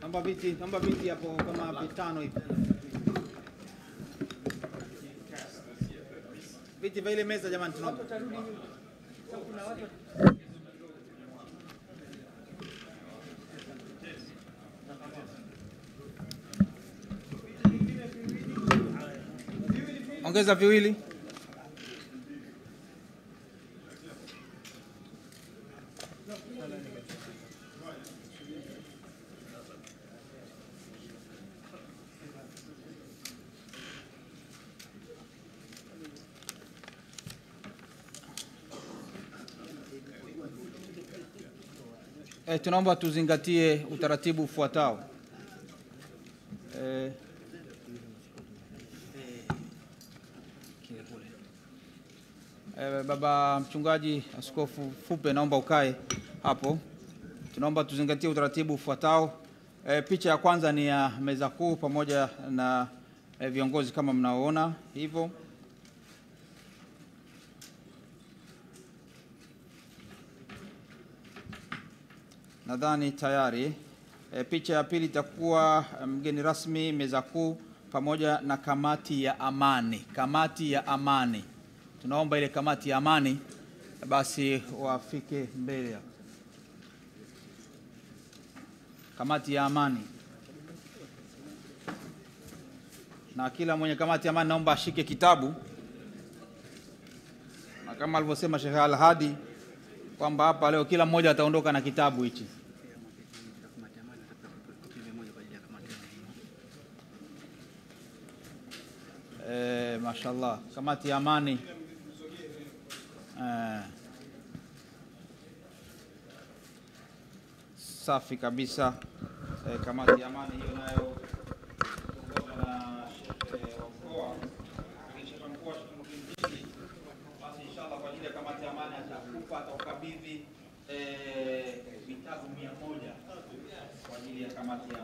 Naomba viti, namba viti hapo kama vitano hivi. Viti vya ile meza jamani tunaomba. Ongeza viwili. Eh, tunaomba tuzingatie utaratibu ufuatao. Eh, Eh, baba mchungaji Askofu Fupe, naomba ukae hapo. Tunaomba tuzingatie utaratibu ufuatao. Eh, picha ya kwanza ni ya meza kuu pamoja na eh, viongozi kama mnaoona hivyo. Nadhani tayari. E, picha ya pili itakuwa eh, mgeni rasmi meza kuu pamoja na kamati ya amani. Kamati ya amani, tunaomba ile kamati ya amani basi wafike mbele Kamati ya amani, na kila mwenye kamati ya amani naomba ashike kitabu, na kama alivyosema Sheikh Al-Hadi kwamba hapa leo kila mmoja ataondoka na kitabu hichi. Eh, mashallah. Kamati ya amani. Eh, safi kabisa. Eh, kamati ya amani hiyo nayo. Na mkoa. Kwa ajili ya kamati ya amani atakupa eh, kwa ajili ya kamati ya.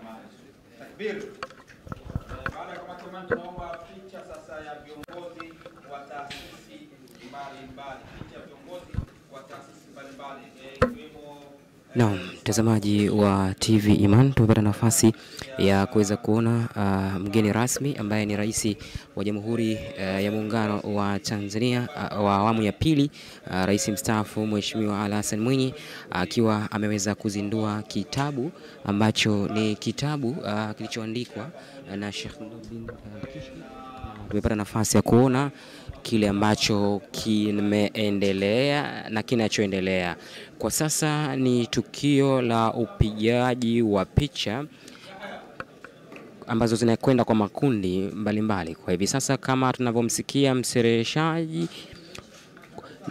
Takbir. Eh, Baada ya kamati ya amani tunaomba picha sasa ya viongozi wa taasisi mbalimbali, picha ya viongozi wa taasisi mbalimbali eh, ikiwemo Naam, mtazamaji wa TV Iman, tumepata nafasi ya kuweza kuona uh, mgeni rasmi ambaye ni Rais wa Jamhuri uh, ya Muungano wa Tanzania uh, wa awamu ya pili uh, Rais mstaafu Mheshimiwa Ali Hassan Mwinyi akiwa uh, ameweza kuzindua kitabu ambacho ni kitabu uh, kilichoandikwa uh, na Sheikh Nuruddin uh, Kishki. Tumepata nafasi ya kuona kile ambacho kimeendelea na kinachoendelea kwa sasa. Ni tukio la upigaji wa picha ambazo zinakwenda kwa makundi mbalimbali mbali. Kwa hivi sasa kama tunavyomsikia msereheshaji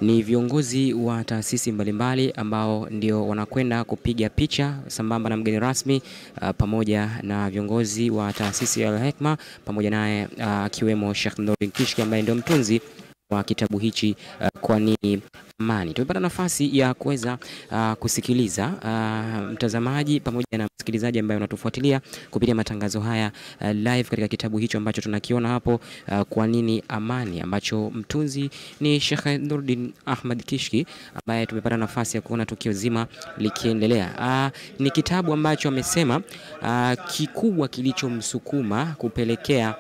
ni viongozi wa taasisi mbalimbali ambao ndio wanakwenda kupiga picha sambamba na mgeni rasmi uh, pamoja na viongozi wa taasisi ya Al-Hikma pamoja naye uh, akiwemo Sheikh Nurdin Kishki ambaye ndio mtunzi wa kitabu hichi uh, kwa nini amani. Tumepata nafasi ya kuweza uh, kusikiliza uh, mtazamaji pamoja na msikilizaji ambaye unatufuatilia kupitia matangazo haya uh, live katika kitabu hicho ambacho tunakiona hapo uh, kwa nini amani, ambacho mtunzi ni Sheikh Nuruddin Ahmad Kishki ambaye tumepata nafasi ya kuona tukio zima likiendelea. Uh, ni kitabu ambacho amesema uh, kikubwa kilichomsukuma kupelekea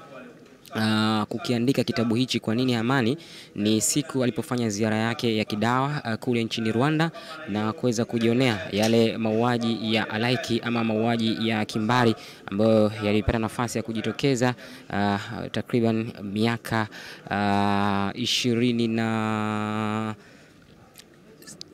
Uh, kukiandika kitabu hichi kwa nini amani? ni siku alipofanya ziara yake ya kidawa uh, kule nchini Rwanda na kuweza kujionea yale mauaji ya alaiki ama mauaji ya kimbari ambayo yalipata nafasi ya kujitokeza uh, takriban miaka uh, ishirini na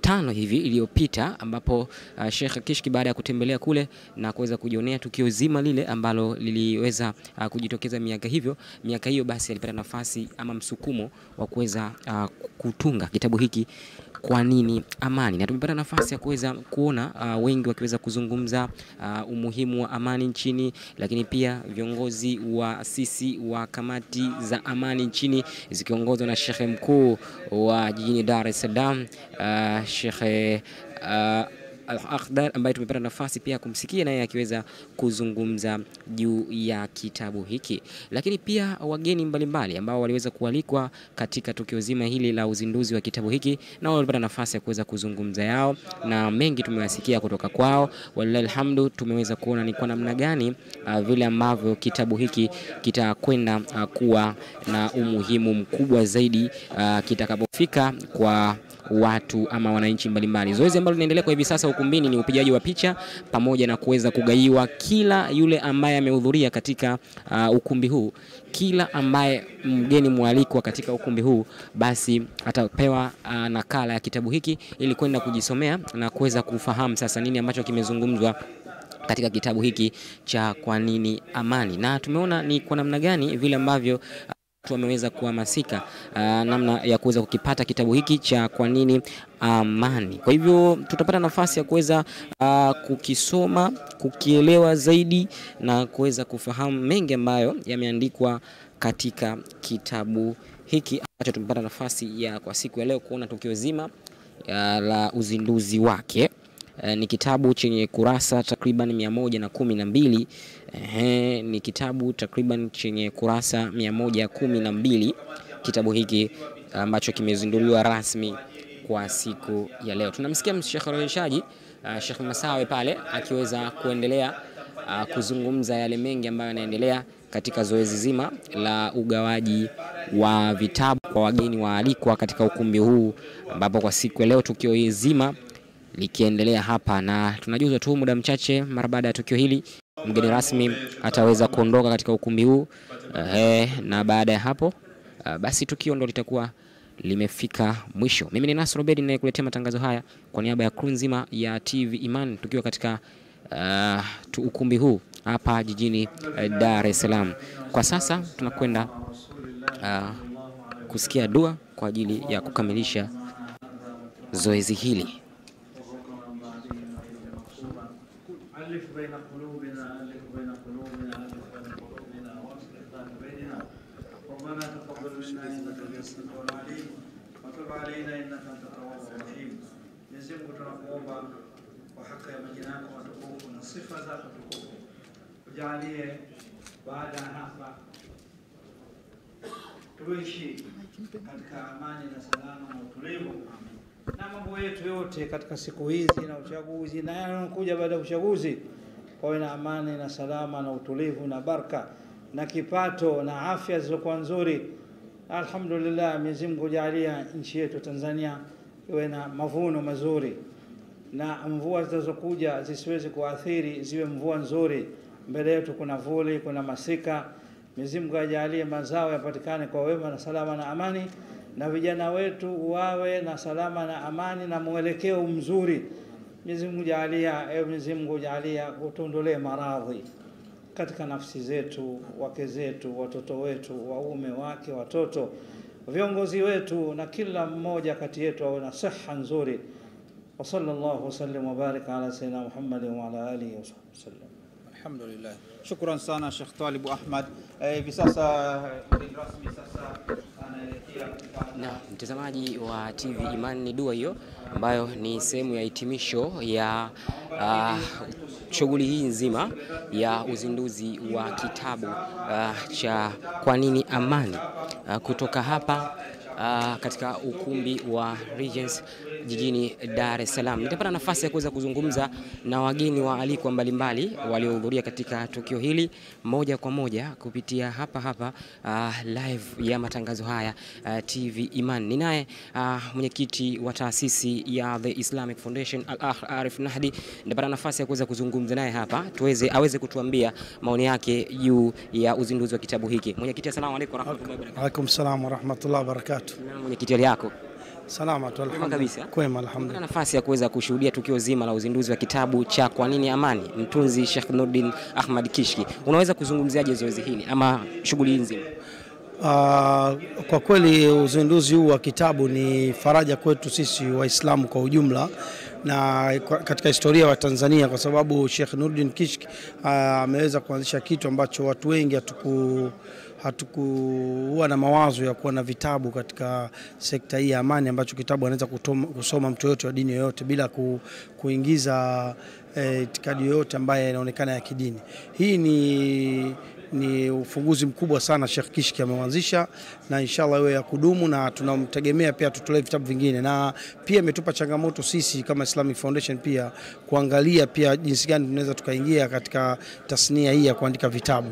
tano hivi iliyopita ambapo uh, Sheikh Kishki baada ya kutembelea kule na kuweza kujionea tukio zima lile ambalo liliweza uh, kujitokeza miaka hivyo miaka hiyo, basi alipata nafasi ama msukumo wa kuweza uh, kutunga kitabu hiki kwa nini amani, na tumepata nafasi ya kuweza kuona uh, wengi wakiweza kuzungumza uh, umuhimu wa amani nchini, lakini pia viongozi wa sisi wa kamati za amani nchini zikiongozwa na shekhe mkuu wa jijini Dar es Salaam uh, shekhe uh, Al-Akhdar ambaye tumepata nafasi pia kumsikia naye akiweza kuzungumza juu ya kitabu hiki, lakini pia wageni mbalimbali ambao waliweza kualikwa katika tukio zima hili la uzinduzi wa kitabu hiki, na wao walipata nafasi ya kuweza kuzungumza yao, na mengi tumewasikia kutoka kwao. Walillahi alhamdu, tumeweza kuona ni kwa namna gani uh, vile ambavyo kitabu hiki kitakwenda uh, kuwa na umuhimu mkubwa zaidi uh, kitakapofika kwa watu ama wananchi mbalimbali. Zoezi ambalo linaendelea kwa hivi sasa ukumbini ni upigaji wa picha pamoja na kuweza kugaiwa kila yule ambaye amehudhuria katika uh, ukumbi huu. Kila ambaye mgeni mwalikwa katika ukumbi huu basi atapewa uh, nakala ya kitabu hiki ili kwenda kujisomea na kuweza kufahamu sasa nini ambacho kimezungumzwa katika kitabu hiki cha kwa nini amani, na tumeona ni kwa namna gani vile ambavyo wameweza kuhamasika uh, namna ya kuweza kukipata kitabu hiki cha kwa nini amani. Kwa hivyo tutapata nafasi ya kuweza uh, kukisoma, kukielewa zaidi na kuweza kufahamu mengi ambayo yameandikwa katika kitabu hiki ambacho tumepata nafasi ya kwa siku ya leo kuona tukio zima ya la uzinduzi wake. Eh, ni kitabu chenye kurasa takriban mia moja na kumi na mbili. Ehe, ni kitabu takriban chenye kurasa mia moja kumi na mbili kitabu hiki ambacho kimezinduliwa rasmi kwa siku ya leo. Tunamsikia mshereheshaji uh, Sheikh Masawe pale akiweza kuendelea uh, kuzungumza yale mengi ambayo yanaendelea katika zoezi zima la ugawaji wa vitabu kwa wageni waalikwa katika ukumbi huu, ambapo kwa siku ya leo tukio hili zima likiendelea hapa, na tunajuzwa tu muda mchache mara baada ya tukio hili mgeni rasmi ataweza kuondoka katika ukumbi huu eh, na baada ya hapo uh, basi tukio ndo litakuwa limefika mwisho. Mimi ni Nasr Obedi ninayekuletea matangazo haya kwa niaba ya crew nzima ya TV Iman tukiwa katika uh, ukumbi huu hapa jijini uh, Dar es Salaam. Kwa sasa tunakwenda uh, kusikia dua kwa ajili ya kukamilisha zoezi hili. ألف بين قلوبنا ألف بين قلوبنا ألف بين قلوبنا وأصلح ذات بيننا. ربنا تقبل منا إنك انت السميع العليم وتب علينا إنك أنت التواب الرحيم. يزمك العقوبة وحق يمينك وتقوفنا. صفة ذات القوة. وجعلي بعد أن اخضع تويشي قد كامان سلاما وتريبه محمد na mambo yetu yote katika siku hizi na uchaguzi na yanayokuja baada ya uchaguzi, pawe na amani na salama na utulivu na baraka na kipato na afya zilizokuwa nzuri. Alhamdulillah, Mwenyezi Mungu jalia nchi yetu Tanzania iwe na mavuno mazuri na mvua zitazokuja zisiweze kuathiri, ziwe mvua nzuri. Mbele yetu kuna vuli, kuna masika. Mwenyezi Mungu ajalie mazao yapatikane kwa wema na salama na amani na vijana wetu wawe na salama na amani na mwelekeo mzuri. Mwenyezi Mungu jalia, ewe Mwenyezi Mungu jalia, utuondolee maradhi katika nafsi zetu, wake zetu, watoto wetu, waume wake, watoto, viongozi wetu, na kila mmoja kati yetu awe na siha nzuri. wa sallallahu wasallam wabarik ala sayyidina Muhammadin wa ala alihi wasallam. Alhamdulillah, shukran sana Sheikh Talibu Ahmad. Eh, Hivi sasa mgeni rasmi sasa Na mtazamaji wa TV Imani, ni dua hiyo ambayo ni sehemu ya hitimisho ya uh, shughuli hii nzima ya uzinduzi wa kitabu uh, cha Kwa nini Amani. Uh, kutoka hapa uh, katika ukumbi wa Regents jijini Dar es Salaam. Nitapata nafasi ya kuweza kuzungumza na wageni wa alikwa mbalimbali waliohudhuria katika tukio hili moja kwa moja kupitia hapa hapa uh, live ya matangazo haya uh, TV Iman. Ninaye uh, mwenyekiti wa taasisi ya The Islamic Foundation Al-Akh Arif Nahdi. Nitapata nafasi ya kuweza kuzungumza naye hapa tuweze aweze kutuambia maoni yake juu ya uzinduzi wa kitabu hiki. Mwenyekiti, asalamu alaykum warahmatullahi wabarakatuh. Alaikum salam warahmatullahi wabarakatuh. Na Mwenyekiti, hali yako? Salama tu alhamdulillah. Kwema alhamdulillah. nafasi ya kuweza kushuhudia tukio zima la uzinduzi wa kitabu cha Kwa nini Amani, mtunzi Sheikh Nurdin Ahmad Kishki. Unaweza kuzungumziaje zoezi hili ama shughuli hii nzima? Uh, kwa kweli uzinduzi huu wa kitabu ni faraja kwetu sisi Waislamu kwa ujumla na katika historia wa Tanzania kwa sababu Sheikh Nurdin Kishki ameweza ameweza kuanzisha kitu ambacho watu wengi hatuku hatukuwa na mawazo ya kuwa na vitabu katika sekta hii ya amani, ambacho kitabu anaweza kusoma mtu yoyote wa dini yoyote bila ku, kuingiza eh, itikadi yoyote ambaye inaonekana ya kidini. Hii ni ni ufunguzi mkubwa sana Sheikh Kishki ameuanzisha na inshallah iwe ya kudumu, na tunamtegemea pia tutolee vitabu vingine, na pia imetupa changamoto sisi kama Islamic Foundation pia kuangalia pia jinsi gani tunaweza tukaingia katika tasnia hii ya kuandika vitabu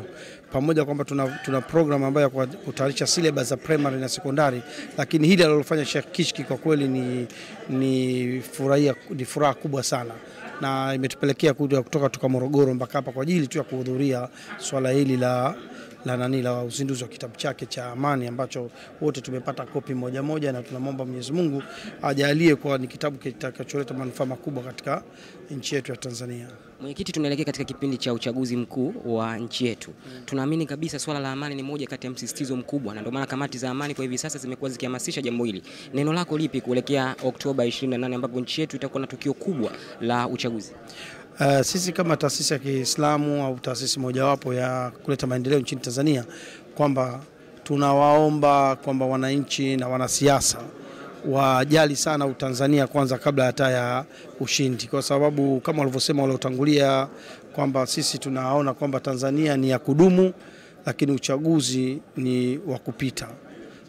pamoja kwamba tuna, tuna program ambayo ya kutayarisha syllabus za primary na sekondari, lakini hili alilofanya Sheikh Kishki kwa kweli ni, ni, furahia, ni furaha kubwa sana. Na imetupelekea kuja kutoka toka Morogoro mpaka hapa kwa ajili tu ya kuhudhuria swala hili la la nani la uzinduzi wa kitabu chake cha Amani ambacho wote tumepata kopi moja moja, na tunamwomba Mwenyezi Mungu ajalie kuwa ni kitabu kitakacholeta manufaa makubwa katika nchi yetu ya Tanzania. Mwenyekiti, tunaelekea katika kipindi cha uchaguzi mkuu wa nchi yetu. Tunaamini kabisa swala la amani ni moja kati ya msisitizo mkubwa, na ndio maana kamati za amani kwa hivi sasa zimekuwa zikihamasisha jambo hili. Neno lako lipi kuelekea Oktoba 28 ambapo nchi yetu itakuwa na tukio kubwa la uchaguzi? Uh, sisi kama taasisi ya Kiislamu au taasisi mojawapo ya kuleta maendeleo nchini Tanzania kwamba tunawaomba kwamba wananchi na wanasiasa wajali sana Utanzania kwanza kabla hata ya ushindi, kwa sababu kama walivyosema waliotangulia kwamba sisi tunaona kwamba Tanzania ni ya kudumu, lakini uchaguzi ni wa kupita.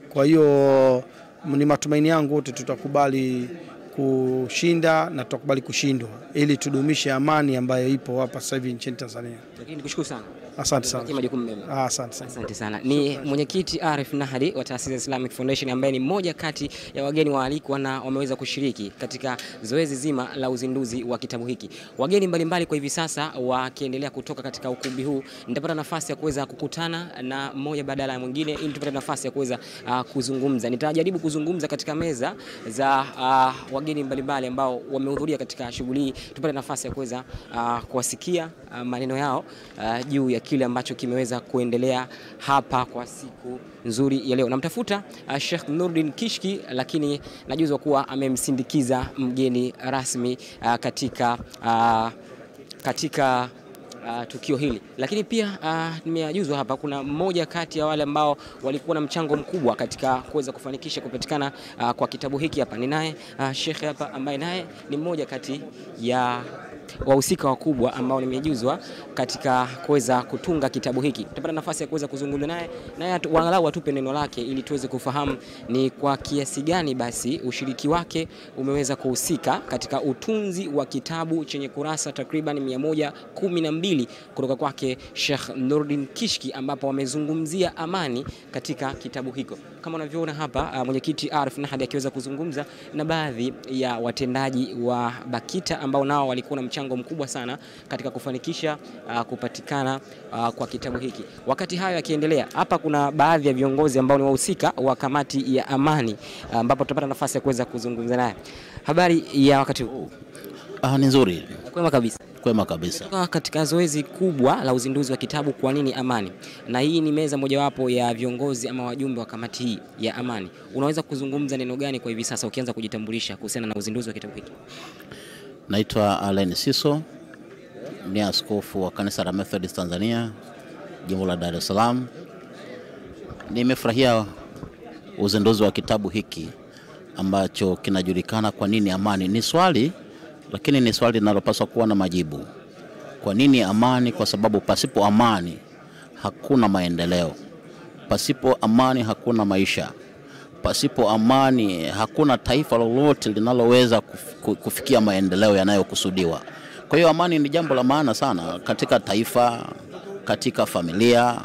Kwa hiyo ni matumaini yangu wote tutakubali kushinda na tutakubali kushindwa ili tudumishe amani ambayo ipo hapa sasa hivi nchini Tanzania. Lakini nikushukuru sana. Asante sana. Majukumu mema. Ah, Asante sana. Asante sana. Ni mwenyekiti Arif Nahdi wa taasisi ya Islamic Foundation ambaye ni mmoja kati ya wageni waalikwa na wameweza kushiriki katika zoezi zima la uzinduzi wa kitabu hiki. Wageni mbalimbali kwa hivi sasa wakiendelea kutoka katika ukumbi huu, nitapata nafasi ya kuweza kukutana na mmoja badala ya mwingine ili tupate nafasi ya kuweza uh, kuzungumza. Nitajaribu kuzungumza katika meza za uh, wageni mbalimbali ambao wamehudhuria katika shughuli hii, tupate nafasi ya kuweza uh, kuwasikia uh, maneno yao uh, juu ya kile ambacho kimeweza kuendelea hapa kwa siku nzuri ya leo. Namtafuta uh, Sheikh Nurdin Kishki, lakini najuzwa kuwa amemsindikiza mgeni rasmi uh, katika uh, katika Uh, tukio hili lakini pia uh, nimeajuzwa hapa kuna mmoja kati ya wale ambao walikuwa na mchango mkubwa katika kuweza kufanikisha kupatikana uh, kwa kitabu hiki hapa. Ninaye uh, Sheikh hapa ambaye naye ni mmoja kati ya wahusika wakubwa ambao nimejuzwa katika kuweza kutunga kitabu hiki. Tutapata nafasi ya kuweza kuzungumza naye naye walau atupe neno lake ili tuweze kufahamu ni kwa kiasi gani basi ushiriki wake umeweza kuhusika katika utunzi wa kitabu chenye kurasa takriban 112 kutoka kwake Sheikh Nurdin Kishki, ambapo wamezungumzia amani katika kitabu hiko. Kama unavyoona hapa, uh, mwenyekiti Arif Nahdi akiweza kuzungumza na baadhi ya watendaji wa BAKITA ambao nao walikuwa na mchango mkubwa sana katika kufanikisha uh, kupatikana uh, kwa kitabu hiki. Wakati hayo yakiendelea, hapa kuna baadhi ya viongozi ambao ni wahusika wa kamati ya amani ambapo uh, ambapo tutapata nafasi ya kuweza kuzungumza naye. Habari ya wakati huu? Ah, ni nzuri. Kwema kabisa. Kwema kabisa. Kutoka katika zoezi kubwa la uzinduzi wa kitabu Kwa nini Amani, na hii ni meza mojawapo ya viongozi ama wajumbe wa kamati hii ya amani. Unaweza kuzungumza neno gani kwa hivi sasa ukianza kujitambulisha kuhusiana na uzinduzi wa kitabu hiki? Naitwa Alain Siso, ni askofu wa kanisa la Methodist Tanzania, jimbo la Dar es Salaam. Nimefurahia uzinduzi wa kitabu hiki ambacho kinajulikana kwa nini amani. Ni swali lakini ni swali linalopaswa kuwa na majibu. Kwa nini amani? Kwa sababu pasipo amani hakuna maendeleo, pasipo amani hakuna maisha, pasipo amani hakuna taifa lolote linaloweza kufikia maendeleo yanayokusudiwa. Kwa hiyo amani ni jambo la maana sana katika taifa, katika familia.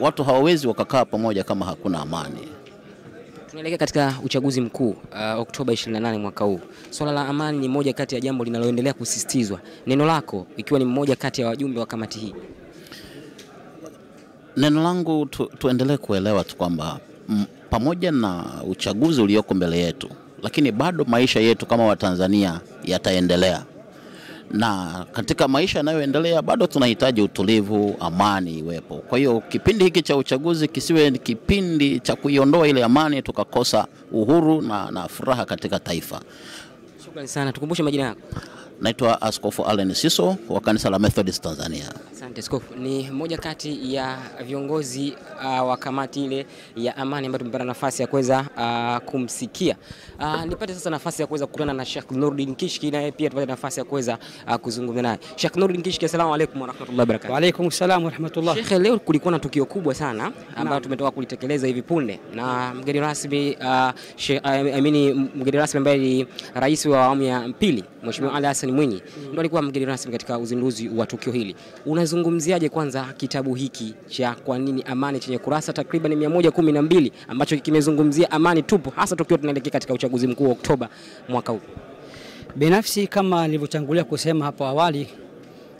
Watu hawawezi wakakaa pamoja kama hakuna amani. Tunaelekea katika uchaguzi mkuu uh, Oktoba 28 mwaka huu. Swala la amani ni moja kati ya jambo linaloendelea kusisitizwa. Neno lako ikiwa ni mmoja kati ya wajumbe wa kamati hii. Neno langu tu, tuendelee kuelewa tu kwamba pamoja na uchaguzi ulioko mbele yetu, lakini bado maisha yetu kama Watanzania yataendelea, na katika maisha yanayoendelea bado tunahitaji utulivu, amani iwepo. Kwa hiyo kipindi hiki cha uchaguzi kisiwe ni kipindi cha kuiondoa ile amani, tukakosa uhuru na, na furaha katika taifa. Shukrani sana. Tukumbushe majina yako. Naitwa Askofu Allen Siso wa kanisa la Methodist Tanzania. Asante Skofu. Ni mmoja kati ya viongozi uh, wa kamati ile ya amani ambayo tumepata nafasi ya kuweza uh, kumsikia. Uh, nipate sasa nafasi ya kuweza kukutana na Sheikh Nurdin Kishki naye pia tupate nafasi ya kuweza uh, kuzungumza naye. Sheikh Nurdin Kishki, asalamu alaykum wa rahmatullahi wa barakatuh. Wa alaykum salam wa rahmatullah. Sheikh, leo kulikuwa na tukio kubwa sana ambalo tumetoka kulitekeleza hivi punde na mgeni rasmi uh, Sheikh, uh, I mean, mgeni rasmi ambaye ni rais wa awamu ya pili Mheshimiwa Ali Hassan Mwinyi ndio alikuwa mgeni rasmi katika uzinduzi wa tukio hili. Unazungumziaje kwanza kitabu hiki cha Kwa nini Amani chenye kurasa takriban 112 ambacho kimezungumzia amani tupu, hasa tukiwa tunaelekea katika uchaguzi mkuu wa Oktoba mwaka huu? Binafsi kama nilivyotangulia kusema hapo awali,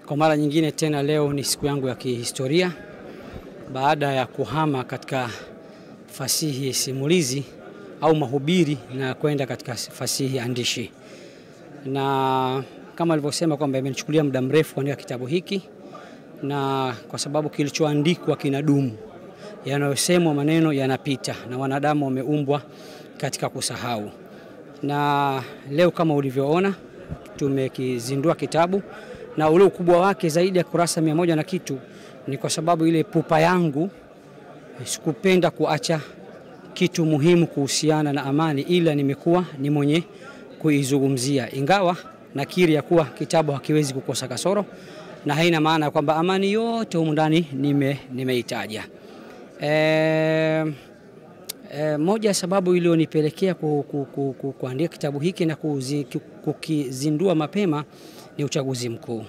kwa mara nyingine tena leo ni siku yangu ya kihistoria. Baada ya kuhama katika fasihi simulizi au mahubiri na kwenda katika fasihi andishi, na kama alivyosema kwamba imenichukulia muda mrefu kuandika kitabu hiki, na kwa sababu kilichoandikwa kinadumu, yanayosemwa maneno yanapita, na wanadamu wameumbwa katika kusahau. Na leo kama ulivyoona tumekizindua kitabu na ule ukubwa wake zaidi ya kurasa mia moja na kitu, ni kwa sababu ile pupa yangu sikupenda kuacha kitu muhimu kuhusiana na amani, ila nimekuwa ni mwenye kuizungumzia, ingawa nakiri ya kuwa kitabu hakiwezi kukosa kasoro, na haina maana kwamba amani yote humu ndani nime nimeitaja. E, e, moja ya sababu iliyonipelekea ku, ku, ku, ku, kuandika kitabu hiki na kuzi, kukizindua mapema ni uchaguzi mkuu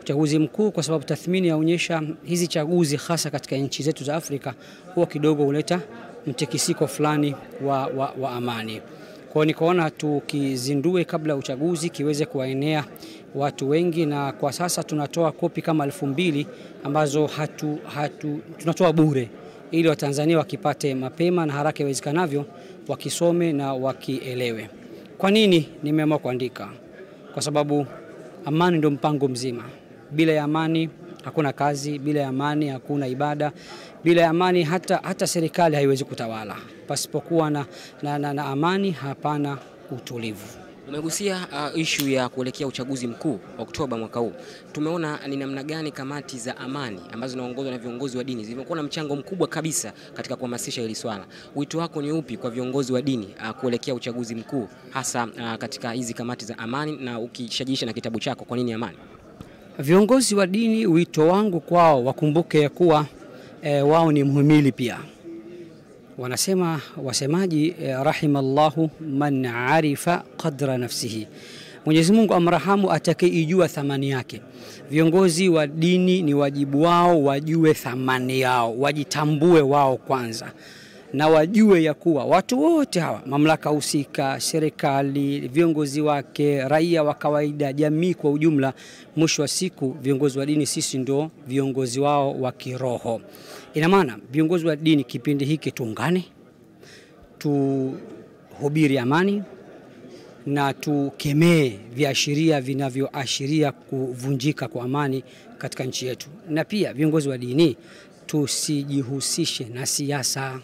uchaguzi mkuu, kwa sababu tathmini yaonyesha hizi chaguzi hasa katika nchi zetu za Afrika huwa kidogo huleta mtikisiko fulani wa, wa, wa amani. Kwa hiyo nikaona tukizindue kabla ya uchaguzi kiweze kuwaenea watu wengi, na kwa sasa tunatoa kopi kama elfu mbili ambazo hatu, hatu, tunatoa bure ili Watanzania wakipate mapema na haraka iwezekanavyo wakisome na wakielewe. Kwa nini nimeamua kuandika? Kwa sababu amani ndio mpango mzima. Bila ya amani hakuna kazi, bila ya amani hakuna ibada, bila ya amani hata, hata serikali haiwezi kutawala. Pasipokuwa na, na, na, na amani hapana utulivu. Umegusia uh, ishu ya kuelekea uchaguzi mkuu Oktoba mwaka huu. Tumeona ni namna gani kamati za amani ambazo zinaongozwa na viongozi wa dini zimekuwa na mchango mkubwa kabisa katika kuhamasisha hili swala. Wito wako ni upi kwa viongozi wa dini uh, kuelekea uchaguzi mkuu hasa uh, katika hizi kamati za amani na ukishajisha na kitabu chako kwa nini amani? Viongozi wa dini, wito wangu kwao wakumbuke ya kuwa eh, wao ni mhimili pia. Wanasema wasemaji e, rahimallahu man arifa qadra nafsihi, Mwenyezi Mungu amrahamu atakayeijua thamani yake. Viongozi wa dini ni wajibu wao wajue thamani yao, wajitambue wao kwanza na wajue ya kuwa watu wote hawa, mamlaka husika, serikali, viongozi wake, raia wa kawaida, jamii kwa ujumla, mwisho wa siku viongozi wa dini sisi ndio viongozi wao wa kiroho. Ina maana viongozi wa dini kipindi hiki tuungane, tuhubiri amani na tukemee viashiria vinavyoashiria kuvunjika kwa amani katika nchi yetu, na pia viongozi wa dini tusijihusishe na siasa.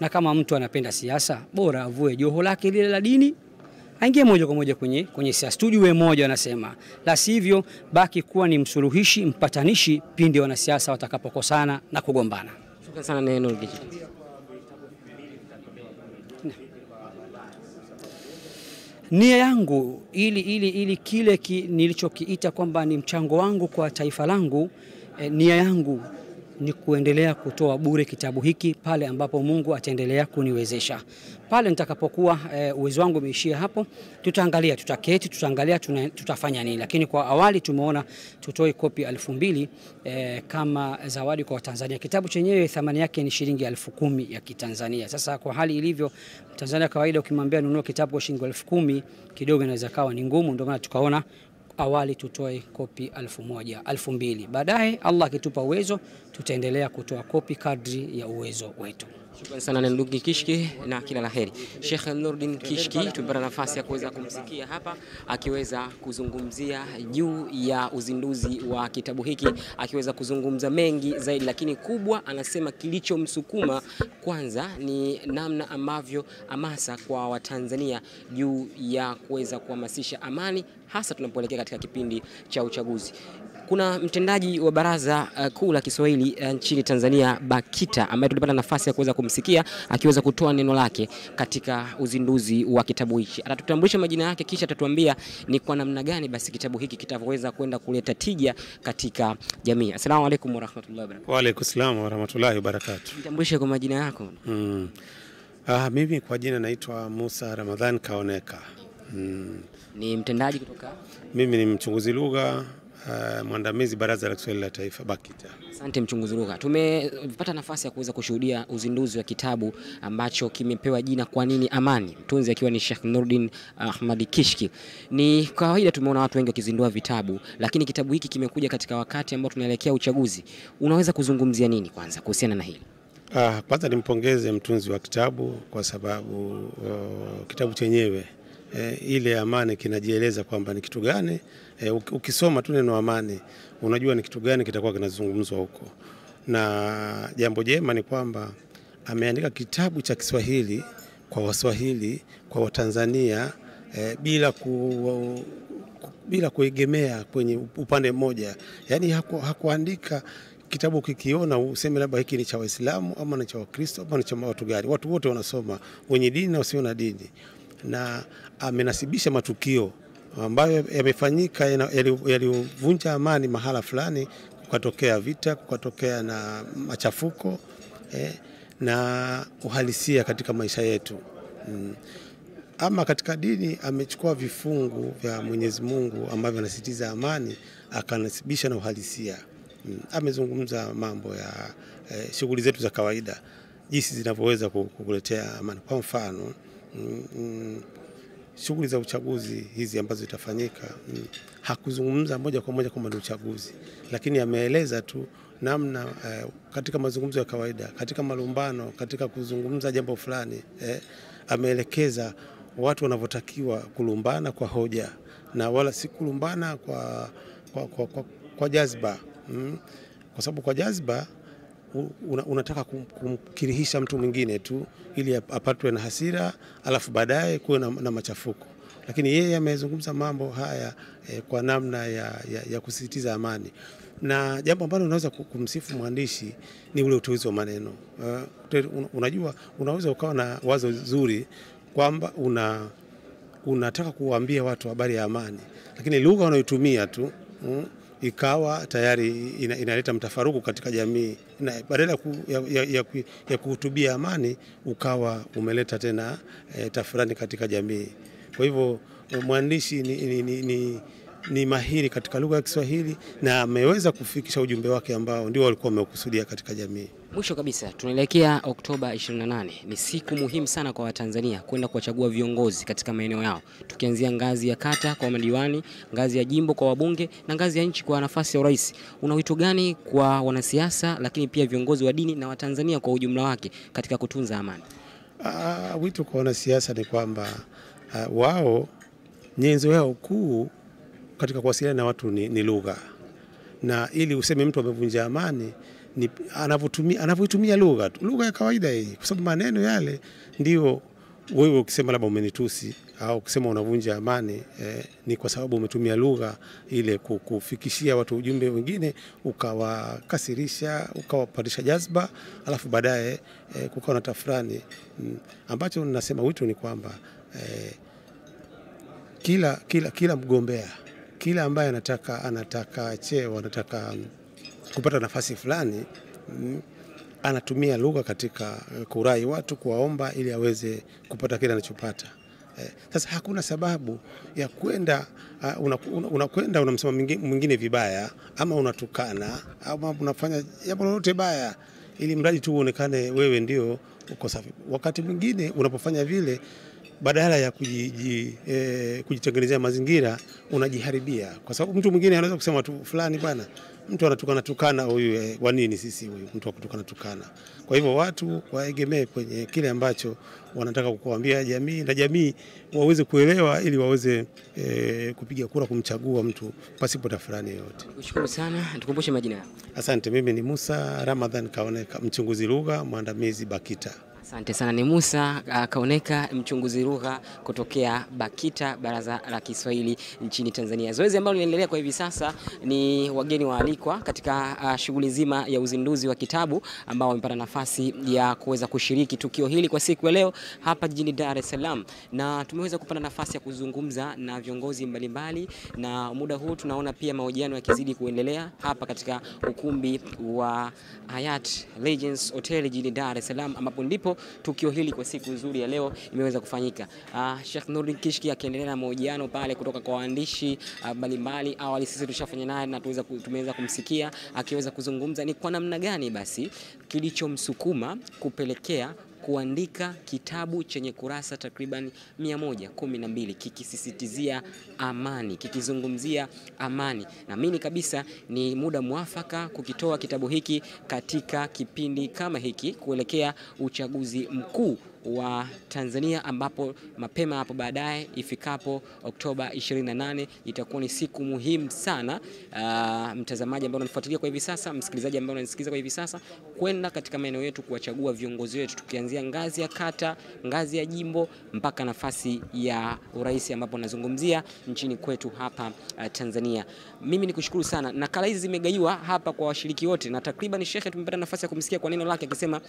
Na kama mtu anapenda siasa bora avue joho lake lile la dini aingie moja kwa moja kwenye, kwenye siasa. Tujue moja wanasema, la sivyo baki kuwa ni msuluhishi, mpatanishi pindi wanasiasa watakapokosana na kugombana. Shukrani sana neno. Nia yangu ili, ili, ili kile ki, nilichokiita kwamba ni mchango wangu kwa taifa langu e, nia yangu ni kuendelea kutoa bure kitabu hiki pale ambapo Mungu ataendelea kuniwezesha. Pale nitakapokuwa e, uwezo wangu umeishia hapo, tutaangalia, tutaketi, tutaangalia tuna, tutafanya nini. Lakini kwa awali tumeona tutoe kopi elfu mbili e, kama zawadi kwa Watanzania. Kitabu chenyewe thamani yake ni shilingi elfu kumi ya Kitanzania. Sasa kwa hali ilivyo, Tanzania kawaida ukimwambia nunua kitabu kwa shilingi elfu kumi kidogo inaweza kawa ni ngumu, ndio maana tukaona awali tutoe kopi elfu moja elfu mbili baadaye Allah akitupa uwezo tutaendelea kutoa kopi kadri ya uwezo wetu. Shukrani sana Nurdin Kishki na kila la heri. Sheikh Nurdin Kishki tumepata nafasi ya kuweza kumsikia hapa akiweza kuzungumzia juu ya uzinduzi wa kitabu hiki, akiweza kuzungumza mengi zaidi, lakini kubwa anasema kilichomsukuma kwanza ni namna ambavyo hamasa kwa Watanzania juu ya kuweza kuhamasisha amani, hasa tunapoelekea katika kipindi cha uchaguzi. Kuna mtendaji wa Baraza uh, Kuu la Kiswahili uh, nchini Tanzania BAKITA ambaye tulipata nafasi ya kuweza kumsikia akiweza kutoa neno lake katika uzinduzi wa kitabu hichi. Atatutambulisha majina yake, kisha atatuambia ni kwa namna gani basi kitabu hiki kitaweza kwenda kuleta tija katika jamii. Asalamu alaykum warahmatullahi wabarakatuh. Wa alaykum salaam warahmatullahi wabarakatuh. Nitambulishe kwa majina yako. Mm. Ah, mimi kwa jina naitwa Musa Ramadhan Kaoneka. Mm. Ni mtendaji kutoka Mimi ni mchunguzi lugha uh, mwandamizi Baraza la Kiswahili la Taifa BAKITA. Asante mchunguzi lugha. Tumepata nafasi ya kuweza kushuhudia uzinduzi wa kitabu ambacho kimepewa jina kwa nini amani, mtunzi akiwa ni Sheikh Nurdin Ahmad Kishki. Ni kawaida tumeona watu wengi wakizindua vitabu, lakini kitabu hiki kimekuja katika wakati ambao tunaelekea uchaguzi. Unaweza kuzungumzia nini kwanza kuhusiana na hili? Ah, kwanza nimpongeze mtunzi wa kitabu kwa sababu uh, kitabu chenyewe eh, ile amani kinajieleza kwamba ni kitu gani eh, ukisoma tu neno amani unajua ni kitu gani kitakuwa kinazungumzwa huko, na jambo jema ni kwamba ameandika kitabu cha Kiswahili kwa Waswahili, kwa Watanzania e, bila ku, bila kuegemea kwenye upande mmoja, yaani haku, hakuandika kitabu kikiona useme labda hiki ni cha Waislamu ama ni cha Wakristo ama ni cha watu gani. Watu wote wanasoma, wenye dini na wasio na dini, na amenasibisha matukio ambayo yamefanyika yalivunja amani mahala fulani, kukatokea vita, kukatokea na machafuko eh, na uhalisia katika maisha yetu mm. Ama katika dini amechukua vifungu vya Mwenyezi Mungu ambavyo anasisitiza amani, akanasibisha na uhalisia mm. Amezungumza mambo ya eh, shughuli zetu za kawaida jinsi zinavyoweza kukuletea amani. Kwa mfano mm, mm, shughuli za uchaguzi hizi ambazo zitafanyika mm, hakuzungumza moja kwa moja kwamba ni uchaguzi, lakini ameeleza tu namna eh, katika mazungumzo ya kawaida, katika malumbano, katika kuzungumza jambo fulani eh, ameelekeza watu wanavyotakiwa kulumbana kwa hoja na wala si kulumbana kwa, kwa, kwa, kwa, kwa jazba mm. Kwa sababu kwa jazba una, unataka kumkirihisha mtu mwingine tu ili apatwe na hasira alafu baadaye kuwe na, na machafuko, lakini yeye amezungumza mambo haya eh, kwa namna ya, ya, ya kusisitiza amani. Na jambo ambalo unaweza kumsifu mwandishi ni ule uteuzi wa maneno. Uh, unajua unaweza ukawa na wazo zuri kwamba una unataka kuwaambia watu habari ya amani, lakini lugha unayotumia tu mm, ikawa tayari ina, inaleta mtafaruku katika jamii na badala ya, ya, ya, ya kuhutubia amani ukawa umeleta tena e, tafurani katika jamii. Kwa hivyo mwandishi ni, ni, ni, ni, ni mahiri katika lugha ya Kiswahili na ameweza kufikisha ujumbe wake ambao ndio walikuwa wamekusudia katika jamii. Mwisho kabisa, tunaelekea Oktoba 28. Ni siku muhimu sana kwa Watanzania kwenda kuwachagua viongozi katika maeneo yao, tukianzia ngazi ya kata kwa madiwani, ngazi ya jimbo kwa wabunge na ngazi ya nchi kwa nafasi ya urais. Una wito gani kwa wanasiasa, lakini pia viongozi wa dini na Watanzania kwa ujumla wake katika kutunza amani? Ah, wito kwa wanasiasa ni kwamba ah, wao nyenzo yao kuu katika kuwasiliana na watu ni, ni lugha, na ili useme mtu amevunja amani ni anavyotumia anavyoitumia lugha tu, lugha ya kawaida hii, kwa sababu maneno yale ndio wewe ukisema labda umenitusi au ukisema unavunja amani eh, ni kwa sababu umetumia lugha ile kufikishia watu ujumbe wengine, ukawakasirisha, ukawapatisha jazba, alafu baadaye eh, kukawa na tafurani mm, ambacho nasema wito ni kwamba eh, kila, kila, kila mgombea kila ambaye anataka, anataka cheo anataka kupata nafasi fulani mm, anatumia lugha katika eh, kurai watu, kuwaomba ili aweze kupata kile anachopata. Eh, Sasa hakuna sababu ya kwenda uh, unakwenda una, una unamsema mwingine, mwingine vibaya ama unatukana ama unafanya jambo lolote baya ili mradi tu uonekane wewe ndio uko safi. Wakati mwingine unapofanya vile badala ya kujiji, eh, kujitengenezea mazingira unajiharibia, kwa sababu mtu mwingine anaweza kusema tu fulani bwana, mtu anatukana tukana huyu eh, wa nini sisi huyu mtu akutukana tukana. Kwa hivyo watu waegemee kwenye kile ambacho wanataka kukuambia jamii na jamii waweze kuelewa ili waweze eh, kupiga kura kumchagua mtu pasipo tafurani yoyote. Kushukuru sana, tukumbushe majina yako. Asante. Mimi ni Musa Ramadhan Kaoneka, mchunguzi lugha mwandamizi BAKITA. Asante sana. Ni Musa akaoneka Kaoneka, mchunguzi lugha kutokea BAKITA, Baraza la Kiswahili nchini Tanzania. Zoezi ambalo linaendelea kwa hivi sasa ni wageni waalikwa katika uh, shughuli nzima ya uzinduzi wa kitabu ambao wamepata nafasi ya kuweza kushiriki tukio hili kwa siku ya leo hapa jijini Dar es Salaam, na tumeweza kupata nafasi ya kuzungumza na viongozi mbalimbali, na muda huu tunaona pia mahojiano yakizidi kuendelea hapa katika ukumbi wa Hayat Legends Hotel jijini Dar es Salaam ambapo ndipo tukio hili kwa siku nzuri ya leo imeweza kufanyika. Uh, Sheikh Nurdin Kishki akiendelea na mahojiano pale kutoka kwa waandishi mbalimbali. mbalimbali. Awali sisi tushafanya naye na tuweza tumeweza kumsikia akiweza kuzungumza ni kwa namna gani basi kilichomsukuma kupelekea kuandika kitabu chenye kurasa takriban 112 kikisisitizia amani, kikizungumzia amani. Naamini kabisa ni muda mwafaka kukitoa kitabu hiki katika kipindi kama hiki kuelekea uchaguzi mkuu wa Tanzania, ambapo mapema hapo baadaye ifikapo Oktoba 28 itakuwa ni siku muhimu sana uh, mtazamaji ambaye unanifuatilia kwa hivi sasa, msikilizaji ambaye unanisikiliza kwa hivi sasa, kwenda katika maeneo yetu kuwachagua viongozi wetu, tukianzia ngazi ya kata, ngazi ya jimbo mpaka nafasi ya urais, ambapo nazungumzia nchini kwetu hapa uh, Tanzania. Mimi nikushukuru sana. Nakala hizi zimegaiwa hapa kwa washiriki wote, na takriban shekhe tumepata nafasi ya kumsikia kwa neno lake akisema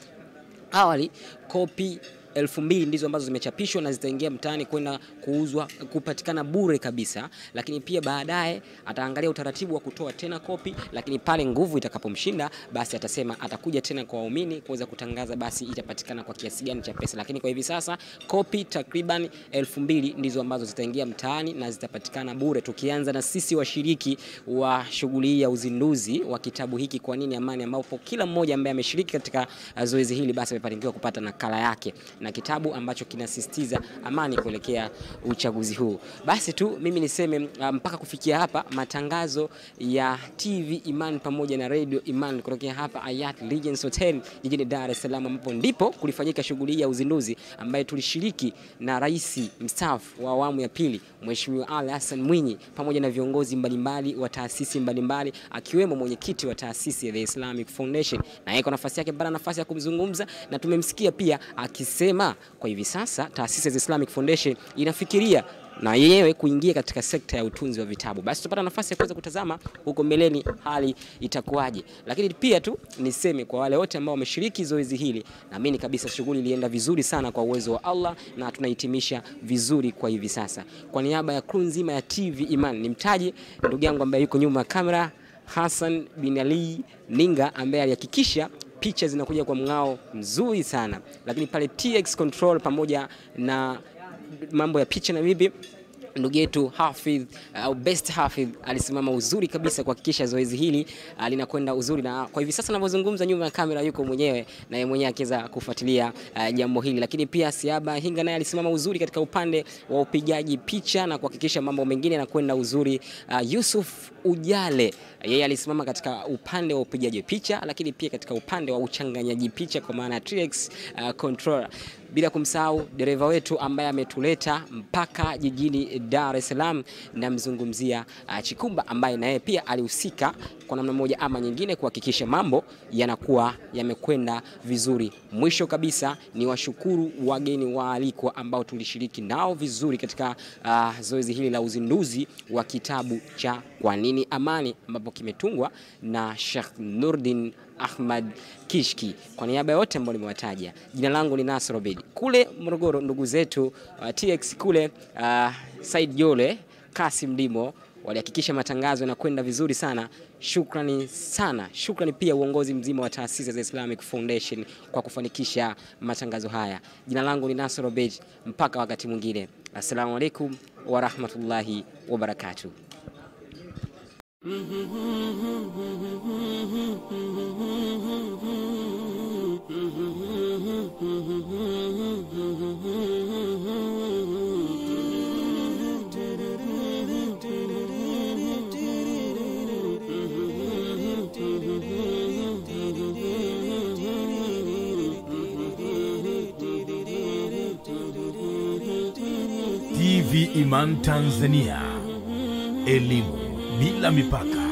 awali kopi elfu mbili ndizo ambazo zimechapishwa na zitaingia mtaani kwenda kuuzwa kupatikana bure kabisa, lakini pia baadaye ataangalia utaratibu wa kutoa tena kopi, lakini pale nguvu itakapomshinda basi atasema atakuja tena kwa waumini kuweza kutangaza, basi itapatikana kwa kiasi gani cha pesa. Lakini kwa hivi sasa kopi takriban elfu mbili ndizo ambazo zitaingia mtaani na zitapatikana bure, tukianza na sisi washiriki wa shughuli hii ya uzinduzi wa kitabu hiki Kwa Nini Amani, ambapo kila mmoja ambaye ameshiriki katika zoezi hili basi amefanikiwa kupata nakala yake na kitabu ambacho kinasisitiza amani kuelekea uchaguzi huu. Basi tu mimi niseme uh, mpaka kufikia hapa matangazo ya TV Iman pamoja na Radio Iman kutokea hapa Hayat Legends Hotel jijini Dar es Salaam, ambapo ndipo kulifanyika shughuli ya uzinduzi ambayo tulishiriki na rais mstaafu wa awamu ya pili Mheshimiwa Ali Hassan Mwinyi pamoja na viongozi mbalimbali wa taasisi mbalimbali akiwemo mwenyekiti wa taasisi ya The Islamic Foundation, na yeye kwa nafasi yake mpata nafasi ya kumzungumza na tumemsikia pia akisema kwa hivi sasa taasisi ya Islamic Foundation inafikiria na yenyewe kuingia katika sekta ya utunzi wa vitabu. Basi tutapata nafasi ya kuweza kutazama huko mbeleni hali itakuwaje, lakini pia tu niseme kwa wale wote ambao wameshiriki zoezi hili, naamini kabisa shughuli ilienda vizuri sana kwa uwezo wa Allah na tunahitimisha vizuri kwa hivi sasa. Kwa niaba ya crew nzima ya TV Iman, nimtaje ndugu yangu ambaye yuko nyuma ya kamera Hassan bin Ali Ninga ambaye alihakikisha picha zinakuja kwa mng'ao mzuri sana, lakini pale TX Control pamoja na mambo ya picha na vipi ndugu yetu Hafidh au uh, best Hafidh alisimama uzuri kabisa kuhakikisha zoezi hili uh, linakwenda uzuri, na kwa hivi sasa ninavyozungumza, nyuma ya kamera yuko mwenyewe na yeye mwenyewe akiweza kufuatilia uh, jambo hili, lakini pia Siaba Hinga naye alisimama uzuri katika upande wa upigaji picha na kuhakikisha mambo mengine yanakwenda uzuri. Uh, Yusuf Ujale. Yeye alisimama katika upande wa upigaji picha, lakini pia katika upande wa uchanganyaji picha kwa maana ya uh, controller. Bila kumsahau dereva wetu ambaye ametuleta mpaka jijini Dar es Salaam, namzungumzia uh, Chikumba ambaye naye pia alihusika kwa namna moja ama nyingine kuhakikisha mambo yanakuwa yamekwenda vizuri. Mwisho kabisa ni washukuru wageni waalikwa ambao tulishiriki nao vizuri katika uh, zoezi hili la uzinduzi wa kitabu cha Kwa Nini Amani ambapo kimetungwa na Sheikh Nurdin Ahmad Kishki. Kwa niaba ya wote ambao nimewataja, jina langu ni Nasr Obedi. Kule Morogoro ndugu zetu uh, TX kule uh, Said Jole, Kasim Dimo walihakikisha matangazo yanakwenda vizuri sana. Shukrani sana, shukrani pia uongozi mzima wa taasisi za Islamic Foundation kwa kufanikisha matangazo haya. Jina langu ni Nasr Obej, mpaka wakati mwingine, assalamu alaikum wa rahmatullahi Iman Tanzania, elimu bila mipaka.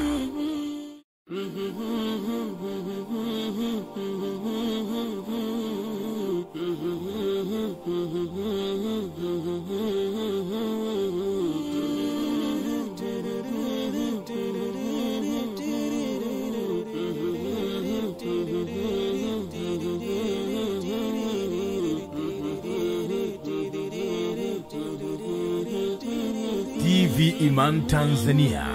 TV Iman Tanzania,